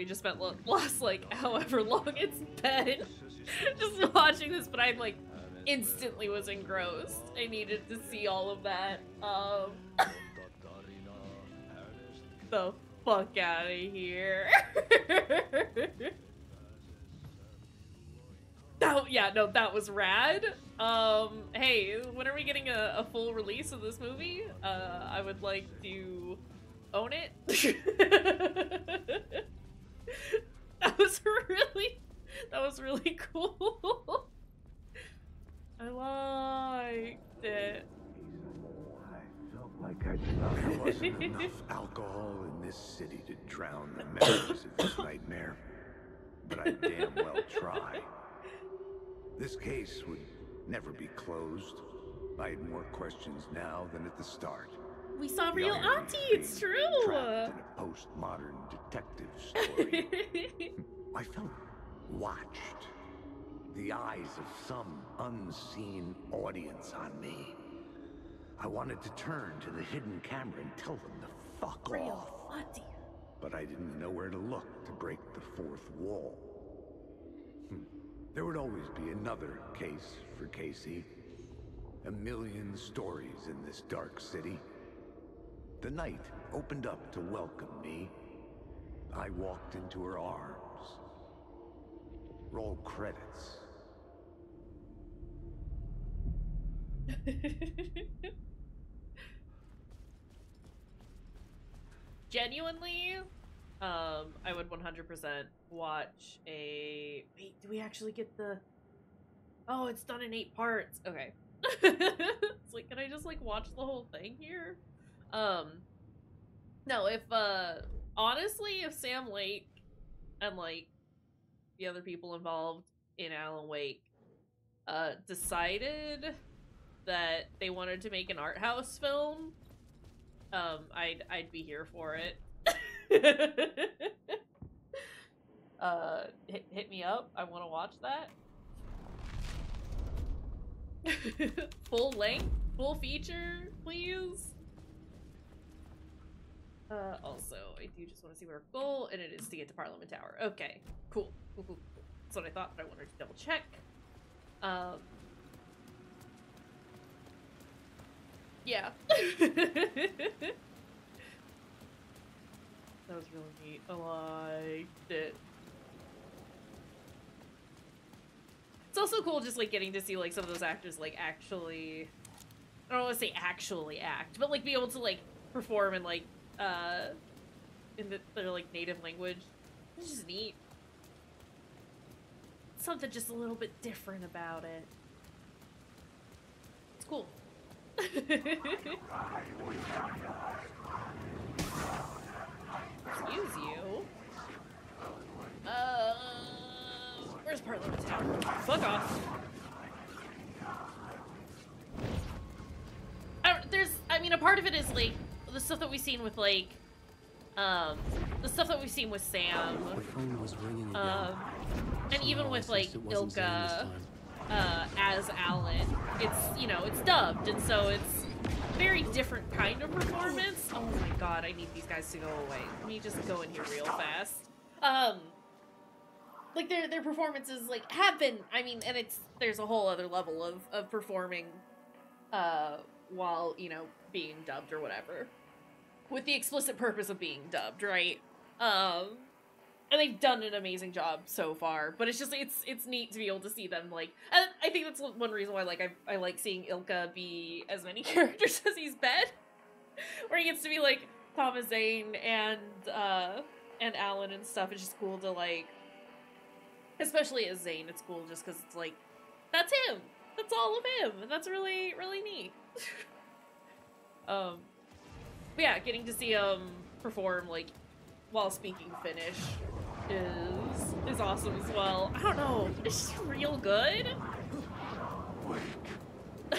We just spent last <laughs> like however long it's been <laughs> just watching this, but I like instantly was engrossed. I needed to see all of that. Um, <laughs> the fuck out of here. that yeah, no, that was rad. Um, hey, when are we getting a, a full release of this movie? Uh, I would like to own it. that was really, that was really cool. I liked it. Like I there wasn't enough alcohol in this city to drown the memories of this nightmare. But I damn well try. This case would never be closed. I had more questions now than at the start. We saw The real auntie. It's true. Trapped in a postmodern detective story. <laughs> I felt watched. The eyes of some unseen audience on me. I wanted to turn to the hidden camera and tell them to fuck Real off. But I didn't know where to look to break the fourth wall. Hmm. There would always be another case for Casey. A million stories in this dark city. The night opened up to welcome me. I walked into her arms. Roll credits. <laughs> Genuinely, um, I would 100% watch a. Wait, do we actually get the? Oh, it's done in eight parts. Okay. <laughs> it's like, can I just like watch the whole thing here? Um, no. If uh, honestly, if Sam Lake and like the other people involved in Alan Wake, uh, decided that they wanted to make an art house film, um, I'd I'd be here for it. <laughs> uh, hit, hit me up. I want to watch that. <laughs> full length, full feature, please. Uh, also, I do just want to see what our goal, and it is to get to Parliament Tower. Okay, cool. That's what I thought, but I wanted to double check. Um, yeah. <laughs> That was really neat. I liked it. It's also cool just like getting to see like some of those actors like actually I don't want to say actually act, but like be able to like perform in like uh in the, their like native language. It's just neat. Something just a little bit different about it. It's cool. Excuse you. Uh, where's Parliament Tower? Fuck off. I there's, I mean, a part of it is like the stuff that we've seen with like, um, the stuff that we've seen with Sam, The phone was ringing again. um, and even with like sensed it wasn't Zane this Ilkka. Uh, as Alan. It's you know it's dubbed, and so it's very different kind of performance. Oh my god, I need these guys to go away. Let me just go in here real fast. Um, like their their performances like have been. I mean, and it's there's a whole other level of of performing, uh, while you know being dubbed or whatever, with the explicit purpose of being dubbed, right? Um, and they've done an amazing job so far. But it's just it's it's neat to be able to see them like. And I think that's one reason why like I I like seeing Ilkka be as many <laughs> characters as he's been, where he gets to be like Thomas Zane and uh and Alan and stuff. It's just cool to like, especially as Zane. It's cool just because it's like that's him. That's all of him, and that's really really neat. <laughs> um. But yeah, getting to see him perform like while speaking Finnish is is awesome as well. I don't know, it's just real good. <laughs>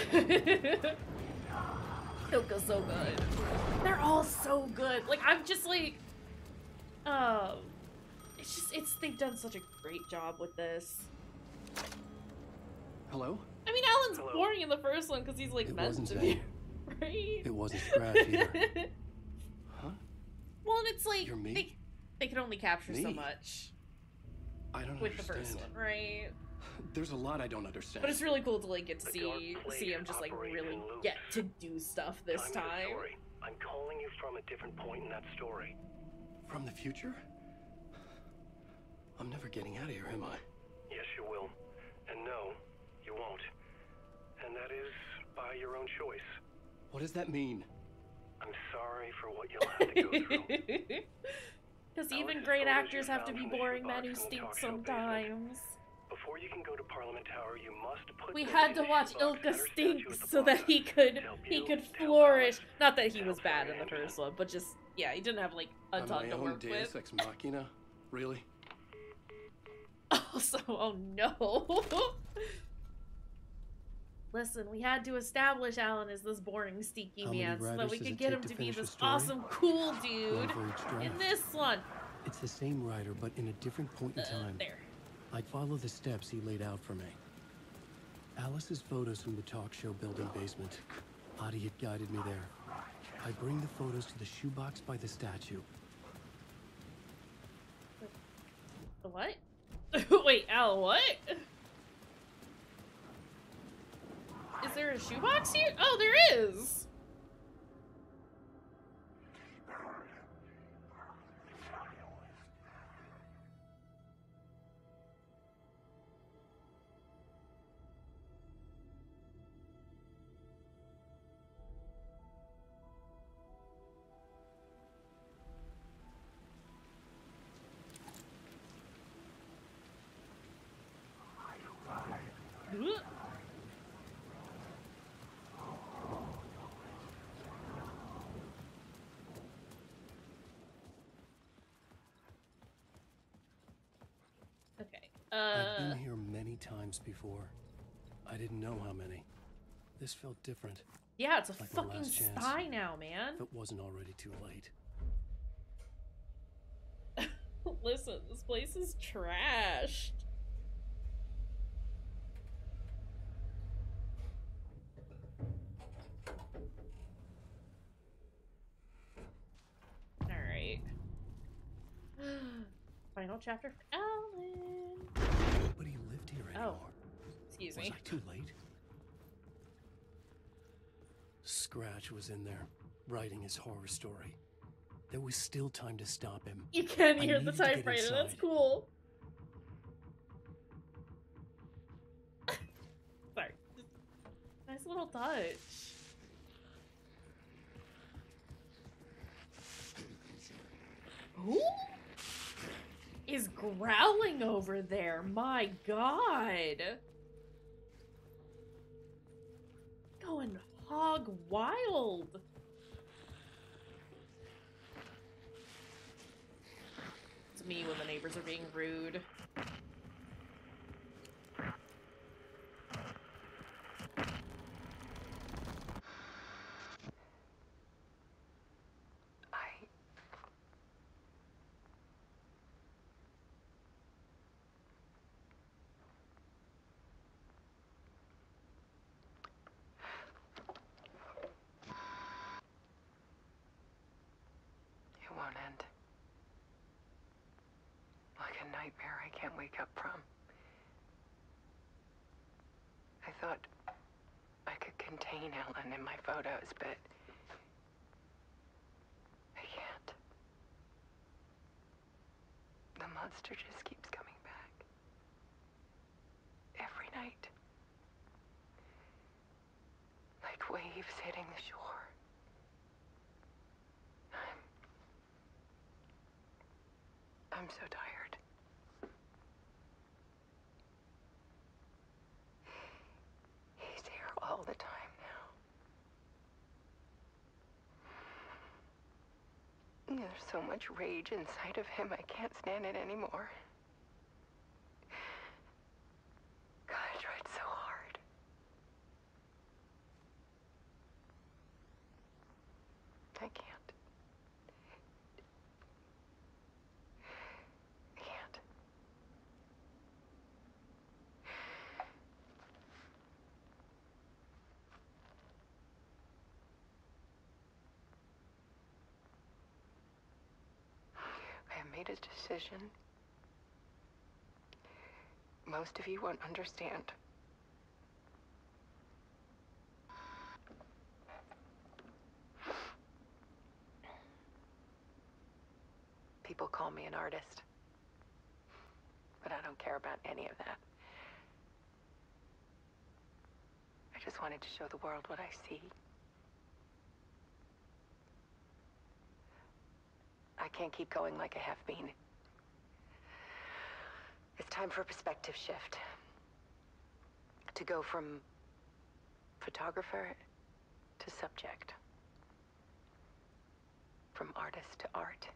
Ilkka's so good. They're all so good. Like I'm just like, um, it's just it's they've done such a great job with this. Hello? I mean, Alan's boring in the first one because he's like It meant wasn't to be, <laughs> right? It wasn't Scratch either. <laughs> Well, and it's like You're me? they they can only capture so much I don't with the understand. first one, right? <sighs> There's a lot I don't understand. But it's really cool to like get to see see him just like really get to do stuff this Time to the time. story. I'm calling you from a different point in that story. From the future? I'm never getting out of here, am I? Yes, you will. And no, you won't. And that is by your own choice. What does that mean? I'm sorry for what you'll have to go through. <laughs> Because even great actors have to be boring shoebox men who stink talk show basement. sometimes. Before you can go to Parliament Tower, you must put We had to watch Ilkka at her stink statue at the so that he could he could to help flourish. Not that he was bad in the Fernando. first one, but just yeah, he didn't have like a Am ton I to own work Deus with. Ex Machina? Really? <laughs> Also, oh no. <laughs> Listen, we had to establish Alan as this boring, stinky How man so that we could get him to to be this awesome, cool dude One for each in this one. It's the same writer, but in a different point in time. Uh, there. I'd follow the steps he laid out for me. Alice's photos from the talk show building basement. Ahti had guided me there. I bring the photos to the shoebox by the statue. The what? <laughs> Wait, Al, what? Is there a shoebox here? Oh, there is. Okay. I've Uh, been here many times before. I didn't know how many. This felt different. yeah, it's a like fucking spy now, man. If it wasn't already too late. <laughs> Listen, this place is trashed. Alright. <gasps> Final chapter for Alan. Nobody lived here anymore. Excuse was. I too late? Scratch was in there, writing his horror story. There was still time to stop him. You can I hear the needed to get typewriter. That's cool. <laughs> Sorry. Nice little touch. Who is growling over there? My god. Going hog wild. It's me when the neighbors are being rude. I. It won't end. Like a nightmare I can't wake up from. I thought I could contain Alan in my photos, but I can't. The monster just keeps coming back. Every night. Like waves hitting the shore. I'm, I'm so tired. He's here all the time now. So much rage inside of him, I can't stand it anymore. God, I tried so hard. I can't. I can't. I have made a decision. Most of you won't understand. People call me an artist. But I don't care about any of that. I just wanted to show the world what I see. I can't keep going like I have been. It's time for a perspective shift. To go from photographer to subject. From artist to art.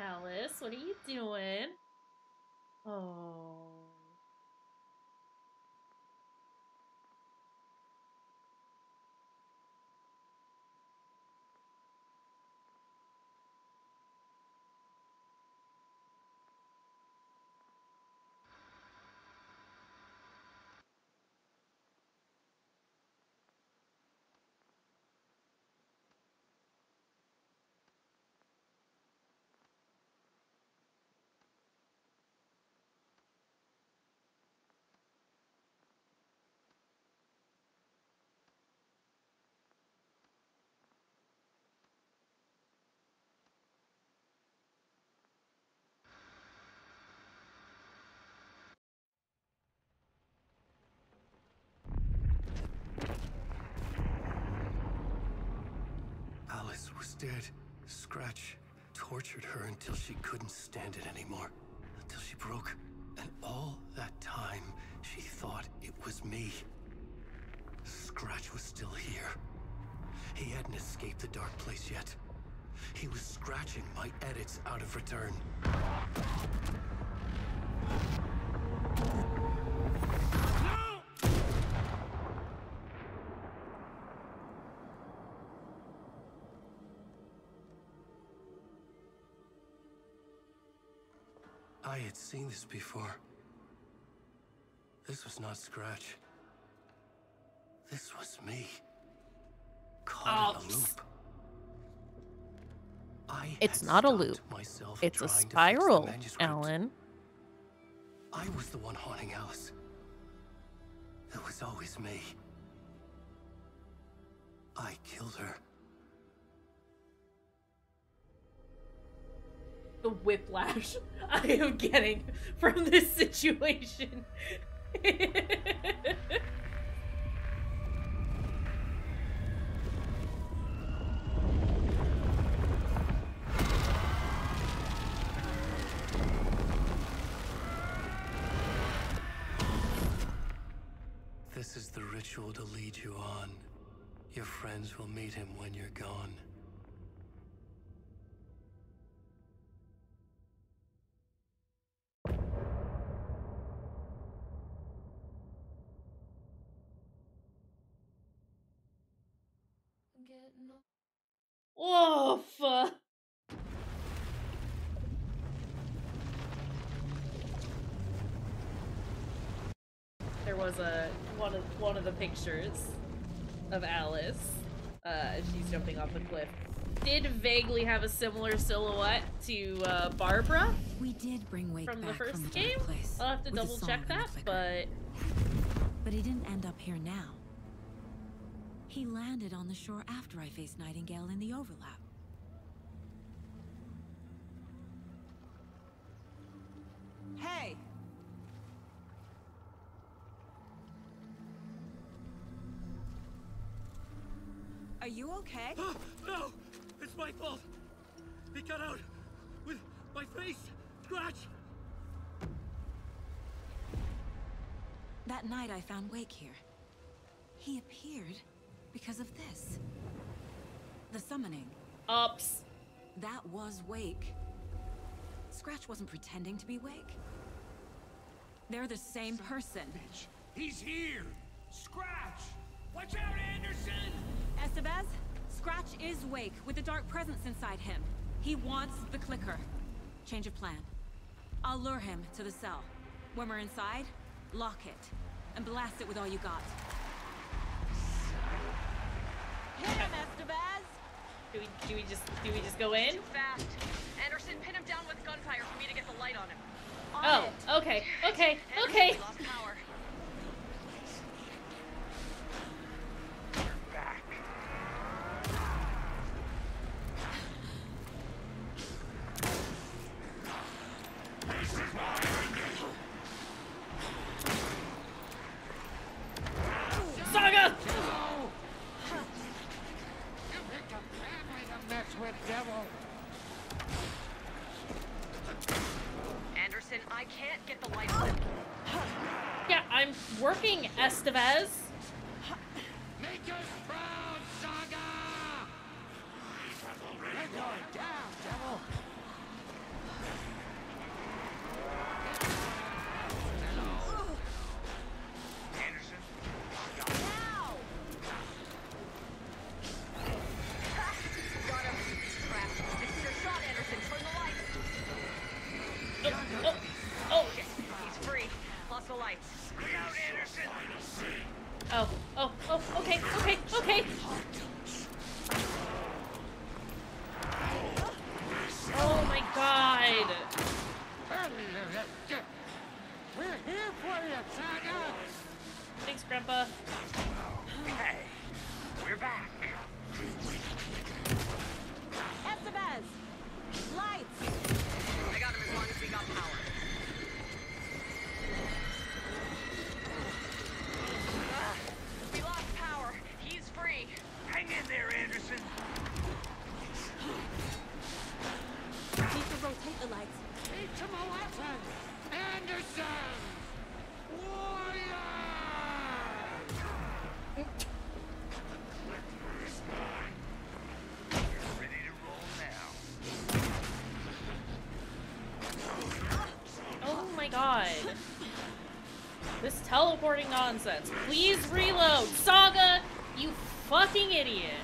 Alice, what are you doing? Oh. Dead. Scratch tortured her until she couldn't stand it anymore. Until she broke. And all that time, she thought it was me. Scratch was still here. He hadn't escaped the dark place yet. He was scratching my edits out of return. Before. This was not Scratch. This was me. Caught in a loop. I It's not a loop. myself It's a trying to fix the spiral. Alan. I was the one haunting Alice. It was always me. I killed her. The whiplash <laughs> I am getting from this situation. This is the ritual to lead you on. Your friends will meet him when you're gone. Oof. There was a one of one of the pictures of Alice. Uh, she's jumping off the cliff. Did vaguely have a similar silhouette to uh, Barbara We did bring Wake from the back first from the game. place. I'll have to double check that, but But he didn't end up here now. He landed on the shore after I faced Nightingale in the overlap. Hey! Are you okay? <gasps> no! It's my fault! They cut out! With my face! scratched. That night I found Wake here. He appeared because of this. The summoning. Ups. That was Wake. Scratch wasn't pretending to be Wake. They're the same person. Bitch. He's here! Scratch! Watch out, Anderson! Estevez, Scratch is Wake, with a dark presence inside him. He wants the clicker. Change of plan. I'll lure him to the cell. When we're inside, lock it, and blast it with all you got. Do we do we just do we just go in? Too fast. Anderson, pin him down with gunfire for me to get the light on him. On oh, it. okay, okay, okay. teleporting nonsense. Please reload. Saga, you fucking idiot.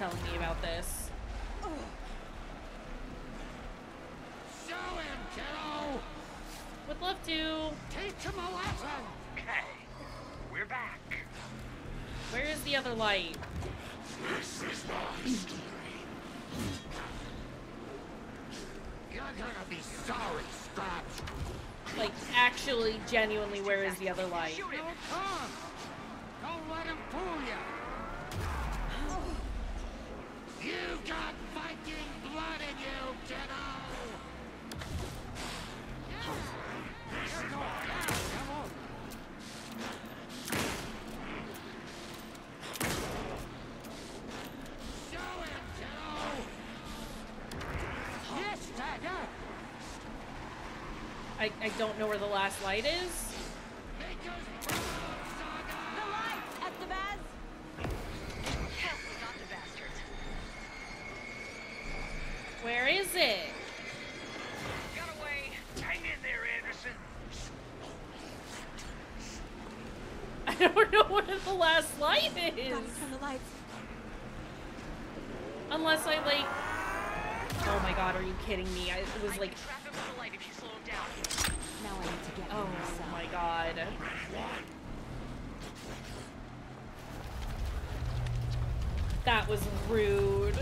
telling me about this. Show him, kiddo! Would love to. Teach him a lesson! Okay, we're back. Where is the other light? This is my story. You're gonna be sorry, Scott. Like, actually, genuinely, where is the other light? I, I don't know where the last light is. Where is it? Got away. Hang in there, Anderson. I don't <laughs> know where the last light is. Turn the lights. Unless I like. Oh my god, are you kidding me? I, it was like. Oh myself. my god. That was rude.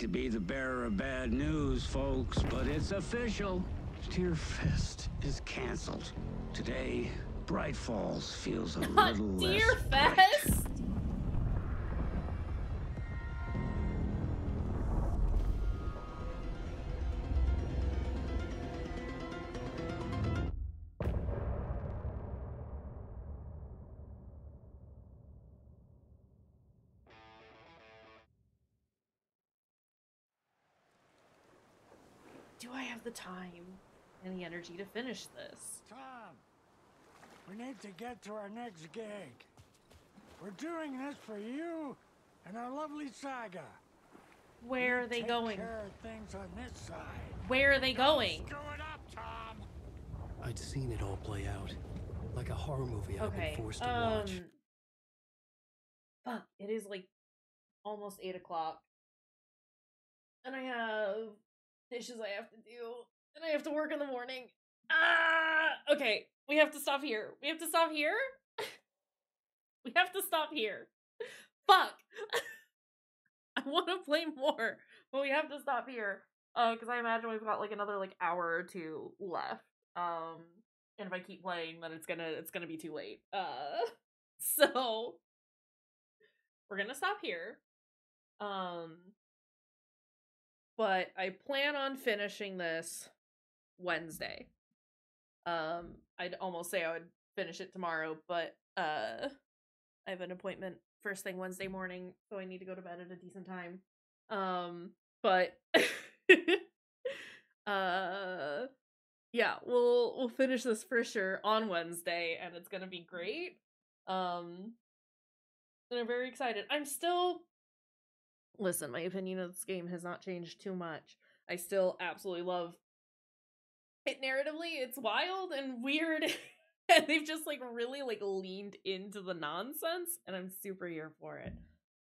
To be the bearer of bad news, folks, but it's official. Deer Fest is canceled. Today, Bright Falls feels a <laughs> little Deer less Fest. Energy to finish this? Tor, we need to get to our next gig. We're doing this for you and our lovely Saga. Where are they take going? Care of things on this side. Where are they going? Screw it up, Tom. I'd seen it all play out. Like a horror movie I've Okay. been forced to Um. watch. Fuck. It is like almost eight o'clock, and I have dishes I have to do, and I have to work in the morning. Ah. Okay. We have to stop here. We have to stop here. <laughs> we have to stop here. Fuck. <laughs> I want to play more, but we have to stop here. Uh, because I imagine we've got like another like hour or two left. Um, and if I keep playing, then it's gonna it's gonna be too late. Uh, <laughs> so we're gonna stop here. Um, but I plan on finishing this Wednesday. Um, I'd almost say I would finish it tomorrow, but uh, I have an appointment first thing Wednesday morning, so I need to go to bed at a decent time. Um, but <laughs> uh yeah, we'll we'll finish this for sure on Wednesday and it's to be great. Um and I'm very excited. I'm still Listen, my opinion of this game has not changed too much. I still absolutely love it narratively. It's wild and weird. <laughs> and they've just like really like leaned into the nonsense and I'm super here for it.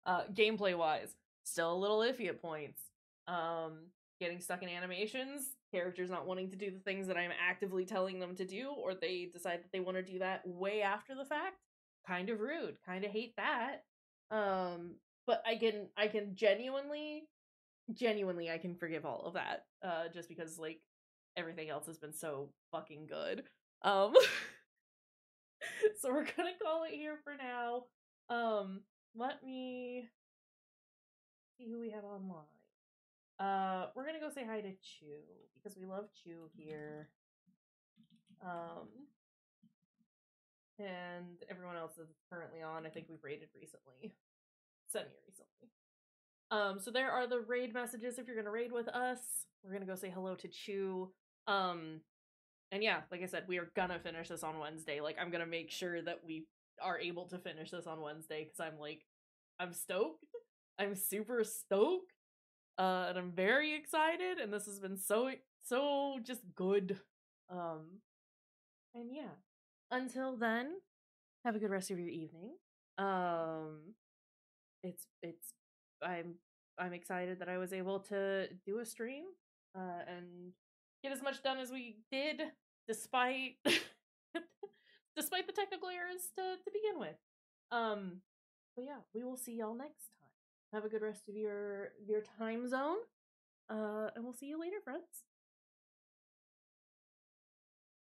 Uh gameplay wise, still a little iffy at points. Um getting stuck in animations, characters not wanting to do the things that I'm actively telling them to do or they decide that they want to do that way after the fact. Kind of rude. Kind of hate that. Um but I can I can genuinely genuinely I can forgive all of that. Uh just because like everything else has been so fucking good. Um <laughs> so we're gonna call it here for now. Um let me see who we have online. Uh we're gonna go say hi to Chew because we love Chew here. Um and everyone else is currently on. I think we've raided recently. Semi recently. Um, so there are the raid messages if you're gonna raid with us. We're gonna go say hello to Chew. Um, and yeah, like I said, we are gonna finish this on Wednesday. Like I'm gonna make sure that we are able to finish this on Wednesday because I'm like, I'm stoked. I'm super stoked. Uh, and I'm very excited. And this has been so so just good. Um, and yeah, until then, have a good rest of your evening. Um, it's it's I'm I'm excited that I was able to do a stream uh, and get as much done as we did, despite <laughs> despite the technical errors to to begin with. Um, but yeah, we will see y'all next time. Have a good rest of your your time zone. Uh, and we'll see you later, friends.